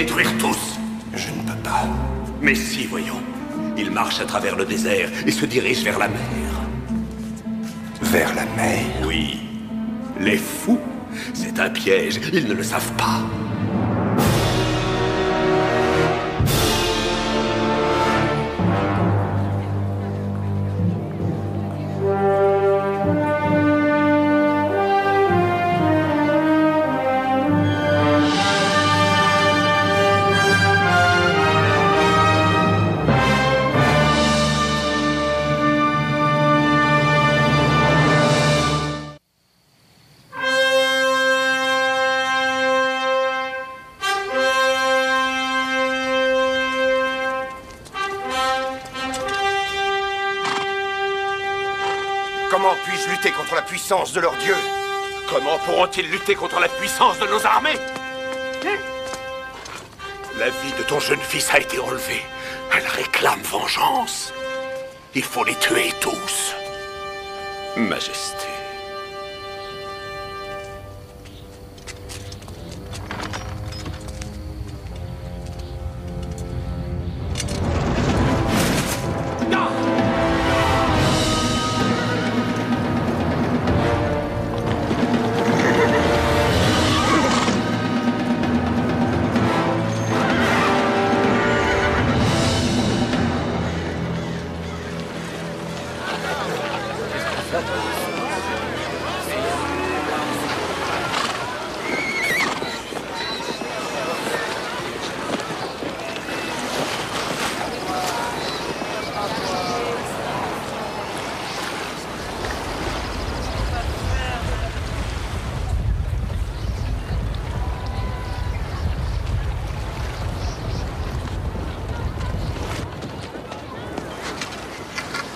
Détruire tous. Je ne peux pas. Mais si, voyons. Ils marchent à travers le désert et se dirigent vers la mer. Vers la mer Oui. Les fous, c'est un piège, ils ne le savent pas. De leur dieu Comment pourront-ils lutter contre la puissance de nos armées? La vie de ton jeune fils a été enlevée. Elle réclame vengeance. Il faut les tuer tous. Majesté.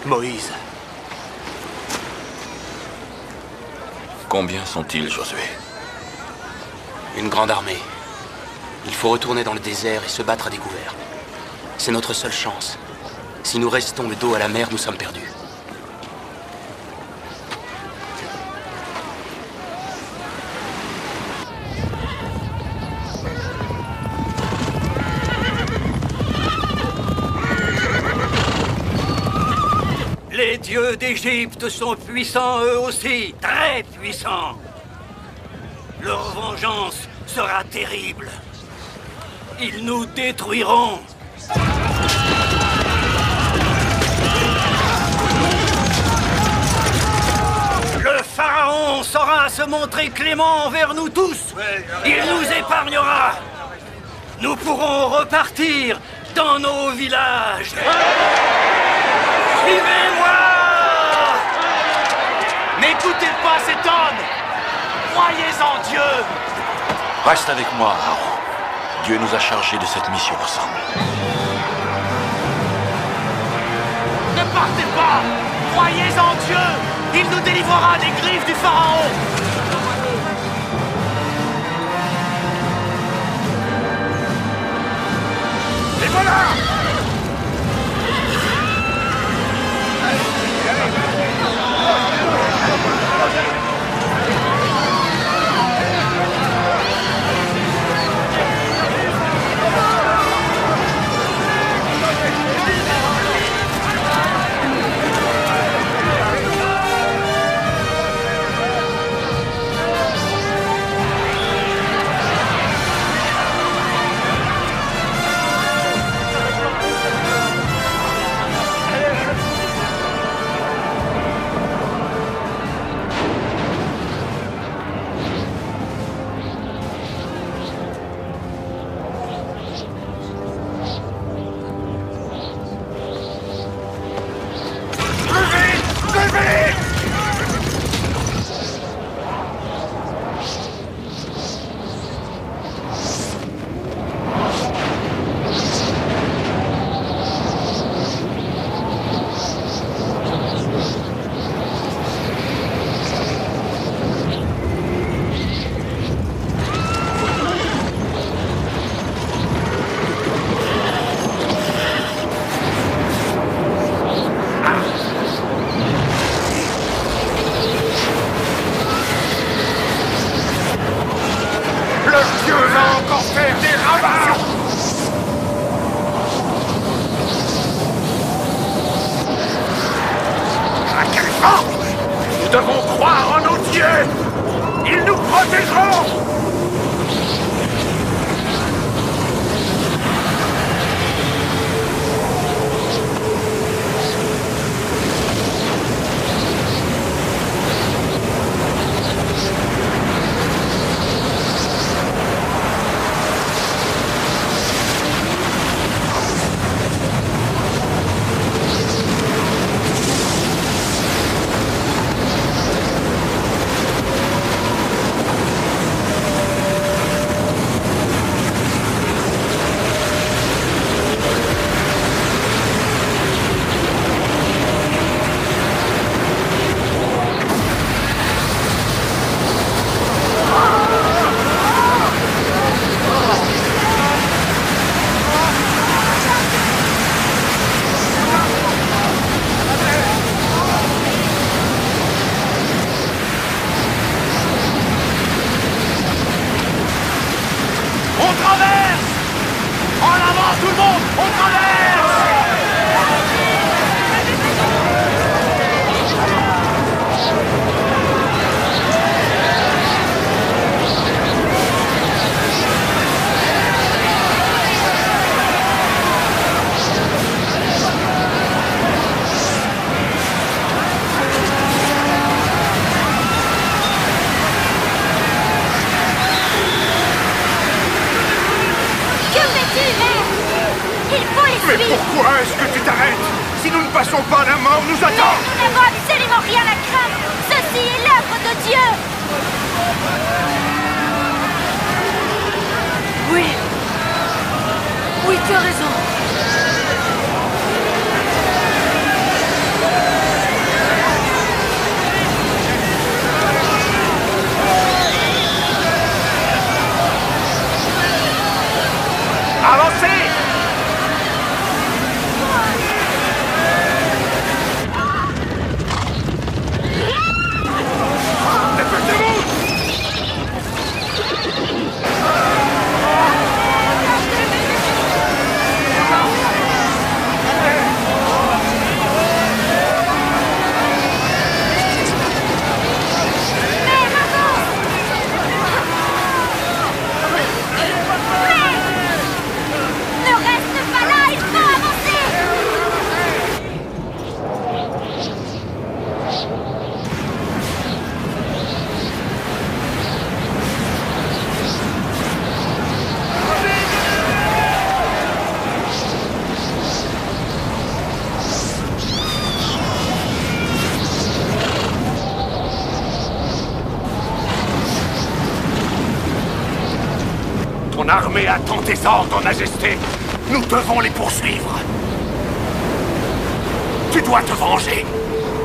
Moïse. Combien sont-ils, Josué? Une grande armée. Il faut retourner dans le désert et se battre à découvert. C'est notre seule chance. Si nous restons le dos à la mer, nous sommes perdus. d'Égypte sont puissants eux aussi, très puissants. Leur vengeance sera terrible. Ils nous détruiront. Le pharaon saura se montrer clément envers nous tous. Il nous épargnera. Nous pourrons repartir dans nos villages. Suivez-moi N'écoutez pas cet homme. Croyez en Dieu. Reste avec moi, Aaron. Dieu nous a chargés de cette mission ensemble. Ne partez pas. Croyez en Dieu. Il nous délivrera des griffes du Pharaon. Et voilà Le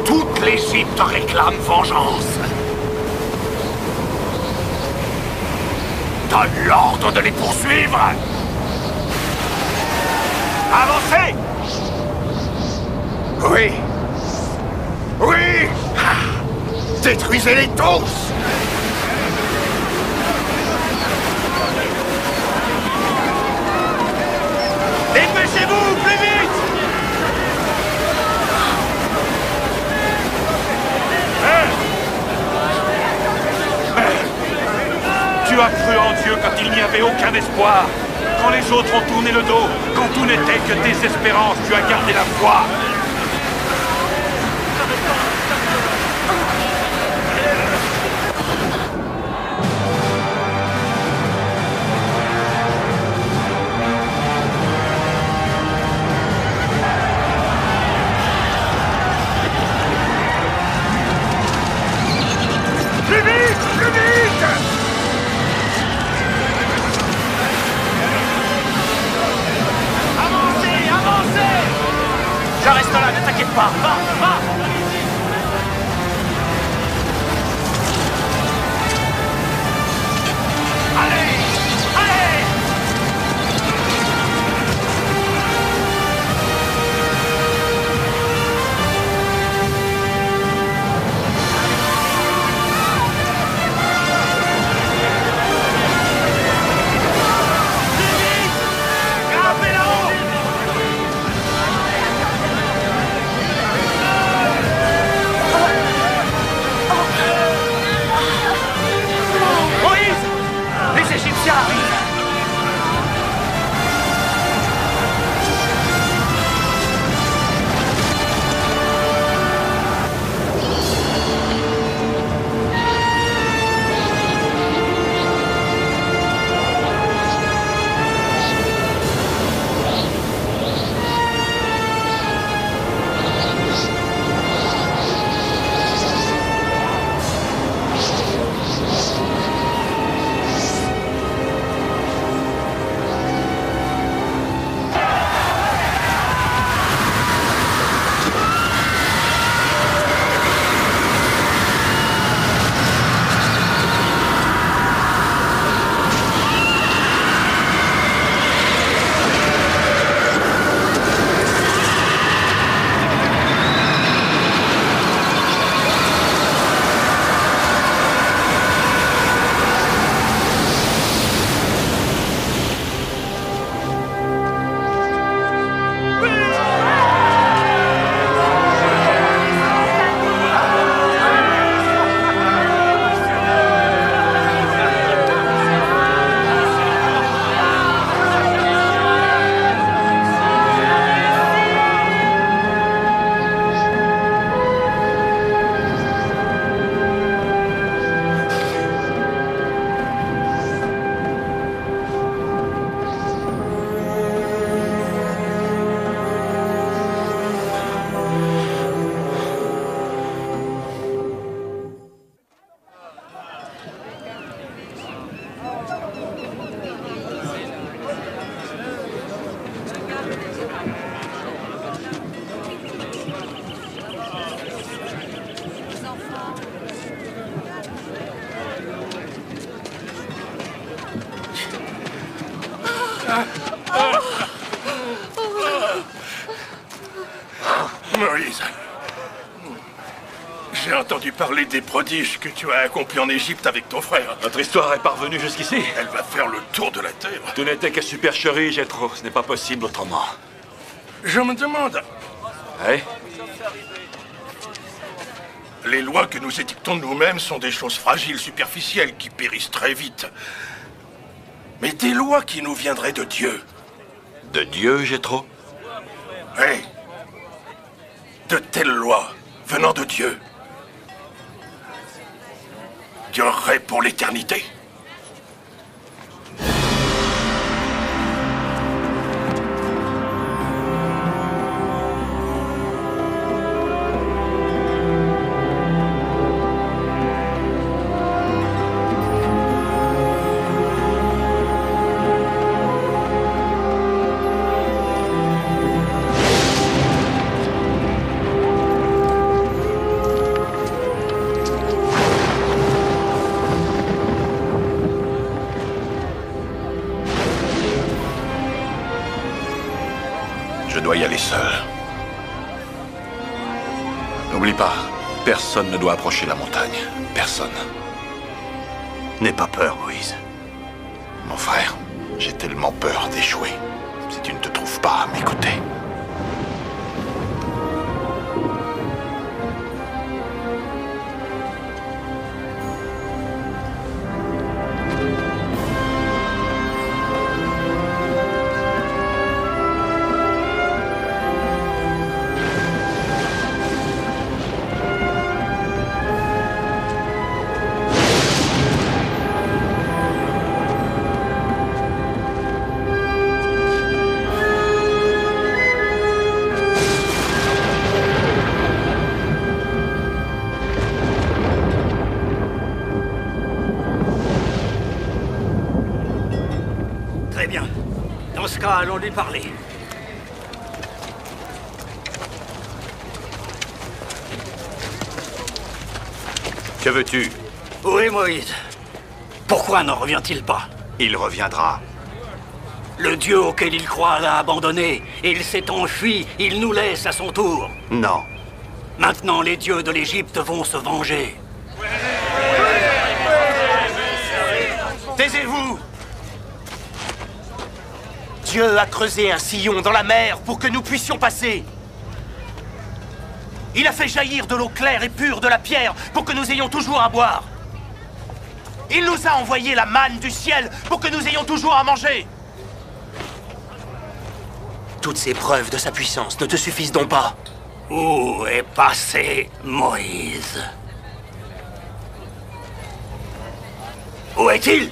Toute l'Égypte réclame vengeance. Donne l'ordre de les poursuivre. Avancez Oui. Oui Ah. Détruisez-les tous Dépêchez-vous, plus vite Tu as cru en Dieu quand il n'y avait aucun espoir. Quand les autres ont tourné le dos, quand tout n'était que désespérance, tu as gardé la foi. Reste là, ne t'inquiète pas. Va, que tu as accomplis en Égypte avec ton frère. Notre histoire est parvenue jusqu'ici. Elle va faire le tour de la Terre. Tu n'étais que supercherie, Jethro. Ce n'est pas possible autrement. Je me demande, Oui les lois que nous édictons nous-mêmes sont des choses fragiles, superficielles, qui périssent très vite. Mais des lois qui nous viendraient de Dieu. De Dieu, Jethro? Oui. De telles lois, venant de Dieu, pour l'éternité. Personne ne doit approcher la montagne. Personne. N'aie pas peur, Moïse. Mon frère, j'ai tellement peur d'échouer. Si tu ne te trouves pas à m'écouter. Très Que veux-tu? Où est Moïse Pourquoi n'en revient-il pas? Il reviendra. Le Dieu auquel il croit l'a abandonné. Il s'est enfui. Il nous laisse à son tour. Non. Maintenant, les dieux de l'Égypte vont se venger. Dieu a creusé un sillon dans la mer pour que nous puissions passer. Il a fait jaillir de l'eau claire et pure de la pierre pour que nous ayons toujours à boire. Il nous a envoyé la manne du ciel pour que nous ayons toujours à manger. Toutes ces preuves de sa puissance ne te suffisent donc pas Où est passé Moïse? Où est-il?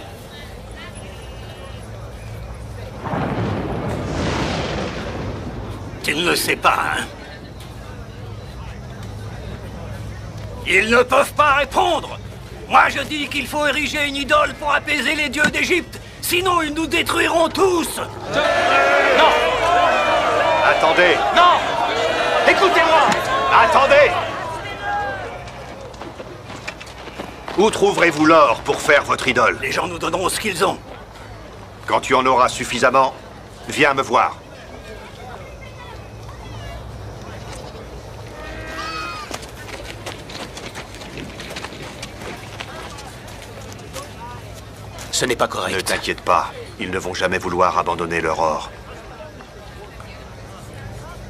Tu ne le sais pas, hein. Ils ne peuvent pas répondre. Moi je dis qu'il faut ériger une idole pour apaiser les dieux d'Égypte, sinon ils nous détruiront tous. Non. Attendez. Non. Écoutez-moi. Attendez. Où trouverez-vous l'or pour faire votre idole? Les gens nous donneront ce qu'ils ont. Quand tu en auras suffisamment, viens me voir. Ce n'est pas correct. Ne t'inquiète pas, ils ne vont jamais vouloir abandonner leur or.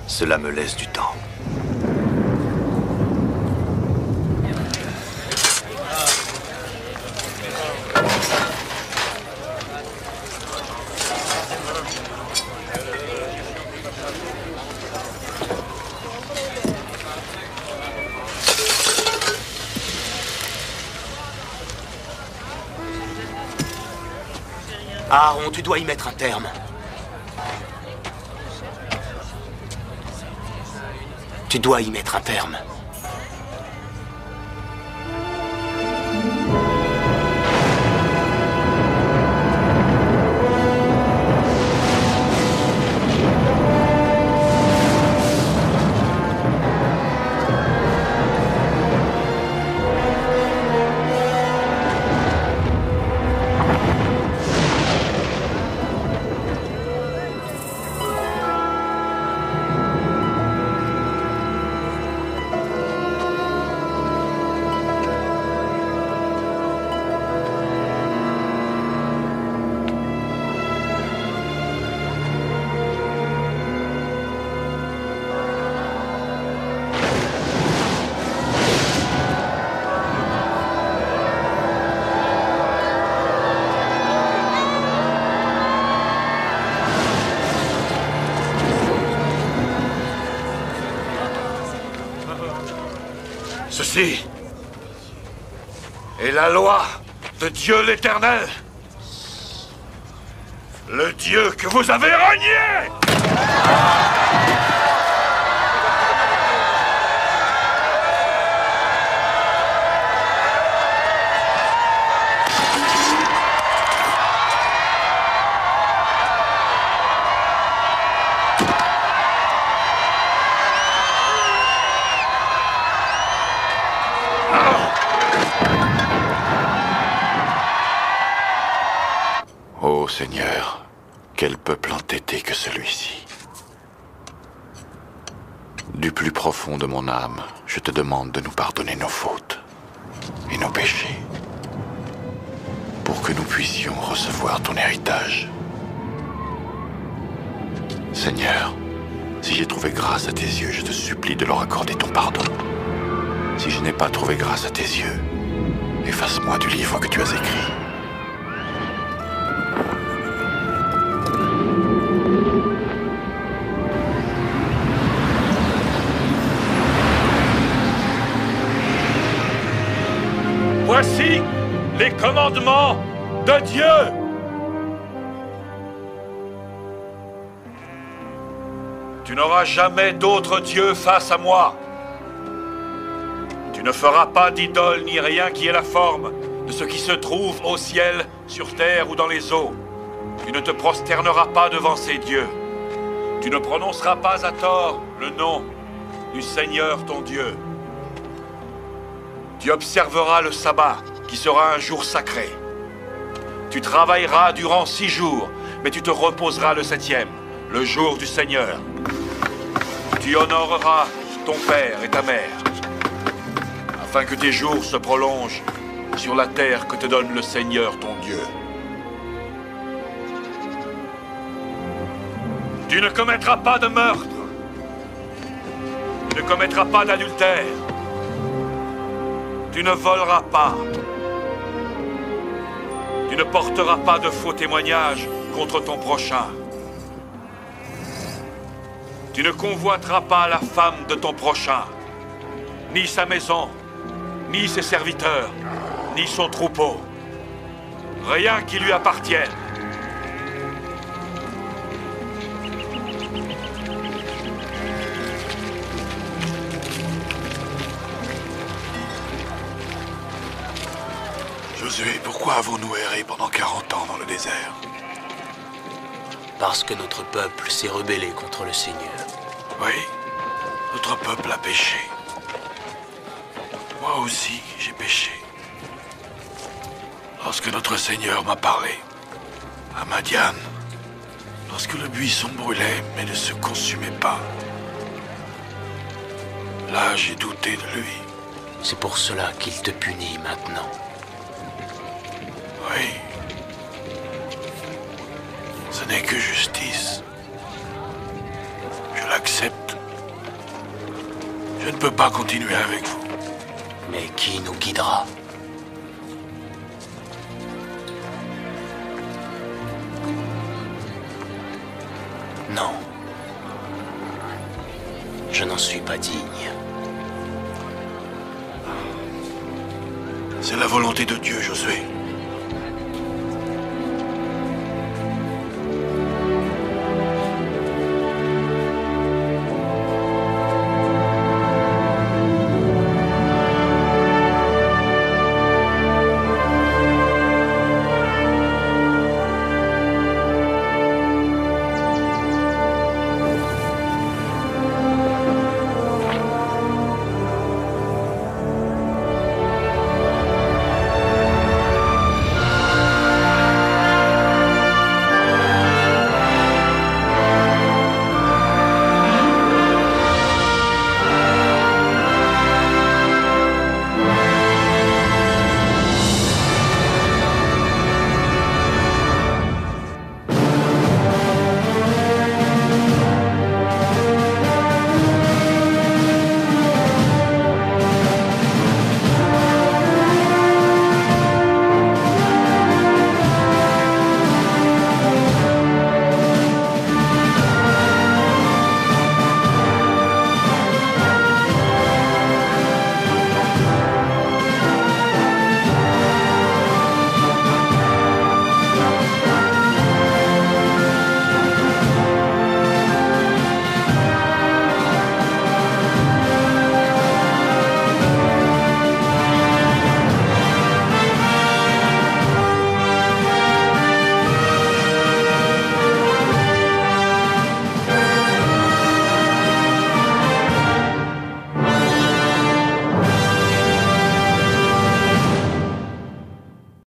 Cela me laisse du temps. Aaron, tu dois y mettre un terme. Tu dois y mettre un terme. Est la loi de Dieu l'Éternel. Le Dieu que vous avez renié jamais d'autre Dieu face à moi. Tu ne feras pas d'idole ni rien qui ait la forme de ce qui se trouve au ciel, sur terre ou dans les eaux. Tu ne te prosterneras pas devant ces dieux. Tu ne prononceras pas à tort le nom du Seigneur ton Dieu. Tu observeras le sabbat, qui sera un jour sacré. Tu travailleras durant six jours, mais tu te reposeras le septième, le jour du Seigneur. Tu honoreras ton père et ta mère, afin que tes jours se prolongent sur la terre que te donne le Seigneur ton Dieu. Tu ne commettras pas de meurtre. Tu ne commettras pas d'adultère. Tu ne voleras pas. Tu ne porteras pas de faux témoignages contre ton prochain. Tu ne convoiteras pas la femme de ton prochain, ni sa maison, ni ses serviteurs, ni son troupeau. Rien qui lui appartienne. Josué, pourquoi avons-nous erré pendant 40 ans dans le désert? Parce que notre peuple s'est rebellé contre le Seigneur. Oui, notre peuple a péché. Moi aussi, j'ai péché. Lorsque notre Seigneur m'a parlé, à Madiane, lorsque le buisson brûlait mais ne se consumait pas, là j'ai douté de lui. C'est pour cela qu'il te punit maintenant. Oui. Ce n'est que justice. Je l'accepte. Je ne peux pas continuer avec vous. Mais qui nous guidera? Non. Je n'en suis pas digne. C'est la volonté de Dieu, Josué.